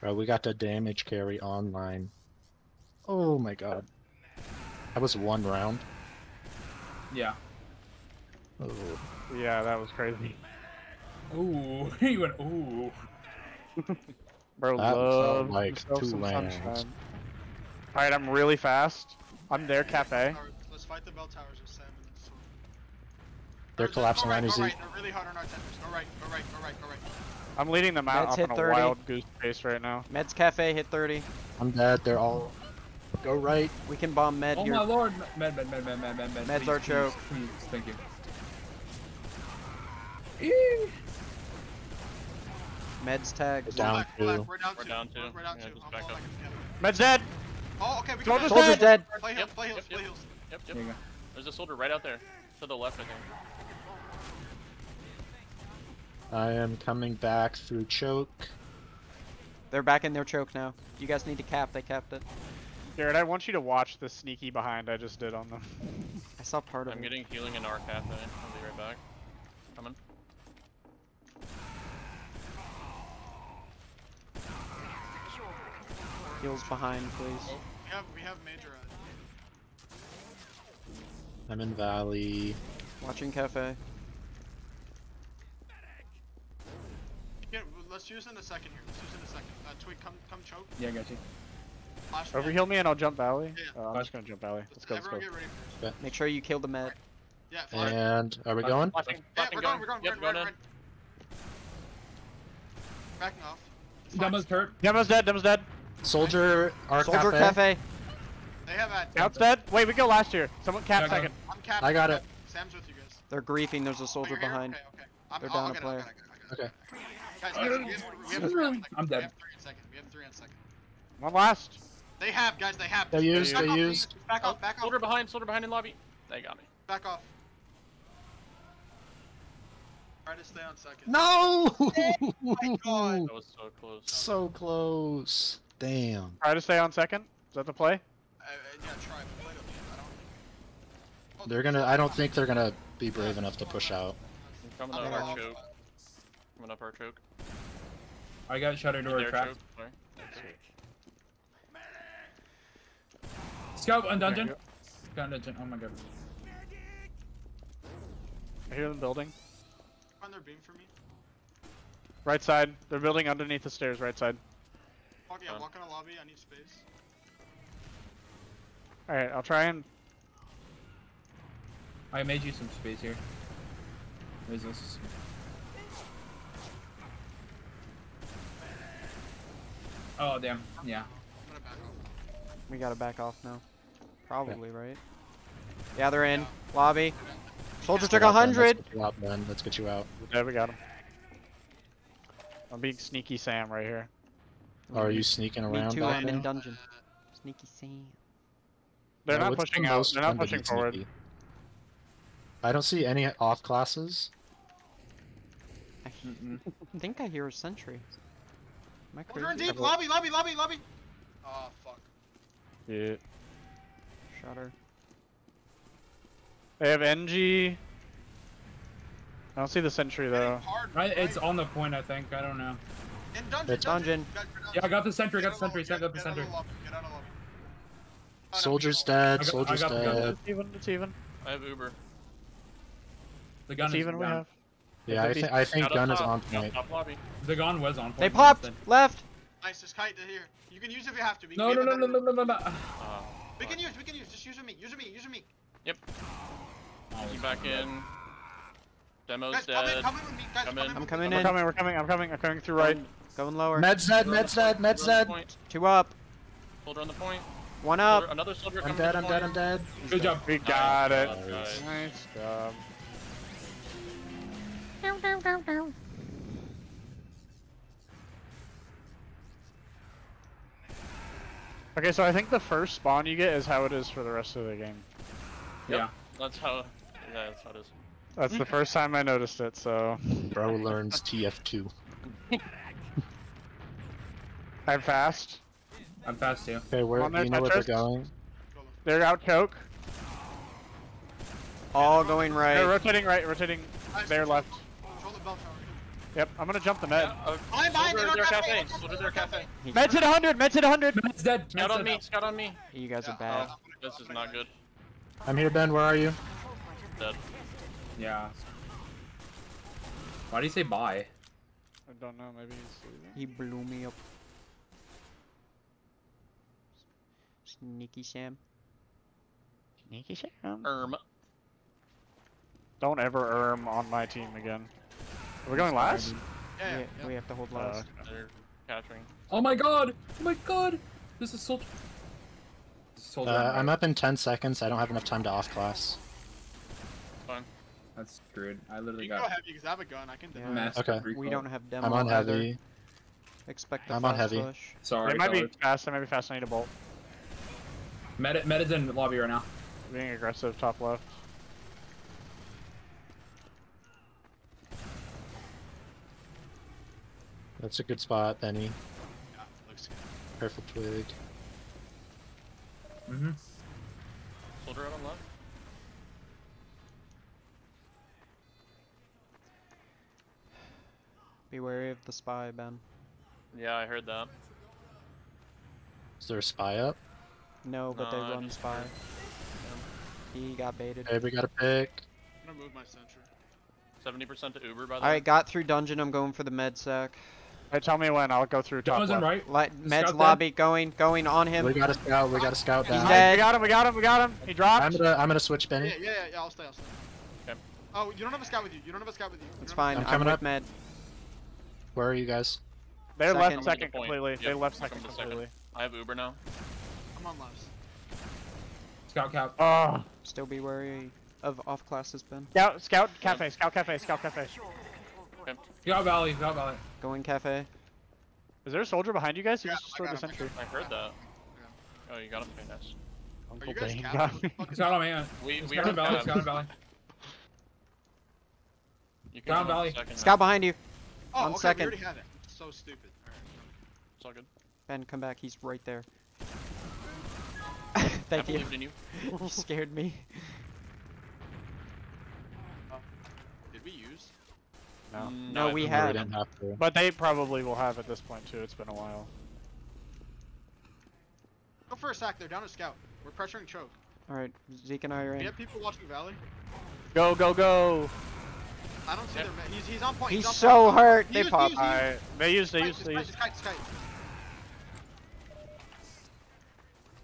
Bro, we got the damage carry online. Oh my god. That was one round. Yeah. Oh. Yeah, that was crazy. Ooh, he went ooh. Bro, That uh, love felt like two lands. Alright, I'm really fast. I'm their cafe. Let's fight the bell towers with Sam and the. They're collapsing go right, line right. Really hard on our tenders. Go right, go right, go right, go right. I'm leading them out Meds up hit in a 30. wild goose chase right now. Med's cafe hit 30. I'm dead. They're all. Go right. We can bomb med Oh here. my lord. Med, med, med, med, med, med, med. Meds please, are choke. Please, thank you. Med's tagged. Down Go back, go back. two. We're down We're two. down two. We're, we're down Yeah, two. just I'm back up. like a cat. Med's dead. Oh, okay, we can Soldier's. Soldier's dead. Play heals, Yep, play heals, yep, play heals. Yep, yep. There you go. There's a soldier right out there. To the left, I think. I am coming back through choke. They're back in their choke now. You guys need to cap. They capped it. Jared, I want you to watch the sneaky behind I just did on them. I saw part of I'm it. getting healing in our cafe. I'll be right back. Coming. Heals behind, please. We have, we have major. I'm in Valley. Watching cafe. yeah, let's use in a second here. Let's use in a second. Uh, Twig, come, come choke. Yeah, I got you. Flash man. Overheal me and I'll jump valley. Yeah. Uh, I'm just gonna jump valley. Let's go, let's go. Everyone get ready for Make sure you kill the med. Yeah, flash. And are we going? Flashing, Yeah, flashing, we're going, we're going, Yep, we're going going, in. Backing off. It's. Demo's hurt. Demo's dead, Demo's dead. Soldier, our Soldier cafe. cafe. They have at. Scout's dead. Wait, we go last year. Someone cap Yeah, go. second. I'm capped. I got it. Sam's with you guys. They're griefing. There's a Oh, soldier you're behind. Okay, okay. I'm, They're down a player. I'll get it, I'll get it, Okay. Guys, guys, we have, we have three on. I'm dead. We have three in second. We have three on second. One last. They have, guys, they have. They used, Back they off, used. please. Back off, back oh, off, Soldier behind, soldier behind in lobby. They got me. back off. Try to stay on second. No! Oh my God. That was so close. so close. Damn. Try to stay on second. Is that the play? Uh, uh, yeah, try, play to. I don't think. Oh, They're gonna. I don't think they're gonna be brave enough to push out. I'm coming up gonna- our choke. Coming up our choke. I got shutter door Their trapped. Scout on dungeon. Scout on dungeon. Oh my god. I hear them building. Find their beam for me. Right side. They're building underneath the stairs. Right side. Walk, yeah, Done. walk in a lobby. I need space. All right, I'll try and. I made you some space here. What is this? Oh damn. Yeah. I'm gonna back off. We gotta back off now. Probably, right? Yeah, they're in. Lobby. Soldier took a hundred. get you. Let's get you out. There we got him. I'm being sneaky Sam right here. Oh, are you sneaking Me around too. back I'm in dungeon. Sneaky Sam. They're Yeah, not what's the pushing out. They're not pushing forward. sneaky? I don't see any off classes. I think I hear a sentry. Am I Soldier in crazy? deep. Lobby, lobby, lobby, lobby. Oh fuck. Yeah. Shutter. They have NG. I don't see the sentry though. Hard Right, it's on the point, I think. I don't know. In dungeon. It's dungeon. Guys, Yeah, I got the sentry. Get Got the out of sentry. lobby, Got the get out sentry. Get out of lobby. Oh, Soldier's we dead. I got- I Soldier's got dead. It's even. It's even. I have Uber. The gun It's is even. We have. Yeah, I think I think Scout up gun is on point. The gun was on point. They popped left. Nice, just kite to here. You can use if you have to. We No, no, no, no, no, no, no, no. We can use, we can use. Just use with me. Use with me. Use with me. you back in. Demo's Guys, come in, dead. come in with me. Guys, Come come in. in. I'm with coming We're in. coming. We're coming. I'm coming. I'm coming through right. Going lower. Med's dead. Soldier on Med's the dead. Med's dead. point, Two up. Soldier on the point. One Soldier- up. Another soldier I'm dead. I'm the dead. I'm dead. Good job. We got it. job, guys. Nice job. Down, down, down, down. Okay, so I think the first spawn you get is how it is for the rest of the game. Yeah. That's how. Yeah, that's how it is. That's the first time I noticed it. So Bro learns TF2. I'm fast. I'm fast too. Okay, where On do you know where they're going? They're out choke. All going right. They're rotating right, rotating. Nice, They're left. Control the bell tower. Yep, I'm gonna jump the med. Uh, Behind, behind, soldier their cafe. cafe. Soldier their cafe. Med's hit 100. Med's hit 100. Med's dead. Scout on me. Scout on me. You guys are bad. uh, This is not good. I'm here, Ben. Where are you? Dead. Yeah. Why do you say bye? I don't know. Maybe he's leaving. He blew me up. Sneaky Sam. Sneaky Sam. Erm. Don't ever erm on my team again. Are we going last? Yeah, yeah, we, yeah. we have to hold Uh, last. They're capturing. Oh my god! Oh my god! This is soldier. Soldier. Uh, I'm up in 10 seconds. I don't have enough time to off class. Fine. That's screwed. I literally You can go heavy because I have a gun. I can Yeah. deny. Okay. recoil. We don't have demo I'm on either. heavy. Expect a I'm on fast heavy. push. Sorry. They might be fast. They might be fast. I need a bolt. Meta, meta's in the lobby right now. Being aggressive, top left. That's a good spot, Benny. Yeah, looks good. Careful twig. Mm-hmm. Soldier out on left. Be wary of the spy, Ben. Yeah, I heard that. Is there a spy up? No, but No, they I run just spy. He got baited. Okay, we got a pick. I'm gonna move my sentry. 70% to Uber, by the way. Alright, got through dungeon. I'm going for the med sec. Hey, tell me when. I'll go through top Demo's left. right. Li- med's Scout lobby going, going on him. We got a scout. We got a scout He's down. dead. We got him. We got him. We got him. He dropped. I'm gonna I'm gonna switch Benny. yeah, yeah, yeah. I'll stay. I'll stay. Okay. Oh, you don't have a scout with you. You don't have a scout with you. You It's fine. I'm I'm, coming with up. med. Where are you guys? They're Second. left second the point. completely. They left second to second. completely. I have Uber now. A- I'm on lives. Scout cap. Oh. Still be wary of off classes, Ben. Scout, scout cafe, scout cafe, scout cafe. Scout valley. Scout valley. Going cafe. Is there a soldier behind you guys? He Yeah, just I destroyed the got him, sentry. I heard that. Oh, you got him. Okay, nice. Uncle you guys Bane got What me. the fuck is Scout on man. We, we Scout are valley. capped. Scout in valley. You can Down valley. second now. Scout behind you. Oh, On okay, second. we already have it. So stupid. Alright. It's all good. Ben, come back. He's right there. I Thank you. in you. You scared me. Did we use? No. Mm, No, we think No, had- we didn't have to. But they probably will have at this point too. It's been a while. Go for a sack. They're down to scout. We're pressuring choke. Alright, Zeke and I are in. We in. have people watching Valley. Go, go, go! I don't see Yep. them. He's, he's on point. He's on so point. hurt. He They used- he pop. used- he used- Alright, they used, they Kite, used, just they kite,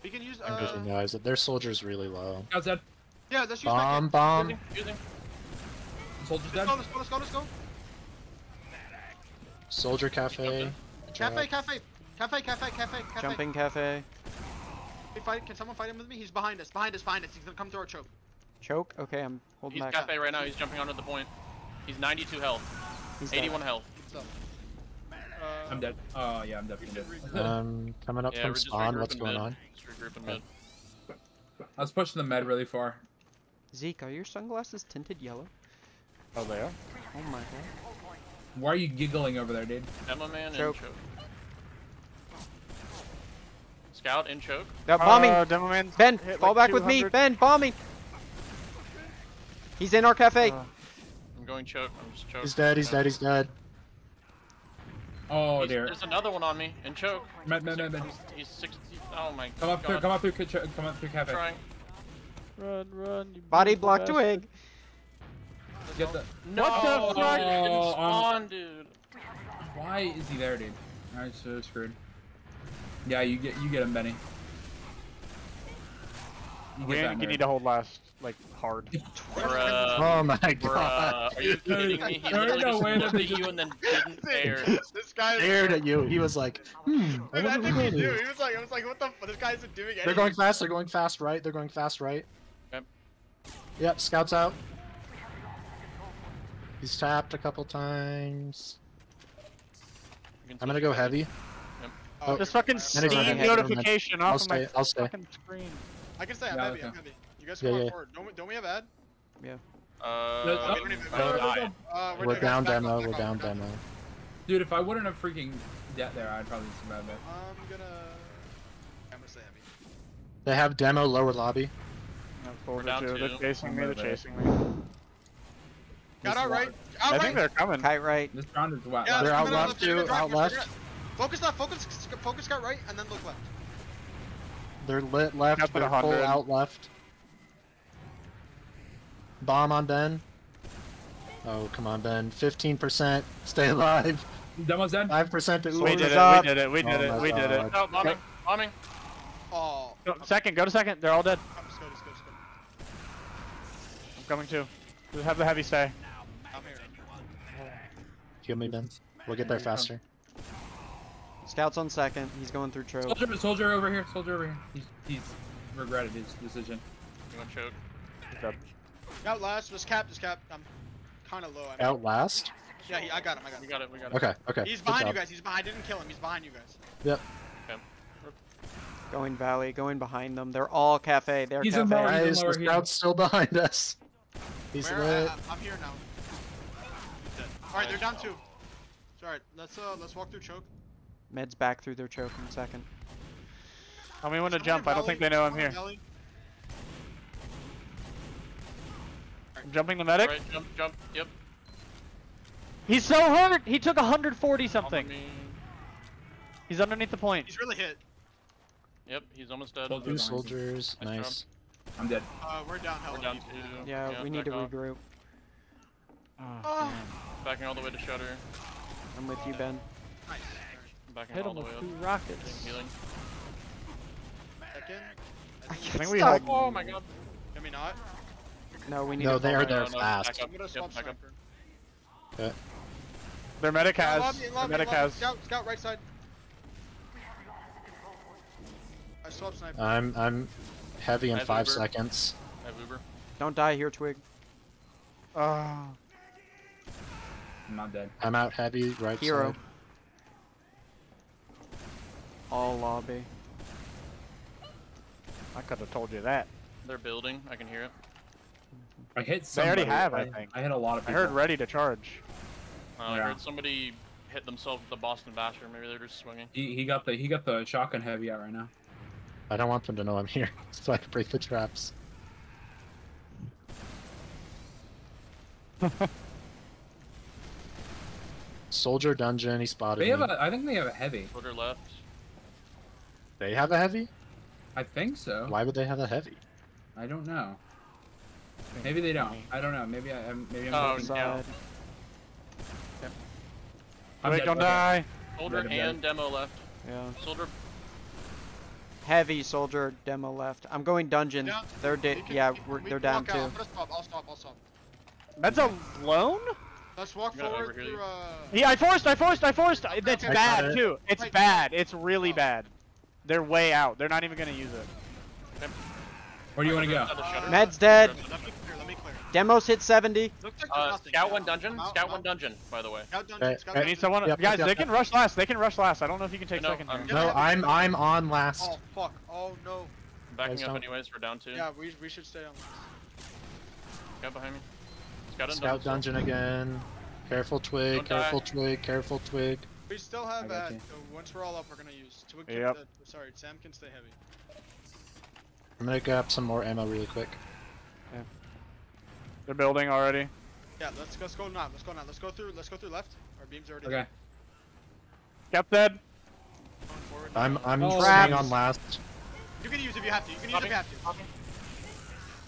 used. just kite, just kite. We can use. I'm just Uh, realize that their soldier's really low. Scout's dead. yeah, let's use Bomb, that. bomb. Using, using. Soldier's Let's dead. go. Let's go. Let's go. Let's go. Soldier cafe. Cafe, cafe, cafe, cafe, cafe, cafe. Jumping cafe. Hey, fight, can someone fight him with me? He's behind us. Behind us. Behind us. He's gonna come through our choke. Choke? Okay, I'm holding He's back. cafe right now. He's jumping onto the point. He's 92 health. He's dead. 81 health. What's up? Uh, I'm dead. Oh yeah, I'm definitely dead. Um, coming up Yeah, from spawn. What's going mid. on? Mid. I was pushing the med really far. Zeke, are your sunglasses tinted yellow? Oh, they are. Oh my god. Why are you giggling over there, dude? Emma man Choke. and choke. Scout in choke. Got bombing! Uh, Demo Man's ben, fall like back with me! 200. Ben, bombing! He's in our cafe! Uh, I'm going choke. I'm just choke. He's dead. He's dead. He's dead. Oh He's- dear. There's another one on me in choke. Med, med, med, med. He's, he's 60. Oh my Come up god. through, come up through, kitchen- come up through cafe. Trying. Run, run. You Body beautiful block bastard. twig. Get the. No, What the fuck? Didn't Oh, um, spawn, dude. Why is he there, dude? Alright, so screwed. Yeah, you get you get him, Benny. You We get need, that you need to hold last, like, hard. Bruh. Oh my Bruh, god. are you kidding me? He literally no just looked at you and then didn't dare. this guy. Stared at you. He was like, hmm. I Dude, I think what he it knew. He was like, I was like, what the? F this guy isn't doing anything. They're going fast. They're going fast right. They're going fast right. Yep. Yep. Scouts out. He's tapped a couple times. I'm gonna go Freddy. heavy. Oh, Just fucking Medics Steam are heavy. notification I'll off of my. I'll stay. fucking screen. I can stay. I'm Yeah, heavy. okay. I'm heavy. You guys Yeah, come on yeah. forward. Don't we, don't we have ad? Uh, Uh, we oh, don't even- oh, we're oh. Uh, We're down demo. We're off, down demo. Dude, if I wouldn't have freaking get there, I'd probably survive that. I'm gonna. I'm gonna stay heavy. They have demo lower lobby. I'm forward down to. two. They're chasing me. They're chasing me. Got This out right. Out I right. think they're coming. Kite right. This round is wet. Yeah, They're out left gonna too, out left. Focus left. Focus. Focus got right, and then look left. They're lit left. Up at They're full out left. Bomb on Ben. Oh, come on, Ben. 15%. Stay alive. Demo's dead. 5% to We did it. We did it. We did Oh it. my We did it. God. Oh, bombing. Bombing. Oh. Go, second. Go to second. They're all dead. Let's go. Let's go. Let's go. I'm coming too. Just have the heavy stay. I'm here. Heal me, Ben. We'll get there faster. Scouts on second. He's going through choke. Soldier, soldier over here. Soldier over here. He's, he's regretted his decision. You want choke? Out last. Just cap. Just cap. I'm kind of low. I mean. Outlast? Yeah, he, I got him. I got We him. got it. We got it. Okay, okay. He's behind you guys. He's behind. I didn't kill him. He's behind you guys. Yep. Going valley. Going behind them. They're all cafe. They're He's in cafe. valley. Guys, the lower scout's still behind us. He's Where? lit. I, I'm here now. All right, they're down two. It's all right. Let's uh, let's walk through choke. Meds back through their choke in a second. Tell me when to Someone jump. I don't think they know I'm here. valley. I'm jumping the medic. Right, jump, jump. Yep. He's so hurt. He took 140 something. He's underneath the point. He's really hit. Yep, he's almost dead. Soldier. Two soldiers. Nice. Nice. I'm dead. Uh, we're down hella We're down deep. two. Yeah, we need to off. regroup. Oh, Oh. Backing all the way to shutter. I'm with you, Ben. Nice. Backing Hit all him the with two up. rockets. Healing. Back in. I think can't we stop. Oh my god. Can we not? No, we need No, to they are fall there back. no, fast. back up. I'm gonna Yep, swap back up. sniper. Their medic Yeah, has. lobby, Their medic lobby. has. Scout, scout, right side. I swap sniper. I'm I'm heavy in Have five Uber. seconds. I have Uber. Don't die here, Twig. Oh. I'm not dead. I'm out heavy right Hero. side. All lobby. I could have told you that. They're building. I can hear it. I hit They already have, I think. I hit a lot of people. I heard ready to charge. Uh, I heard somebody hit themselves with the Boston Basher. Maybe they're just swinging. He, he got the he got the shotgun heavy out right now. I don't want them to know I'm here, so I can break the traps. Soldier dungeon, he spotted They have me. a I think they have a heavy. Twitter left. They have a heavy? I think so. Why would they have a heavy? I don't know. Maybe they don't. I don't know. Maybe I am. Maybe I'm. Oh, thinking- yeah. Side. I'm Wait, dead, don't die. Soldier and and demo left. Yeah. Soldier. Heavy soldier demo left. I'm going dungeon. Yeah, They're You de- can- yeah, can- we're, they're down walk out. too. I'm gonna stop. I'll stop. I'll stop. That's alone? Let's walk forward through. Uh, Yeah, I forced. I forced. I forced. That's okay. bad I got it. too. It's Wait. bad. It's really Oh. bad. They're way out. They're not even gonna use it. Where do you want to go? At the shutter. Med's dead. Demos hit 70. Looks like Uh, nothing. scout one dungeon. Out, Scout I'm one dungeon. By the way. Scout dungeon. Okay, Scout I okay. need dungeon. someone. Yep, guys, yep, they yep. can rush last. They can rush last. I don't know if you can take I know, second. I'm- No, I'm I'm on last. Oh fuck. Oh no. I'm backing Guys, up don't- anyways for down two. Yeah, we we should stay on. this. Scout behind me. Scout in Scout dungeon. dungeon again. Careful twig, Don't die. careful twig, careful twig. We still have I got ad. you. So once we're all up, we're gonna use. Twig can- Yep. uh, sorry, Sam can stay heavy. I'm gonna grab some more ammo really quick. They're building already. Yeah, let's let's go now. Let's go now. Let's go through. Let's go through left. Our beam's already. Okay. Cap dead. I'm I'm Oh, staying on last. You can use if you have to. You can use if you have to.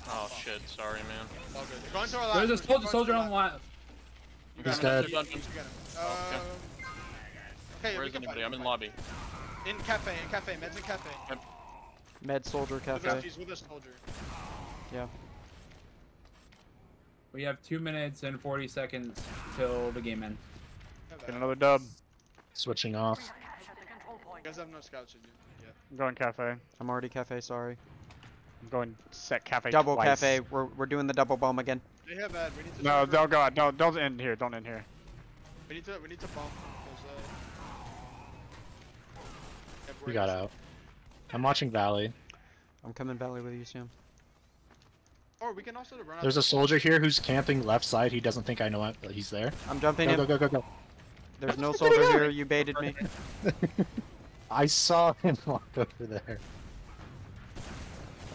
Oh shit, sorry man. All good. Go into our last. There's a soldier, soldier on the last. left. You He's got him. dead. You got him. You got him. Oh, okay. Um, Okay, yeah, Where we is can anybody? fight, I'm in lobby. In cafe, in cafe, meds in cafe. Med Soldier Cafe. He's with us, soldier. We have two minutes and 40 seconds till the game ends. Get another dub. Switching off. You guys have no scouts in you. Yeah. I'm going cafe. I'm already cafe, sorry. I'm going set cafe. Double twice. cafe. We're, we're doing the double bomb again. They have ad. We need to. No, serve- don't go out. Don't don't end here. Don't end here. We need to. We need to bomb. uh, We got out. I'm watching Valley. I'm coming Valley with you, Sam. Or we can also run out. There's a soldier here who's camping left side. He doesn't think I know it, but he's there. I'm jumping Go him. go go go go. There's no soldier here. You baited me. I saw him walk over there.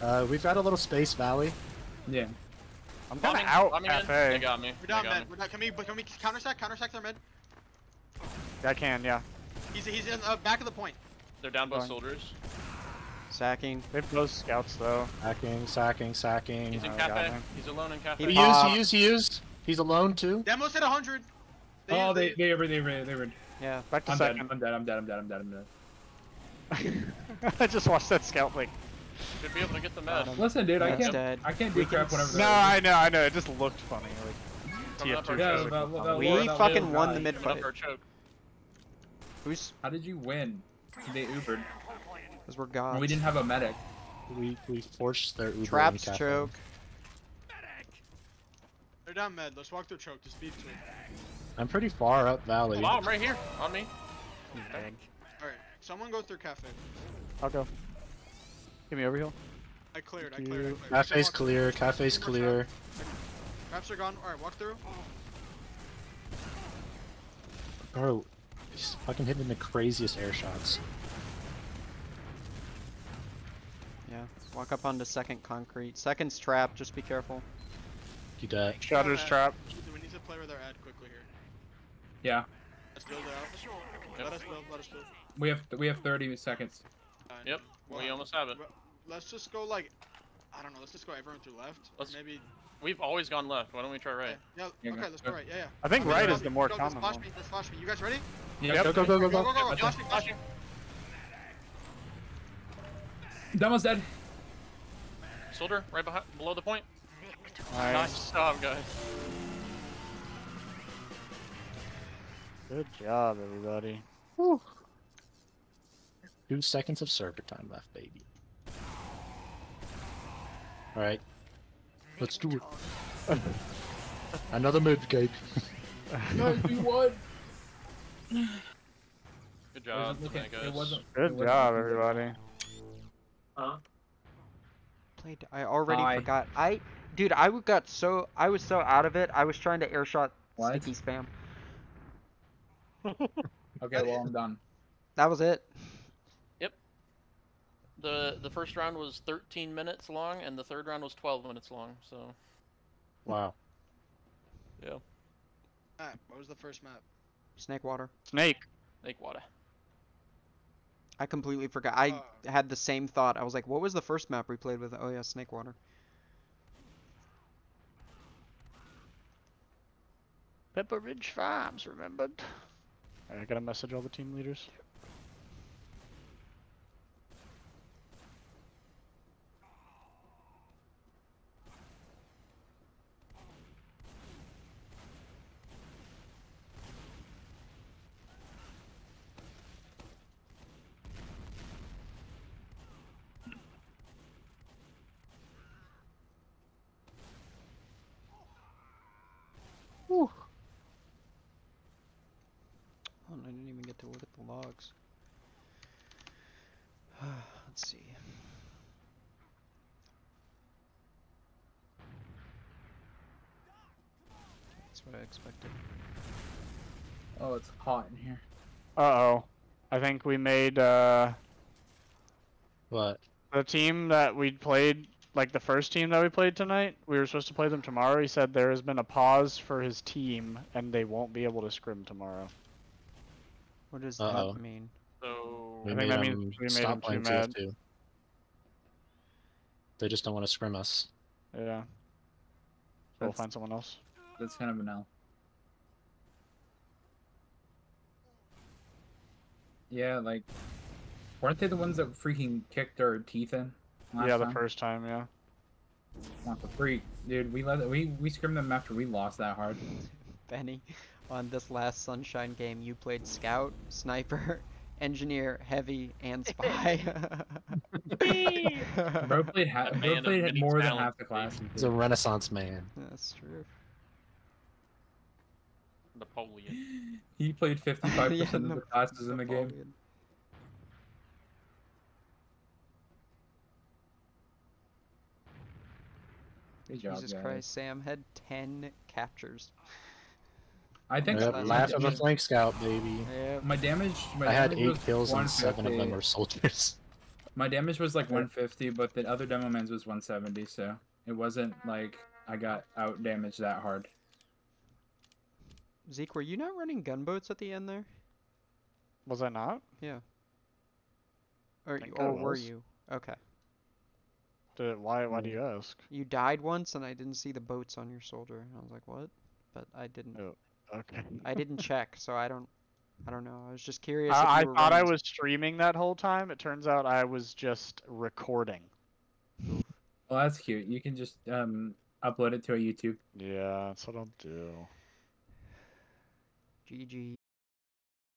Uh, we've got a little space, Valley. Yeah. I'm kind Bombing, of out bombing in. They cafe. got me. We're They down got mid. We're not. Can we? Can we counter sack? Counter sack their mid. I can. Yeah. He's he's in uh, back of the point. They're down both soldiers. Sacking. They have both scouts though. Sacking, sacking, sacking. He's in Oh, cafe. He's alone in cafe. He He used, he used, he used. He's alone too. Demos hit 100. Oh, they they were they were they were. Yeah. Back to I'm dead. second. I'm dead. I'm dead. I'm dead. I'm dead. I'm dead. I just watched that scout like. Should be able to get the Got med. him. Listen, dude, I can't. dead. I can't do We can crap whenever. No, I know, I know. It just looked funny. Like TF2 Yeah, physics that- was that- funny. We Lord, that fucking won guy. the mid fight. choke. Who's? How did you win? They Ubered. Because we're gods. And we didn't have a medic. We we forced their Uber in Traps cafe. choke. They're down med. Let's walk through choke. Just beef to it. I'm pretty far up Valley. Wow, I'm right here. On me. He's. All right. Someone go through cafe. I'll go. Give me overheal. I cleared. I cleared. I cleared. Cafe's Walk- clear. Cafe's One clear. Traps are gone. All right. Walk through. Bro, he's fucking hitting the craziest air shots. Yeah. Walk up onto second concrete. Second's trap. Just be careful. You die. Shutter's Uh, trap. We need to play with our ad quickly here. Yeah. Let's build it out. Let us build. Let us build. We have we have 30 seconds. Fine. Yep. Well, We almost have it. Let's just go like, I don't know. Let's just go everyone through left. Let's- Maybe. We've always gone left. Why don't we try right? Yeah. Yeah, okay. go- Let's go go. right. Yeah. Yeah. I think Okay, right is the more go, common Just flash one. me. Just flash me. You guys ready? Yep. Go go go go Go go. go go. Yep, Flash me. Flash me. Demo's dead. Soldier, right behind, below the point. Nice. Nice job, guys. Good job, everybody. Two seconds of server time left, baby. Alright. Let's do it. Another mid gate. we won. Good job, It wasn't looking- guys. it wasn't- it Good wasn't job, looking good. Everybody. Played. I already Hi. forgot. I, dude, I w- got so I was so out of it. I was trying to airshot What? sticky spam. Okay, well I'm done. That was it. Yep. the the first round was 13 minutes long, and the third round was 12 minutes long. So Wow. yeah, Map. What was the first map? Snakewater. Snake. Snakewater. I completely forgot. I Uh, had the same thought. I was like, what was the first map we played with? Oh yeah, Snakewater. Pepper Ridge Farms, remembered? I gotta message all the team leaders. Oh, and I didn't even get to look at the logs. Let's see. That's what I expected. Oh, it's hot in here. Uh oh. I think we made uh What? the team that we played like the first team that we played tonight, we were supposed to play them tomorrow. He said there has been a pause for his team and they won't be able to scrim tomorrow. What does Uh-oh. that mean? So We I made think that means we made stop them too playing mad. TF2. They just don't want to scrim us. Yeah. So we'll find someone else. That's kind of an L. Yeah, like, weren't they the ones that freaking kicked our teeth in? Last yeah, the time? first time, yeah. Want the freak, dude. We let we we scrimmed them after we lost that hard. Benny, on this last Sunshine game, you played Scout, Sniper, Engineer, Heavy, and Spy. Bro played ha- bro played many more than half the class. He's a renaissance man. That's true. Napoleon. He played fifty five Yeah, percent of the no- classes in the game. Good job, Jesus guys. Christ, Sam had 10 captures. I think Yep, that's my, laugh of a flank scout, baby. Yeah. my damage. My I had damage eight was kills and seven of them were soldiers. My damage was like 150, but the other demo man's was 170, so it wasn't like I got out damaged that hard. Zeke, were you not running gunboats at the end there? Was I not? Yeah. Or, think I or were you? Okay. Did why? Why do you ask? You died once and I didn't see the boats on your soldier. And I was like, what? But I didn't. Oh, Okay. I didn't check, so I don't. I don't know. I was just curious. if I, I were thought I was streaming that whole time. It turns out I was just recording. Well, that's cute. You can just um upload it to a YouTube. Yeah, that's what I'll do. GG.